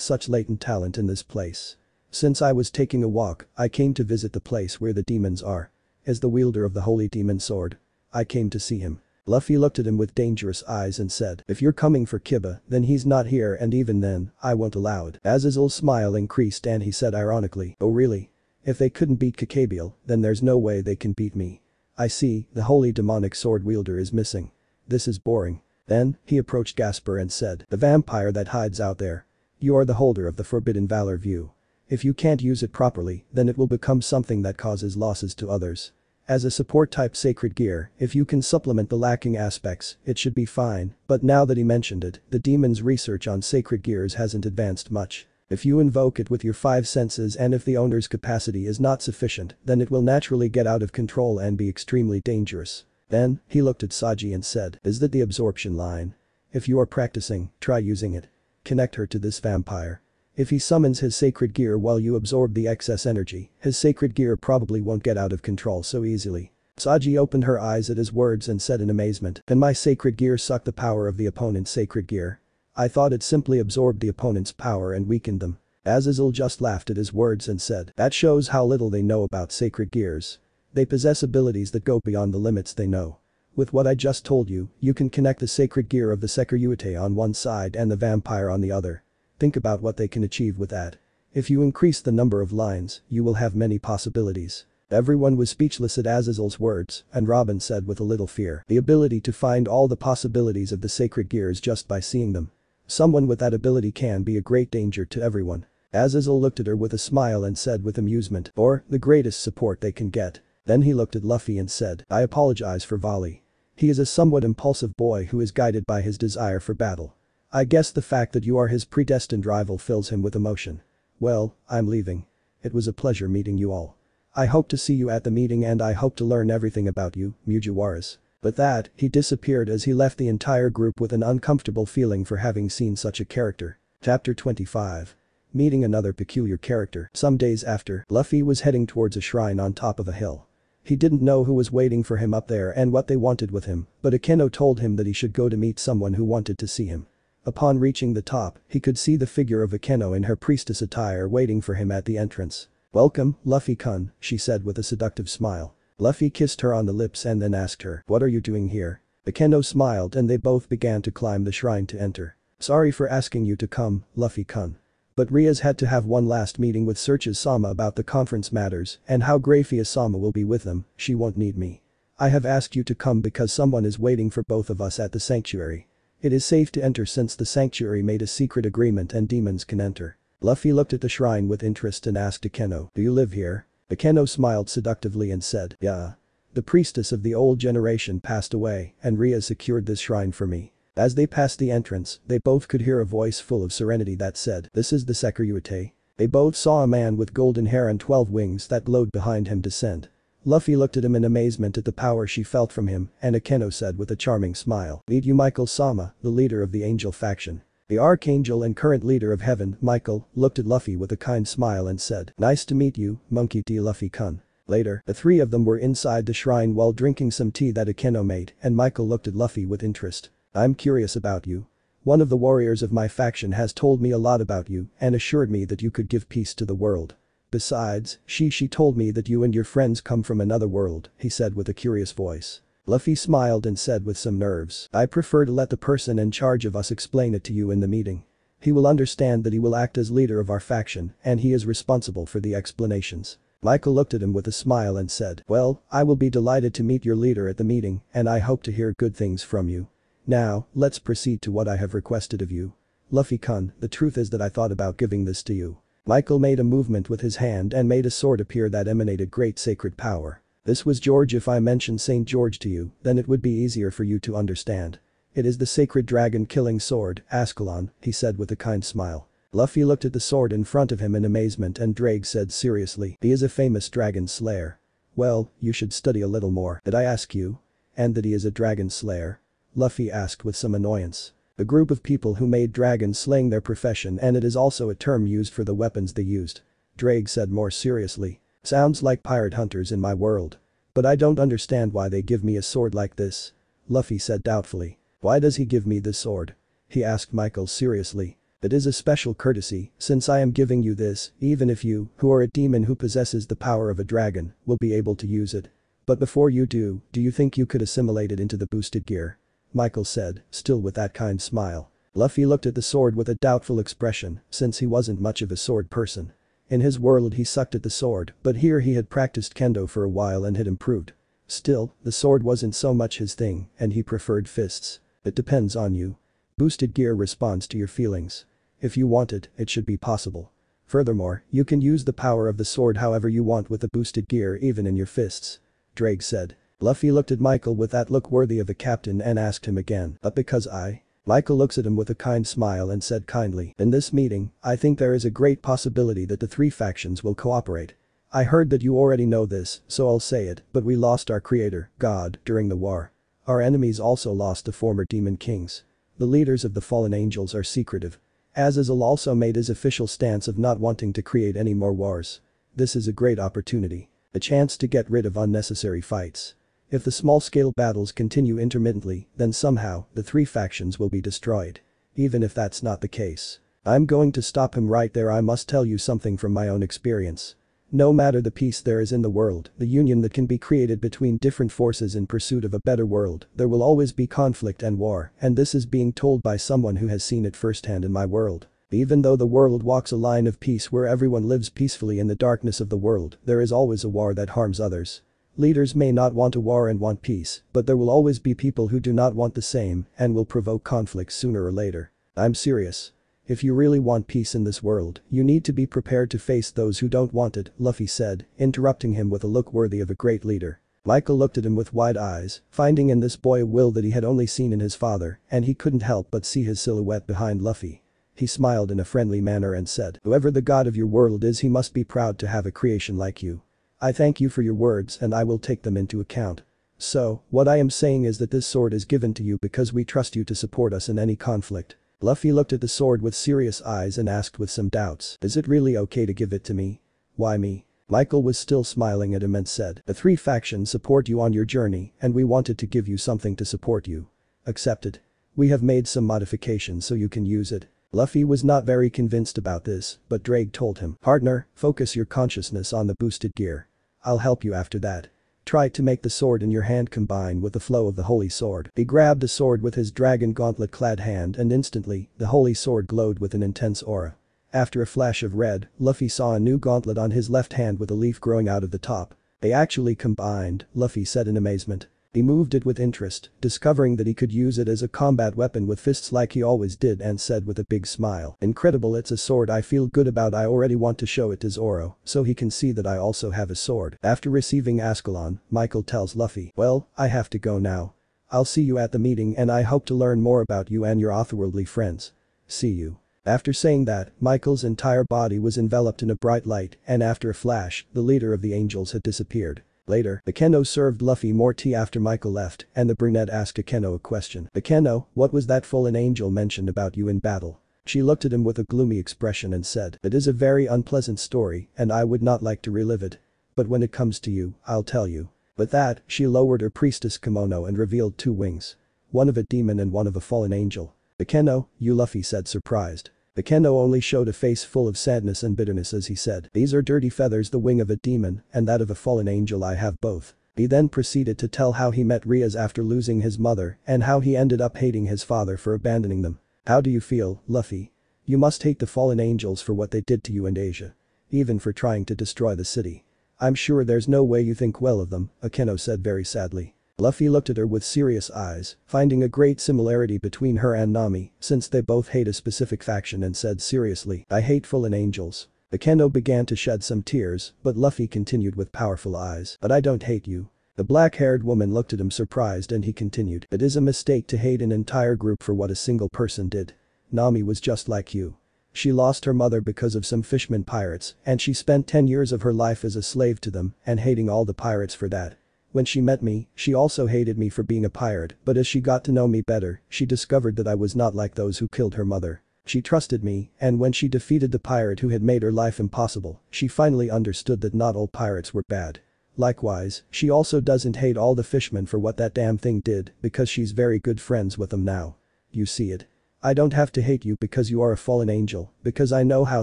such latent talent in this place. Since I was taking a walk, I came to visit the place where the demons are. As the wielder of the holy demon sword. I came to see him. Luffy looked at him with dangerous eyes and said, if you're coming for Kiba, then he's not here and even then, I won't allow it. Azazel's smile increased and he said ironically, oh really? If they couldn't beat Kokabiel, then there's no way they can beat me. I see, the holy demonic sword wielder is missing. This is boring. Then, he approached Gasper and said, the vampire that hides out there. You are the holder of the forbidden Balor View. If you can't use it properly, then it will become something that causes losses to others. As a support type sacred gear, if you can supplement the lacking aspects, it should be fine, but now that he mentioned it, the demon's research on sacred gears hasn't advanced much. If you invoke it with your five senses and if the owner's capacity is not sufficient, then it will naturally get out of control and be extremely dangerous. Then, he looked at Saji and said, is that the absorption line? If you are practicing, try using it. Connect her to this vampire. If he summons his sacred gear while you absorb the excess energy, his sacred gear probably won't get out of control so easily. Saji opened her eyes at his words and said in amazement, can my sacred gear sucked the power of the opponent's sacred gear? I thought it simply absorbed the opponent's power and weakened them. Azazel just laughed at his words and said, that shows how little they know about sacred gears. They possess abilities that go beyond the limits they know. With what I just told you, you can connect the sacred gear of the Sekiryuutei on one side and the vampire on the other. Think about what they can achieve with that. If you increase the number of lines, you will have many possibilities. Everyone was speechless at Azazel's words, and Robin said with a little fear, the ability to find all the possibilities of the sacred gears just by seeing them. Someone with that ability can be a great danger to everyone. Azazel looked at her with a smile and said with amusement, or, the greatest support they can get. Then he looked at Luffy and said, I apologize for Vali. He is a somewhat impulsive boy who is guided by his desire for battle. I guess the fact that you are his predestined rival fills him with emotion. Well, I'm leaving. It was a pleasure meeting you all. I hope to see you at the meeting and I hope to learn everything about you, Mugiwaras. But that, he disappeared as he left the entire group with an uncomfortable feeling for having seen such a character. Chapter 25. Meeting another peculiar character. Some days after, Luffy was heading towards a shrine on top of a hill. He didn't know who was waiting for him up there and what they wanted with him, but Akeno told him that he should go to meet someone who wanted to see him. Upon reaching the top, he could see the figure of Akeno in her priestess attire waiting for him at the entrance. Welcome, Luffy-kun, she said with a seductive smile. Luffy kissed her on the lips and then asked her, what are you doing here? Akeno smiled and they both began to climb the shrine to enter. Sorry for asking you to come, Luffy-kun. But Rias had to have one last meeting with Sirzechs Sama about the conference matters and how Grayfia Sama will be with them, she won't need me. I have asked you to come because someone is waiting for both of us at the sanctuary. It is safe to enter since the sanctuary made a secret agreement and demons can enter. Luffy looked at the shrine with interest and asked Akeno, do you live here? Akeno smiled seductively and said, yeah. The priestess of the old generation passed away and Rias secured this shrine for me. As they passed the entrance, they both could hear a voice full of serenity that said, this is the Sekiryuutei. They both saw a man with golden hair and 12 wings that glowed behind him descend. Luffy looked at him in amazement at the power she felt from him, and Akeno said with a charming smile, Meet you Michael Sama, the leader of the angel faction. The archangel and current leader of heaven, Michael, looked at Luffy with a kind smile and said, Nice to meet you, Monkey D. Luffy-kun. Later, the three of them were inside the shrine while drinking some tea that Akeno made, and Michael looked at Luffy with interest. I'm curious about you. One of the warriors of my faction has told me a lot about you and assured me that you could give peace to the world. Besides, she she told me that you and your friends come from another world, he said with a curious voice. Luffy smiled and said with some nerves, I prefer to let the person in charge of us explain it to you in the meeting. He will understand that he will act as leader of our faction and he is responsible for the explanations. Michael looked at him with a smile and said, well, I will be delighted to meet your leader at the meeting and I hope to hear good things from you. Now, let's proceed to what I have requested of you. Luffy-kun, the truth is that I thought about giving this to you. Michael made a movement with his hand and made a sword appear that emanated great sacred power. This was George if I mentioned St. George to you, then it would be easier for you to understand. It is the sacred dragon killing sword, Ascalon, he said with a kind smile. Luffy looked at the sword in front of him in amazement and Ddraig said seriously, he is a famous dragon slayer. Well, you should study a little more, did I ask you? And that he is a dragon slayer? Luffy asked with some annoyance. A group of people who made dragon slaying their profession and it is also a term used for the weapons they used. Ddraig said more seriously. Sounds like pirate hunters in my world. But I don't understand why they give me a sword like this. Luffy said doubtfully. Why does he give me this sword? He asked Michael seriously. It is a special courtesy, since I am giving you this, even if you, who are a demon who possesses the power of a dragon, will be able to use it. But before you do, do you think you could assimilate it into the boosted gear? Michael said, still with that kind smile. Luffy looked at the sword with a doubtful expression, since he wasn't much of a sword person. In his world he sucked at the sword, but here he had practiced kendo for a while and had improved. Still, the sword wasn't so much his thing, and he preferred fists. It depends on you. Boosted gear responds to your feelings. If you want it, it should be possible. Furthermore, you can use the power of the sword however you want with the boosted gear even in your fists. Ddraig said. Luffy looked at Michael with that look worthy of a captain and asked him again, but because I? Michael looks at him with a kind smile and said kindly, in this meeting, I think there is a great possibility that the three factions will cooperate. I heard that you already know this, so I'll say it, but we lost our creator, God, during the war. Our enemies also lost the former demon kings. The leaders of the fallen angels are secretive. Azazel also made his official stance of not wanting to create any more wars. This is a great opportunity. A chance to get rid of unnecessary fights. If the small-scale battles continue intermittently, then somehow, the three factions will be destroyed. Even if that's not the case. I'm going to stop him right there I must tell you something from my own experience. No matter the peace there is in the world, the union that can be created between different forces in pursuit of a better world, there will always be conflict and war, and this is being told by someone who has seen it firsthand in my world. Even though the world walks a line of peace where everyone lives peacefully in the darkness of the world, there is always a war that harms others. Leaders may not want a war and want peace, but there will always be people who do not want the same and will provoke conflict sooner or later. I'm serious. If you really want peace in this world, you need to be prepared to face those who don't want it, Luffy said, interrupting him with a look worthy of a great leader. Michael looked at him with wide eyes, finding in this boy a will that he had only seen in his father, and he couldn't help but see his silhouette behind Luffy. He smiled in a friendly manner and said, whoever the god of your world is he must be proud to have a creation like you. I thank you for your words and I will take them into account. So, what I am saying is that this sword is given to you because we trust you to support us in any conflict. Luffy looked at the sword with serious eyes and asked with some doubts, is it really okay to give it to me? Why me? Michael was still smiling at him and said, the three factions support you on your journey and we wanted to give you something to support you. Accepted. We have made some modifications so you can use it. Luffy was not very convinced about this, but Ddraig told him, partner, focus your consciousness on the boosted gear. I'll help you after that. Try to make the sword in your hand combine with the flow of the holy sword. He grabbed the sword with his dragon gauntlet clad hand and instantly, the holy sword glowed with an intense aura. After a flash of red, Luffy saw a new gauntlet on his left hand with a leaf growing out of the top. They actually combined, Luffy said in amazement. He moved it with interest, discovering that he could use it as a combat weapon with fists like he always did and said with a big smile, incredible it's a sword I feel good about I already want to show it to Zoro, so he can see that I also have a sword. After receiving Ascalon, Michael tells Luffy, well, I have to go now. I'll see you at the meeting and I hope to learn more about you and your otherworldly friends. See you. After saying that, Michael's entire body was enveloped in a bright light and after a flash, the leader of the angels had disappeared. Later, Akeno served Luffy more tea after Michael left and the brunette asked Akeno a question. Akeno, what was that fallen angel mentioned about you in battle? She looked at him with a gloomy expression and said, it is a very unpleasant story and I would not like to relive it. But when it comes to you, I'll tell you. With that, she lowered her priestess kimono and revealed two wings. One of a demon and one of a fallen angel. Akeno, you Luffy said surprised. Akeno only showed a face full of sadness and bitterness as he said, these are dirty feathers the wing of a demon and that of a fallen angel I have both. He then proceeded to tell how he met Rias after losing his mother and how he ended up hating his father for abandoning them. How do you feel, Luffy? You must hate the fallen angels for what they did to you and Asia. Even for trying to destroy the city. I'm sure there's no way you think well of them, Akeno said very sadly. Luffy looked at her with serious eyes, finding a great similarity between her and Nami, since they both hate a specific faction and said seriously, I hate fallen angels. Akeno began to shed some tears, but Luffy continued with powerful eyes, but I don't hate you. The black-haired woman looked at him surprised and he continued, it is a mistake to hate an entire group for what a single person did. Nami was just like you. She lost her mother because of some fishman pirates and she spent 10 years of her life as a slave to them and hating all the pirates for that. When she met me, she also hated me for being a pirate, but as she got to know me better, she discovered that I was not like those who killed her mother. She trusted me, and when she defeated the pirate who had made her life impossible, she finally understood that not all pirates were bad. Likewise, she also doesn't hate all the fishmen for what that damn thing did, because she's very good friends with them now. You see it. I don't have to hate you because you are a fallen angel, because I know how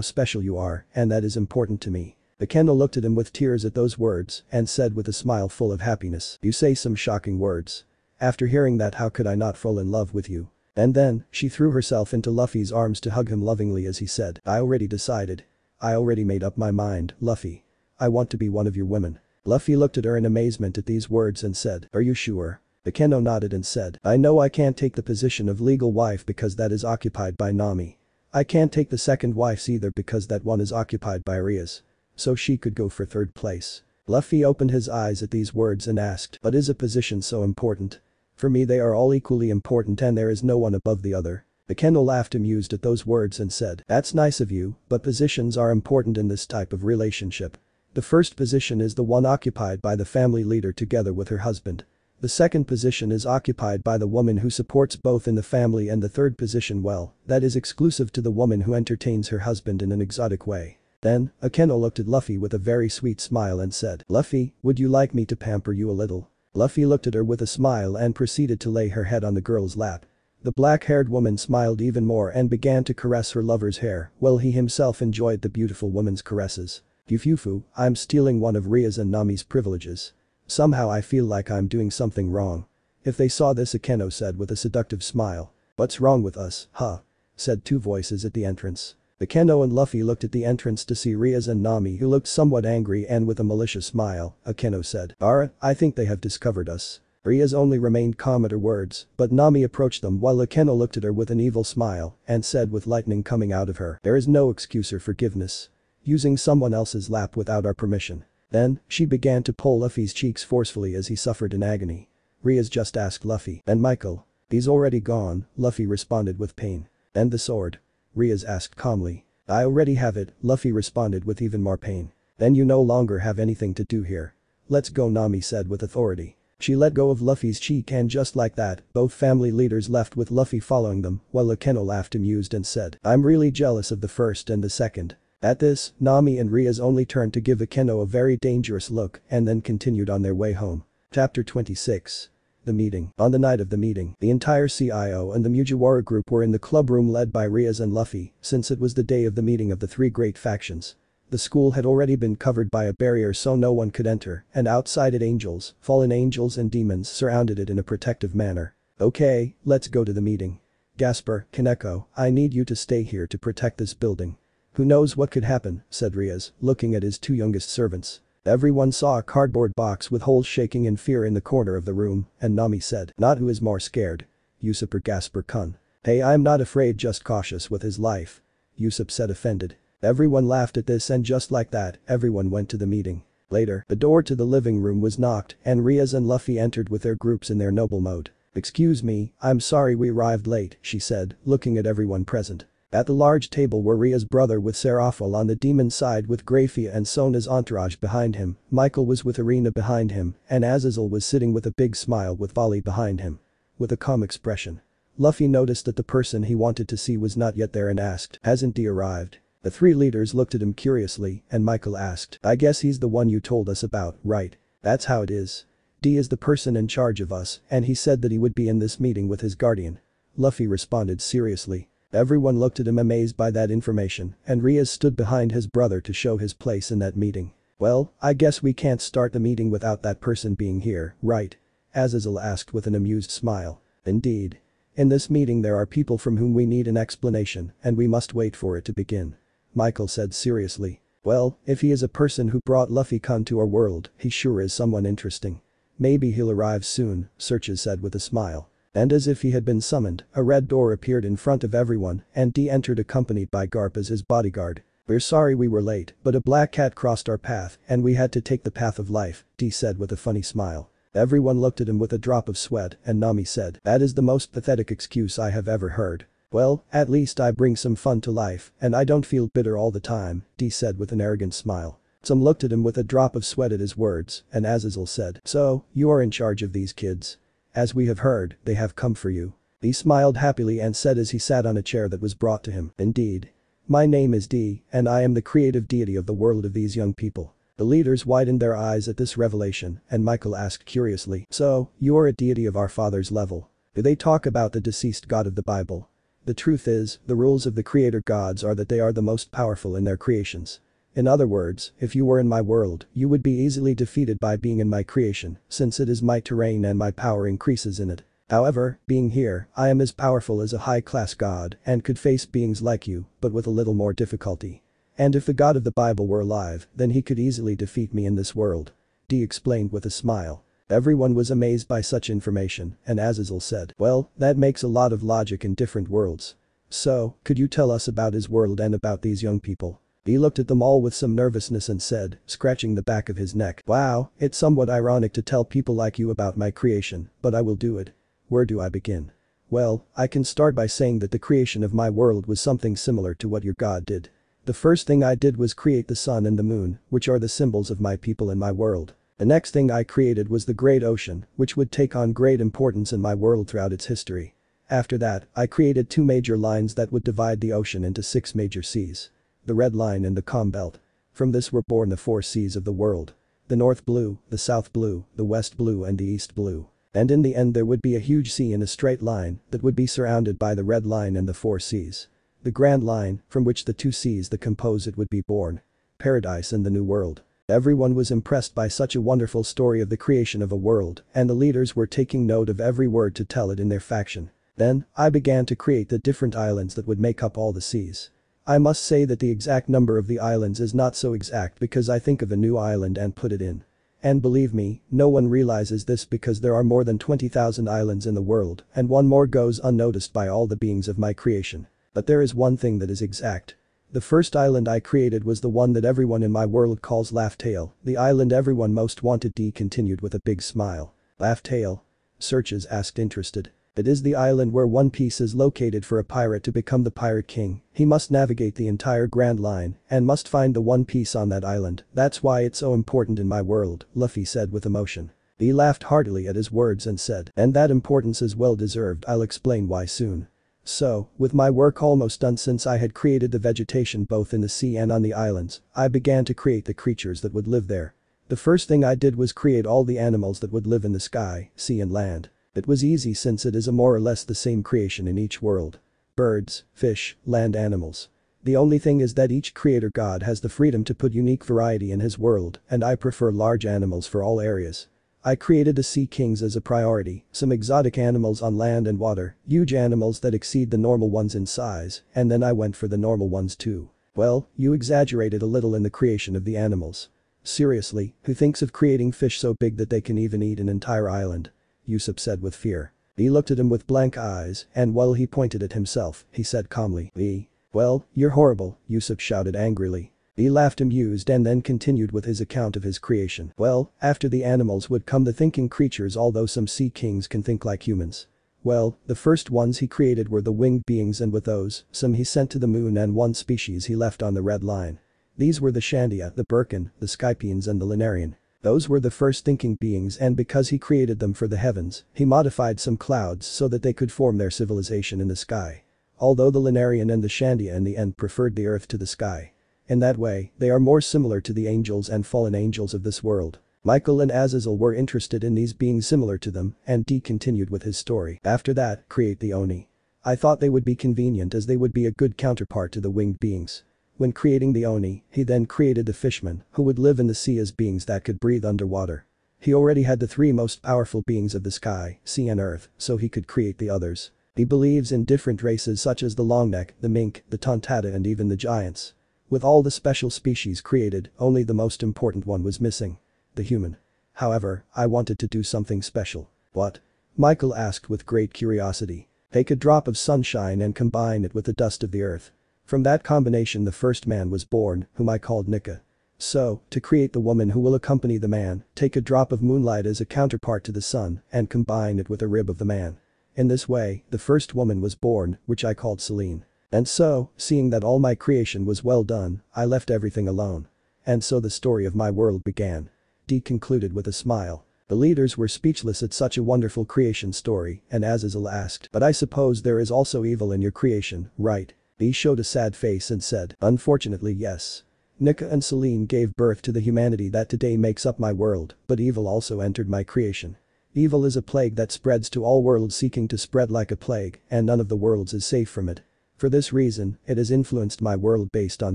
special you are, and that is important to me. Akeno looked at him with tears at those words and said with a smile full of happiness, you say some shocking words. After hearing that how could I not fall in love with you? And then, she threw herself into Luffy's arms to hug him lovingly as he said, I already decided. I already made up my mind, Luffy. I want to be one of your women. Luffy looked at her in amazement at these words and said, are you sure? Akeno nodded and said, I know I can't take the position of legal wife because that is occupied by Nami. I can't take the second wife's either because that one is occupied by Rias. So she could go for third place. Luffy opened his eyes at these words and asked, but is a position so important? For me they are all equally important and there is no one above the other. Akeno laughed amused at those words and said, that's nice of you, but positions are important in this type of relationship. The first position is the one occupied by the family leader together with her husband. The second position is occupied by the woman who supports both in the family and the third position well, that is exclusive to the woman who entertains her husband in an exotic way. Then, Akeno looked at Luffy with a very sweet smile and said, Luffy, would you like me to pamper you a little? Luffy looked at her with a smile and proceeded to lay her head on the girl's lap. The black-haired woman smiled even more and began to caress her lover's hair while he himself enjoyed the beautiful woman's caresses. Yufufu, I'm stealing one of Rias' and Nami's privileges. Somehow I feel like I'm doing something wrong. If they saw this Akeno said with a seductive smile. What's wrong with us, huh? Said two voices at the entrance. Akeno and Luffy looked at the entrance to see Rias and Nami who looked somewhat angry and with a malicious smile, Akeno said. Ara, I think they have discovered us. Rias only remained calm at her words, but Nami approached them while Akeno looked at her with an evil smile and said with lightning coming out of her, there is no excuse or forgiveness. Using someone else's lap without our permission. Then, she began to pull Luffy's cheeks forcefully as he suffered in agony. Rias just asked Luffy, and Michael? He's already gone, Luffy responded with pain. And the sword? Rias asked calmly. I already have it, Luffy responded with even more pain. Then you no longer have anything to do here. Let's go Nami said with authority. She let go of Luffy's cheek and just like that, both family leaders left with Luffy following them while Akeno laughed amused and said, I'm really jealous of the first and the second. At this, Nami and Rias only turned to give Akeno a very dangerous look and then continued on their way home. Chapter 26 the meeting. On the night of the meeting, the entire CIO and the Mugiwara group were in the club room led by Rias and Luffy, since it was the day of the meeting of the three great factions. The school had already been covered by a barrier so no one could enter, and outside it angels, fallen angels and demons surrounded it in a protective manner. Okay, let's go to the meeting. Gasper, Koneko, I need you to stay here to protect this building. Who knows what could happen, said Rias, looking at his two youngest servants. Everyone saw a cardboard box with holes shaking in fear in the corner of the room, and Nami said, not who is more scared. Usopp or Gasper Kun. Hey I'm not afraid just cautious with his life. Usopp said offended. Everyone laughed at this and just like that, everyone went to the meeting. Later, the door to the living room was knocked and Rias and Luffy entered with their groups in their noble mode. Excuse me, I'm sorry we arrived late, she said, looking at everyone present. At the large table were Rias' brother with Serafall on the demon side with Grayfia and Sona's entourage behind him, Michael was with Irina behind him, and Azazel was sitting with a big smile with Vali behind him. With a calm expression. Luffy noticed that the person he wanted to see was not yet there and asked, hasn't D arrived? The three leaders looked at him curiously, and Michael asked, I guess he's the one you told us about, right? That's how it is. D is the person in charge of us, and he said that he would be in this meeting with his guardian. Luffy responded seriously. Everyone looked at him amazed by that information, and Rias stood behind his brother to show his place in that meeting. Well, I guess we can't start the meeting without that person being here, right? Azazel asked with an amused smile. Indeed. In this meeting there are people from whom we need an explanation and we must wait for it to begin. Michael said seriously. Well, if he is a person who brought Luffy-kun to our world, he sure is someone interesting. Maybe he'll arrive soon, Sirzechs said with a smile. And as if he had been summoned, a red door appeared in front of everyone and D entered accompanied by Garp as his bodyguard. We're sorry we were late, but a black cat crossed our path and we had to take the path of life, D said with a funny smile. Everyone looked at him with a drop of sweat and Nami said, that is the most pathetic excuse I have ever heard. Well, at least I bring some fun to life and I don't feel bitter all the time, D said with an arrogant smile. Some looked at him with a drop of sweat at his words and Azazel said, so, you are in charge of these kids. As we have heard, they have come for you. He smiled happily and said as he sat on a chair that was brought to him, indeed. My name is D, and I am the creative deity of the world of these young people. The leaders widened their eyes at this revelation, and Michael asked curiously, so, you are a deity of our father's level. Do they talk about the deceased god of the Bible? The truth is, the rules of the creator gods are that they are the most powerful in their creations. In other words, if you were in my world, you would be easily defeated by being in my creation, since it is my terrain and my power increases in it. However, being here, I am as powerful as a high-class god and could face beings like you, but with a little more difficulty. And if the god of the Bible were alive, then he could easily defeat me in this world. D explained with a smile. Everyone was amazed by such information, and Azazel said, well, that makes a lot of logic in different worlds. So, could you tell us about his world and about these young people? He looked at them all with some nervousness and said, scratching the back of his neck, wow, it's somewhat ironic to tell people like you about my creation, but I will do it. Where do I begin? Well, I can start by saying that the creation of my world was something similar to what your god did. The first thing I did was create the sun and the moon, which are the symbols of my people and my world. The next thing I created was the great ocean, which would take on great importance in my world throughout its history. After that, I created two major lines that would divide the ocean into six major seas the Red Line and the Calm Belt. From this were born the four seas of the world. The North Blue, the South Blue, the West Blue and the East Blue. And in the end there would be a huge sea in a straight line that would be surrounded by the red line and the four seas. The grand line, from which the two seas that compose it would be born. Paradise and the New World. Everyone was impressed by such a wonderful story of the creation of a world, and the leaders were taking note of every word to tell it in their faction. Then, I began to create the different islands that would make up all the seas. I must say that the exact number of the islands is not so exact because I think of a new island and put it in. And believe me, no one realizes this because there are more than 20,000 islands in the world and one more goes unnoticed by all the beings of my creation. But there is one thing that is exact. The first island I created was the one that everyone in my world calls Laugh Tale, the island everyone most wanted D continued with a big smile. Laugh Tale? Sirzechs asked interested. It is the island where One Piece is located for a pirate to become the Pirate King. He must navigate the entire Grand Line and must find the One Piece on that island. That's why it's so important in my world, Luffy said with emotion. He laughed heartily at his words and said, and that importance is well deserved I'll explain why soon. So, with my work almost done since I had created the vegetation both in the sea and on the islands, I began to create the creatures that would live there. The first thing I did was create all the animals that would live in the sky, sea and land. It was easy since it is a more or less the same creation in each world. Birds, fish, land animals. The only thing is that each creator god has the freedom to put unique variety in his world and I prefer large animals for all areas. I created the sea kings as a priority, some exotic animals on land and water, huge animals that exceed the normal ones in size, and then I went for the normal ones too. Well, you exaggerated a little in the creation of the animals. Seriously, who thinks of creating fish so big that they can even eat an entire island? Usopp said with fear. He looked at him with blank eyes, and while he pointed at himself, he said calmly, Lee. Well, you're horrible, Usopp shouted angrily. He laughed amused and then continued with his account of his creation. Well, after the animals would come the thinking creatures although some sea kings can think like humans. Well, the first ones he created were the winged beings and with those, some he sent to the moon and one species he left on the red line. These were the Shandia, the Birkan, the Skypians and the Lunarian. Those were the first thinking beings and because he created them for the heavens, he modified some clouds so that they could form their civilization in the sky. Although the Lunarian and the Shandia in the end preferred the earth to the sky. In that way, they are more similar to the angels and fallen angels of this world. Michael and Azazel were interested in these being similar to them and D continued with his story. After that, create the Oni. I thought they would be convenient as they would be a good counterpart to the winged beings. When creating the Oni, he then created the fishmen, who would live in the sea as beings that could breathe underwater. He already had the three most powerful beings of the sky, sea and earth, so he could create the others. He believes in different races such as the longneck, the mink, the Tontatta and even the giants. With all the special species created, only the most important one was missing. The human. However, I wanted to do something special. What? Michael asked with great curiosity. Take a drop of sunshine and combine it with the dust of the earth. From that combination the first man was born, whom I called Nika. So, to create the woman who will accompany the man, take a drop of moonlight as a counterpart to the sun and combine it with a rib of the man. In this way, the first woman was born, which I called Selene. And so, seeing that all my creation was well done, I left everything alone. And so the story of my world began. D concluded with a smile. The leaders were speechless at such a wonderful creation story and Azazel asked, but I suppose there is also evil in your creation, right? He showed a sad face and said, unfortunately yes. Nika and Selene gave birth to the humanity that today makes up my world, but evil also entered my creation. Evil is a plague that spreads to all worlds seeking to spread like a plague and none of the worlds is safe from it. For this reason, it has influenced my world based on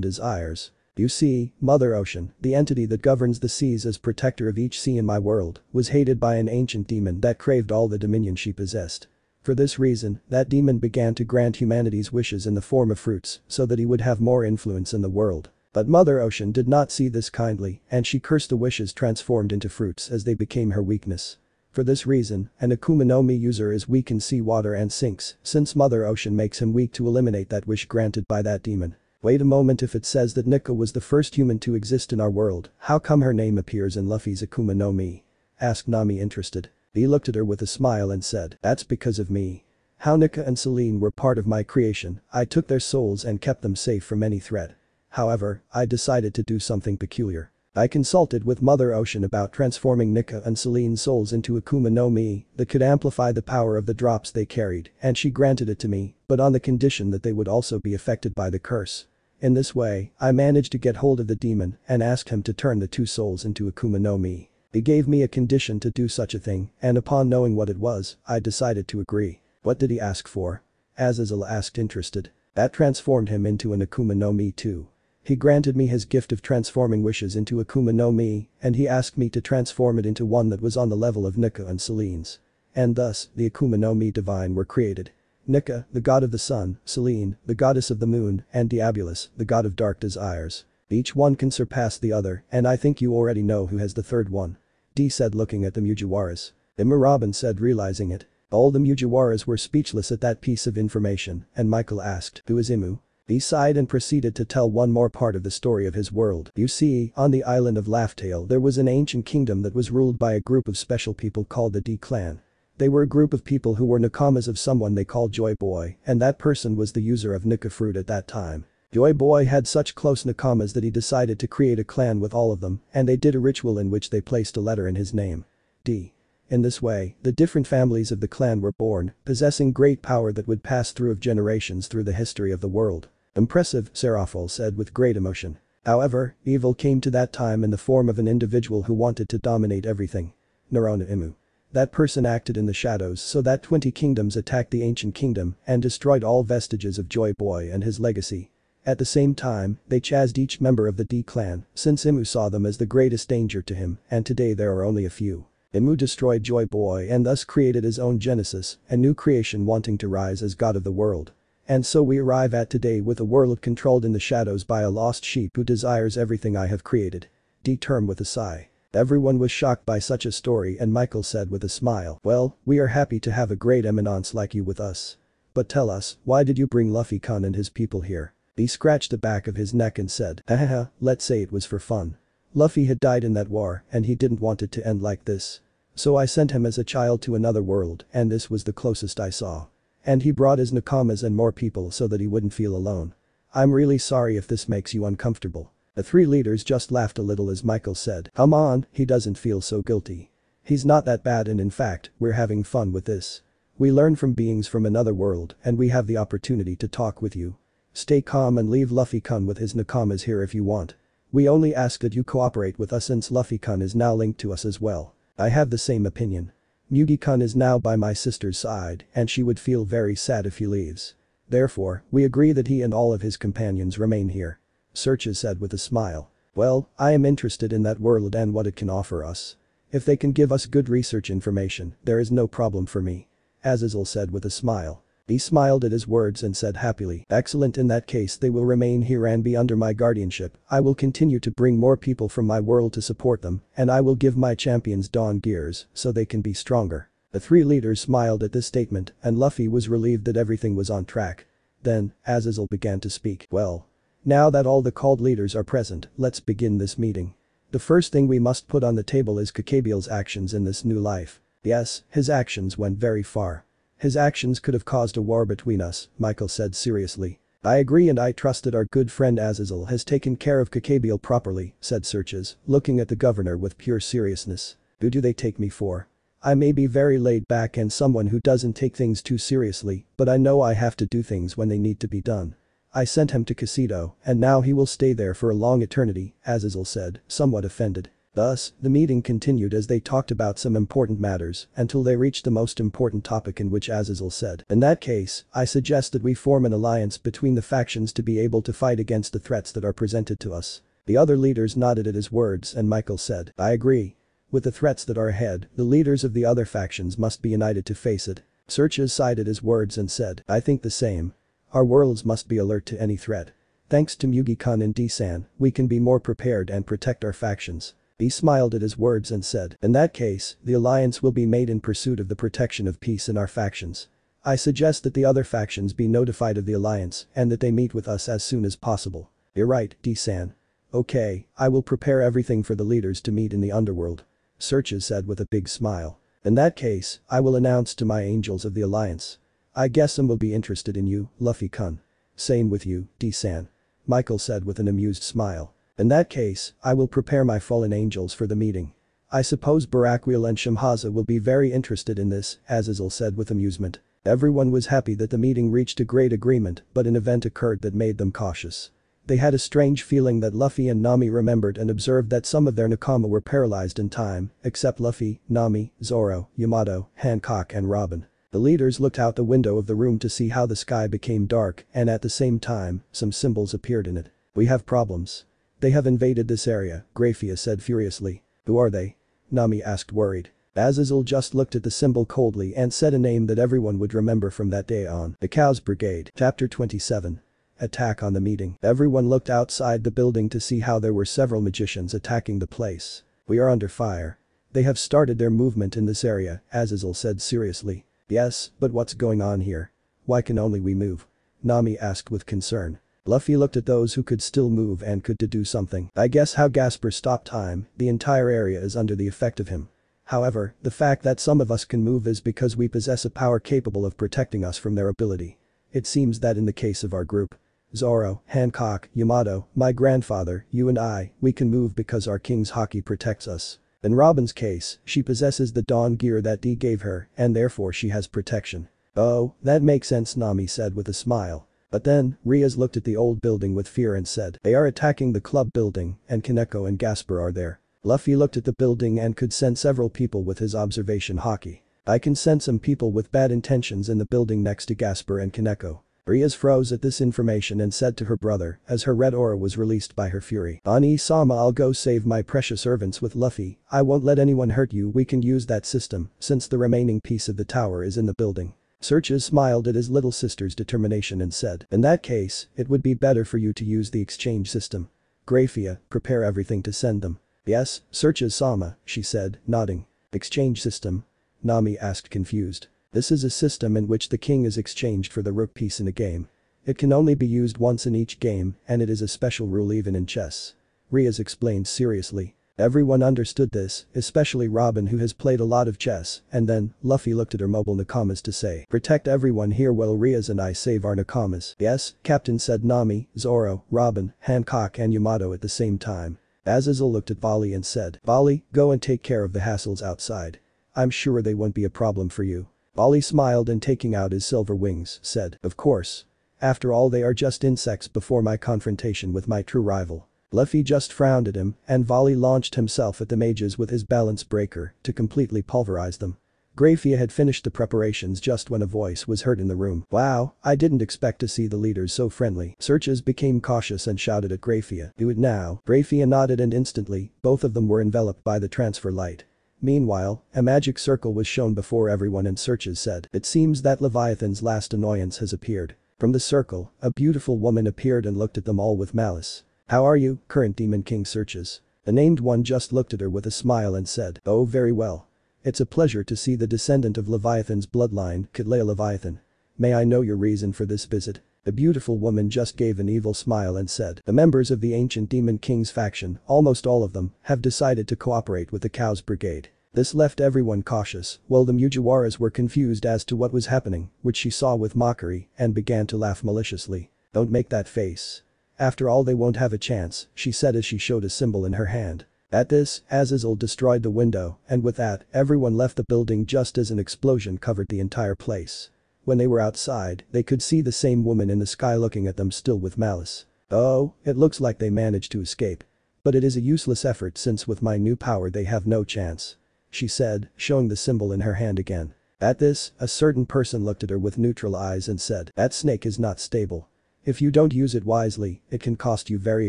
desires. You see, Mother Ocean, the entity that governs the seas as protector of each sea in my world, was hated by an ancient demon that craved all the dominion she possessed. For this reason, that demon began to grant humanity's wishes in the form of fruits so that he would have more influence in the world. But Mother Ocean did not see this kindly and she cursed the wishes transformed into fruits as they became her weakness. For this reason, an Akuma no Mi user is weak in seawater and sinks since Mother Ocean makes him weak to eliminate that wish granted by that demon. Wait a moment if it says that Nika was the first human to exist in our world, how come her name appears in Luffy's Akuma no Mi? Asked Nami interested. He looked at her with a smile and said, that's because of me. How Nika and Selene were part of my creation, I took their souls and kept them safe from any threat. However, I decided to do something peculiar. I consulted with Mother Ocean about transforming Nika and Selene's souls into Akuma no Mi that could amplify the power of the drops they carried and she granted it to me, but on the condition that they would also be affected by the curse. In this way, I managed to get hold of the demon and asked him to turn the two souls into Akuma no Mi. He gave me a condition to do such a thing, and upon knowing what it was, I decided to agree. What did he ask for? Azazel asked interested. That transformed him into an Akuma no Mi too. He granted me his gift of transforming wishes into Akuma no Mi, and he asked me to transform it into one that was on the level of Nika and Selene's. And thus, the Akuma no Mi divine were created. Nika, the god of the sun, Selene, the goddess of the moon, and Diabolus, the god of dark desires. Each one can surpass the other, and I think you already know who has the third one. D said looking at the Mugiwaras. Imurabin said realizing it. All the Mugiwaras were speechless at that piece of information, and Michael asked, who is Imu? He sighed and proceeded to tell one more part of the story of his world. You see, on the island of Laugh Tale there was an ancient kingdom that was ruled by a group of special people called the D clan. They were a group of people who were nakamas of someone they called Joy Boy, and that person was the user of Nika fruit at that time. Joy Boy had such close nakamas that he decided to create a clan with all of them, and they did a ritual in which they placed a letter in his name. D. In this way, the different families of the clan were born, possessing great power that would pass through of generations through the history of the world. Impressive, Serafall said with great emotion. However, evil came to that time in the form of an individual who wanted to dominate everything. Nerona Imu. That person acted in the shadows so that 20 kingdoms attacked the ancient kingdom and destroyed all vestiges of Joy Boy and his legacy. At the same time, they chased each member of the D clan, since Imu saw them as the greatest danger to him, and today there are only a few. Imu destroyed Joy Boy and thus created his own Genesis, a new creation wanting to rise as god of the world. And so we arrive at today with a world controlled in the shadows by a lost sheep who desires everything I have created. D term with a sigh. Everyone was shocked by such a story and Michael said with a smile, well, we are happy to have a great eminence like you with us. But tell us, why did you bring Luffy-kun and his people here? He scratched the back of his neck and said, haha, let's say it was for fun. Luffy had died in that war and he didn't want it to end like this. So I sent him as a child to another world and this was the closest I saw. And he brought his nakamas and more people so that he wouldn't feel alone. I'm really sorry if this makes you uncomfortable. The three leaders just laughed a little as Michael said, come on, he doesn't feel so guilty. He's not that bad and in fact, we're having fun with this. We learn from beings from another world and we have the opportunity to talk with you. Stay calm and leave Luffy-kun with his nakamas here if you want. We only ask that you cooperate with us since Luffy-kun is now linked to us as well. I have the same opinion. Mugi-kun is now by my sister's side and she would feel very sad if he leaves. Therefore, we agree that he and all of his companions remain here. Sirzechs said with a smile. Well, I am interested in that world and what it can offer us. If they can give us good research information, there is no problem for me. Azazel said with a smile. He smiled at his words and said happily, excellent in that case they will remain here and be under my guardianship, I will continue to bring more people from my world to support them, and I will give my champions dawn gears, so they can be stronger. The three leaders smiled at this statement and Luffy was relieved that everything was on track. Then, Azazel began to speak, well. Now that all the called leaders are present, let's begin this meeting. The first thing we must put on the table is Kokabiel's actions in this new life. Yes, his actions went very far. His actions could have caused a war between us, Michael said seriously. I agree and I trust that our good friend Azazel has taken care of Kokabiel properly, said Sirzechs, looking at the governor with pure seriousness. Who do they take me for? I may be very laid back and someone who doesn't take things too seriously, but I know I have to do things when they need to be done. I sent him to Cocytus, and now he will stay there for a long eternity, Azazel said, somewhat offended. Thus, the meeting continued as they talked about some important matters until they reached the most important topic in which Azazel said, in that case, I suggest that we form an alliance between the factions to be able to fight against the threats that are presented to us. The other leaders nodded at his words and Michael said, I agree. With the threats that are ahead, the leaders of the other factions must be united to face it. Sirzechs at his words and said, I think the same. Our worlds must be alert to any threat. Thanks to Mugi-kun and D-san, we can be more prepared and protect our factions. He smiled at his words and said, in that case, the alliance will be made in pursuit of the protection of peace in our factions. I suggest that the other factions be notified of the alliance and that they meet with us as soon as possible. You're right, D-san. Okay, I will prepare everything for the leaders to meet in the underworld. Sirzechs said with a big smile. In that case, I will announce to my angels of the alliance. I guess some will be interested in you, Luffy-kun. Same with you, D-san. Michael said with an amused smile. In that case, I will prepare my fallen angels for the meeting. I suppose Baraqiel and Shemhaza will be very interested in this, Azazel said with amusement. Everyone was happy that the meeting reached a great agreement but an event occurred that made them cautious. They had a strange feeling that Luffy and Nami remembered and observed that some of their Nakama were paralyzed in time, except Luffy, Nami, Zoro, Yamato, Hancock and Robin. The leaders looked out the window of the room to see how the sky became dark and at the same time, some symbols appeared in it. We have problems. They have invaded this area, Grayfia said furiously. Who are they? Nami asked worried. Azazel just looked at the symbol coldly and said a name that everyone would remember from that day on. The Khaos Brigade. Chapter 27. Attack on the meeting. Everyone looked outside the building to see how there were several magicians attacking the place. We are under fire. They have started their movement in this area, Azazel said seriously. Yes, but what's going on here? Why can only we move? Nami asked with concern. Luffy looked at those who could still move and could do something. I guess how Gasper stopped time, the entire area is under the effect of him. However, the fact that some of us can move is because we possess a power capable of protecting us from their ability. It seems that in the case of our group, Zoro, Hancock, Yamato, my grandfather, you and I, we can move because our king's haki protects us. In Robin's case, she possesses the dawn gear that D gave her and therefore she has protection. Oh, that makes sense Nami said with a smile. But then, Rias looked at the old building with fear and said, they are attacking the club building and Koneko and Gasper are there. Luffy looked at the building and could sense several people with his observation haki. I can sense some people with bad intentions in the building next to Gasper and Koneko. Rias froze at this information and said to her brother, as her red aura was released by her fury. Ani-sama I'll go save my precious servants with Luffy, I won't let anyone hurt you we can use that system, since the remaining piece of the tower is in the building. Sirzechs smiled at his little sister's determination and said, in that case, it would be better for you to use the exchange system. Grayfia, prepare everything to send them. Yes, Sirzechs Sama, she said, nodding. Exchange system? Nami asked confused. This is a system in which the king is exchanged for the rook piece in a game. It can only be used once in each game and it is a special rule even in chess. Rias explained seriously. Everyone understood this, especially Robin who has played a lot of chess, and then, Luffy looked at her mobile Nakamas to say, protect everyone here while Rias and I save our Nakamas. Yes, Captain said Nami, Zoro, Robin, Hancock and Yamato at the same time. Azazel looked at Vali and said, Vali, go and take care of the hassles outside. I'm sure they won't be a problem for you. Vali smiled and taking out his silver wings, said, of course. After all they are just insects before my confrontation with my true rival. Luffy just frowned at him and Vali launched himself at the mages with his balance breaker to completely pulverize them. Grayfia had finished the preparations just when a voice was heard in the room. Wow, I didn't expect to see the leaders so friendly. Sirzechs became cautious and shouted at Grayfia. Do it now. Grayfia nodded and instantly, both of them were enveloped by the transfer light. Meanwhile, a magic circle was shown before everyone and Sirzechs said, it seems that Leviathan's last annoyance has appeared. From the circle, a beautiful woman appeared and looked at them all with malice. How are you, current Demon King Sirzechs? The named one just looked at her with a smile and said, oh very well. It's a pleasure to see the descendant of Leviathan's bloodline, Katerea Leviathan. May I know your reason for this visit? The beautiful woman just gave an evil smile and said, the members of the ancient Demon King's faction, almost all of them, have decided to cooperate with the Khaos Brigade. This left everyone cautious, while the Mugiwaras were confused as to what was happening, which she saw with mockery, and began to laugh maliciously. Don't make that face. After all they won't have a chance, she said as she showed a symbol in her hand. At this, Azazel destroyed the window, and with that, everyone left the building just as an explosion covered the entire place. When they were outside, they could see the same woman in the sky looking at them still with malice. Oh, it looks like they managed to escape. But it is a useless effort since with my new power they have no chance. She said, showing the symbol in her hand again. At this, a certain person looked at her with neutral eyes and said, that snake is not stable. If you don't use it wisely, it can cost you very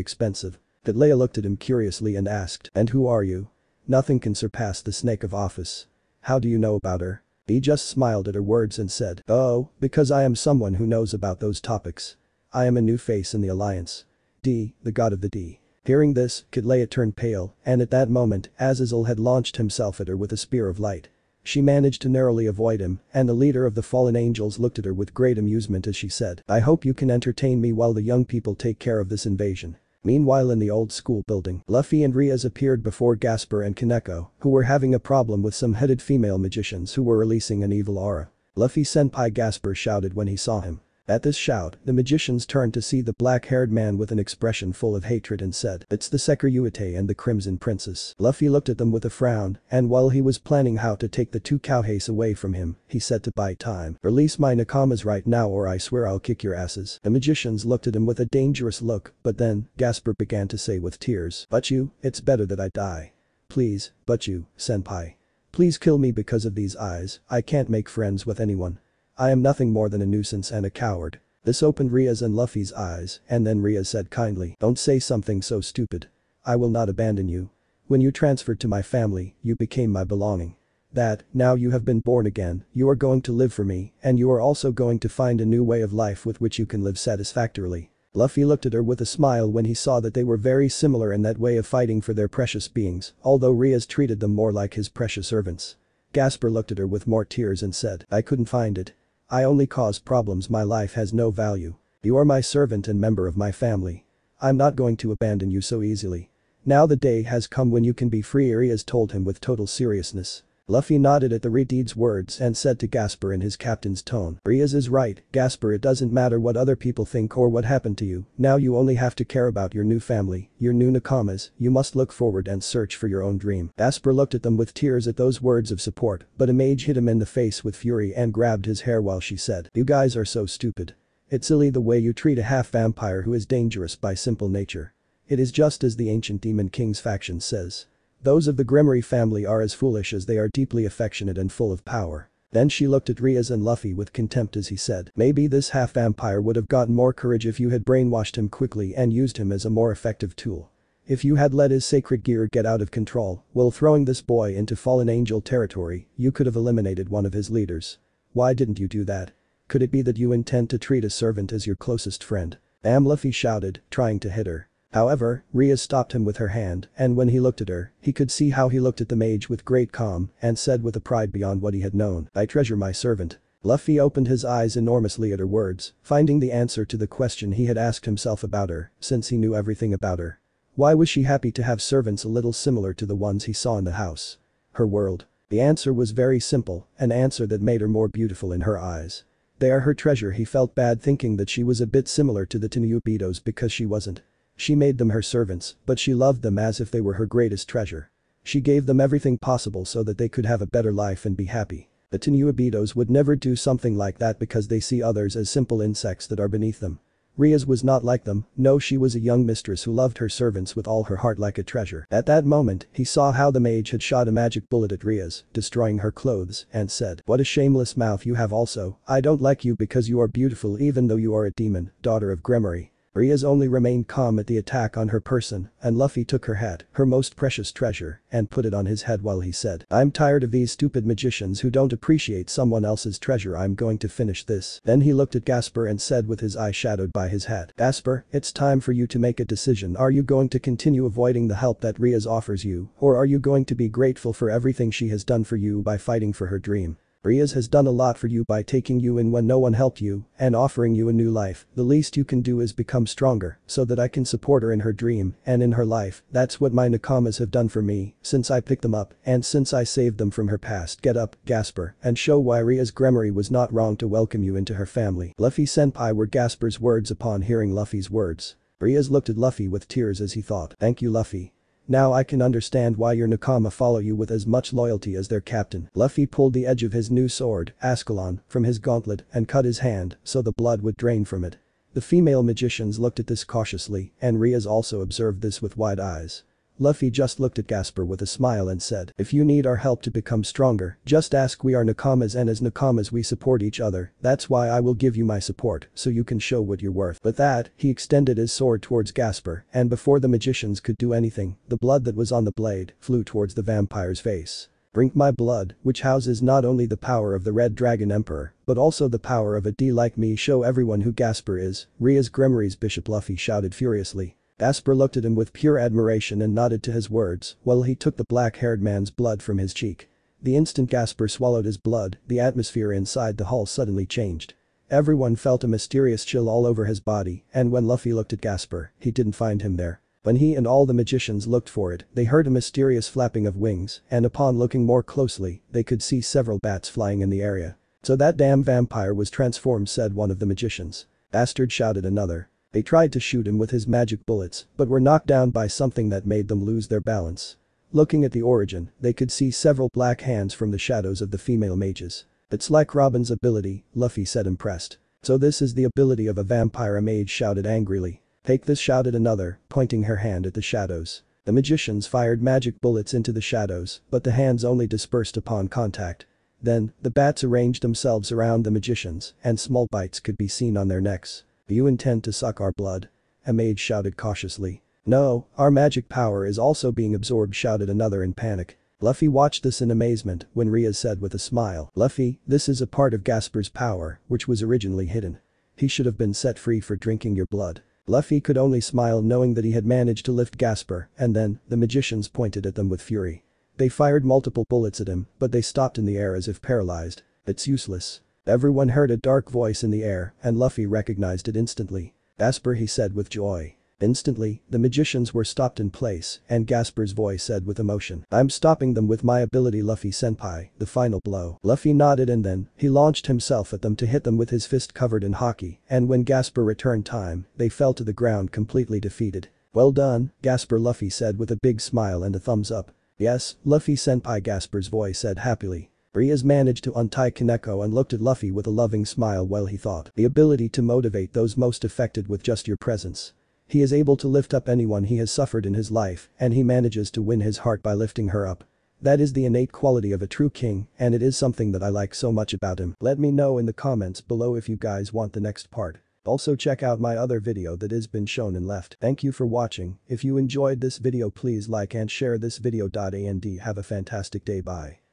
expensive. That Leia looked at him curiously and asked, and who are you? Nothing can surpass the snake of Ophis. How do you know about her? He just smiled at her words and said, oh, because I am someone who knows about those topics. I am a new face in the alliance. D, the god of the D. Hearing this, Katerea turned pale, and at that moment, Azazel had launched himself at her with a spear of light. She managed to narrowly avoid him, and the leader of the fallen angels looked at her with great amusement as she said, I hope you can entertain me while the young people take care of this invasion. Meanwhile in the old school building, Luffy and Rias appeared before Gasper and Koneko, who were having a problem with some headed female magicians who were releasing an evil aura. Luffy senpai Gasper shouted when he saw him. At this shout, the magicians turned to see the black-haired man with an expression full of hatred and said, it's the Sekiryuutei and the Crimson Princess. Luffy looked at them with a frown, and while he was planning how to take the two Cowhace away from him, he said to buy time, release my Nakamas right now or I swear I'll kick your asses. The magicians looked at him with a dangerous look, but then, Gasper began to say with tears, but you, it's better that I die. Please, but you, senpai. Please kill me because of these eyes, I can't make friends with anyone. I am nothing more than a nuisance and a coward. This opened Rias' and Luffy's eyes, and then Ria said kindly, don't say something so stupid. I will not abandon you. When you transferred to my family, you became my belonging. That, now you have been born again, you are going to live for me, and you are also going to find a new way of life with which you can live satisfactorily. Luffy looked at her with a smile when he saw that they were very similar in that way of fighting for their precious beings, although Rias treated them more like his precious servants. Gasper looked at her with more tears and said, I couldn't find it. I only cause problems my life has no value. You are my servant and member of my family. I'm not going to abandon you so easily. Now the day has come when you can be free Arias told him with total seriousness. Luffy nodded at the Redeed's words and said to Gasper in his captain's tone, Rias is right, Gasper it doesn't matter what other people think or what happened to you, now you only have to care about your new family, your new Nakamas, you must look forward and search for your own dream. Gasper looked at them with tears at those words of support, but a mage hit him in the face with fury and grabbed his hair while she said, you guys are so stupid. It's silly the way you treat a half-vampire who is dangerous by simple nature. It is just as the ancient Demon King's faction says. Those of the Gremory family are as foolish as they are deeply affectionate and full of power. Then she looked at Rias and Luffy with contempt as he said, maybe this half-vampire would have gotten more courage if you had brainwashed him quickly and used him as a more effective tool. If you had let his sacred gear get out of control, while throwing this boy into fallen angel territory, you could have eliminated one of his leaders. Why didn't you do that? Could it be that you intend to treat a servant as your closest friend? Am Luffy shouted, trying to hit her. However, Ria stopped him with her hand, and when he looked at her, he could see how he looked at the mage with great calm and said with a pride beyond what he had known, I treasure my servant. Luffy opened his eyes enormously at her words, finding the answer to the question he had asked himself about her, since he knew everything about her. Why was she happy to have servants a little similar to the ones he saw in the house? Her world. The answer was very simple, an answer that made her more beautiful in her eyes. They are her treasure he felt bad thinking that she was a bit similar to the Tenryuubitos because she wasn't. She made them her servants, but she loved them as if they were her greatest treasure. She gave them everything possible so that they could have a better life and be happy. The Tenryuubitos would never do something like that because they see others as simple insects that are beneath them. Rias was not like them, no she was a young mistress who loved her servants with all her heart like a treasure. At that moment, he saw how the mage had shot a magic bullet at Rias, destroying her clothes, and said, what a shameless mouth you have also, I don't like you because you are beautiful even though you are a demon, daughter of Gremory. Rias only remained calm at the attack on her person, and Luffy took her hat, her most precious treasure, and put it on his head while he said, I'm tired of these stupid magicians who don't appreciate someone else's treasure I'm going to finish this. Then he looked at Gasper and said with his eye shadowed by his hat, Gasper, it's time for you to make a decision are you going to continue avoiding the help that Rias offers you, or are you going to be grateful for everything she has done for you by fighting for her dream? Rias has done a lot for you by taking you in when no one helped you and offering you a new life. The least you can do is become stronger so that I can support her in her dream and in her life. That's what my Nakamas have done for me since I picked them up and since I saved them from her past. Get up, Gasper, and show why Rias Gremory was not wrong to welcome you into her family. Luffy senpai were Gasper's words upon hearing Luffy's words. Rias looked at Luffy with tears as he thought, thank you Luffy. Now I can understand why your Nakama follow you with as much loyalty as their captain. Luffy pulled the edge of his new sword, Ascalon, from his gauntlet and cut his hand so the blood would drain from it. The female magicians looked at this cautiously and Rias also observed this with wide eyes. Luffy just looked at Gasper with a smile and said, if you need our help to become stronger, just ask we are Nakamas and as Nakamas we support each other, that's why I will give you my support, so you can show what you're worth. With that, he extended his sword towards Gasper, and before the magicians could do anything, the blood that was on the blade flew towards the vampire's face. Drink my blood, which houses not only the power of the Red Dragon Emperor, but also the power of a D like me show everyone who Gasper is, Rias Gremory's Bishop Luffy shouted furiously. Gasper looked at him with pure admiration and nodded to his words while he took the black-haired man's blood from his cheek. The instant Gasper swallowed his blood, the atmosphere inside the hall suddenly changed. Everyone felt a mysterious chill all over his body and when Luffy looked at Gasper, he didn't find him there. When he and all the magicians looked for it, they heard a mysterious flapping of wings and upon looking more closely, they could see several bats flying in the area. So that damn vampire was transformed said one of the magicians. Bastard shouted another. They tried to shoot him with his magic bullets, but were knocked down by something that made them lose their balance. Looking at the origin, they could see several black hands from the shadows of the female mages. It's like Robin's ability, Luffy said impressed. So this is the ability of a vampire a mage shouted angrily. Take this shouted another, pointing her hand at the shadows. The magicians fired magic bullets into the shadows, but the hands only dispersed upon contact. Then, the bats arranged themselves around the magicians, and small bites could be seen on their necks. You intend to suck our blood? A mage shouted cautiously. No, our magic power is also being absorbed shouted another in panic. Luffy watched this in amazement when Ria said with a smile, Luffy, this is a part of Gasper's power, which was originally hidden. He should have been set free for drinking your blood. Luffy could only smile knowing that he had managed to lift Gasper, and then, the magicians pointed at them with fury. They fired multiple bullets at him, but they stopped in the air as if paralyzed. It's useless. Everyone heard a dark voice in the air, and Luffy recognized it instantly. Gasper he said with joy. Instantly, the magicians were stopped in place, and Gasper's voice said with emotion, I'm stopping them with my ability Luffy senpai, the final blow. Luffy nodded and then, he launched himself at them to hit them with his fist covered in haki, and when Gasper returned time, they fell to the ground completely defeated. Well done, Gasper Luffy said with a big smile and a thumbs up. Yes, Luffy senpai Gasper's voice said happily. Rias managed to untie Koneko and looked at Luffy with a loving smile while he thought, the ability to motivate those most affected with just your presence. He is able to lift up anyone he has suffered in his life and he manages to win his heart by lifting her up. That is the innate quality of a true king and it is something that I like so much about him. Let me know in the comments below if you guys want the next part. Also check out my other video that has been shown and left. Thank you for watching. If you enjoyed this video please like and share this video. And have a fantastic day bye.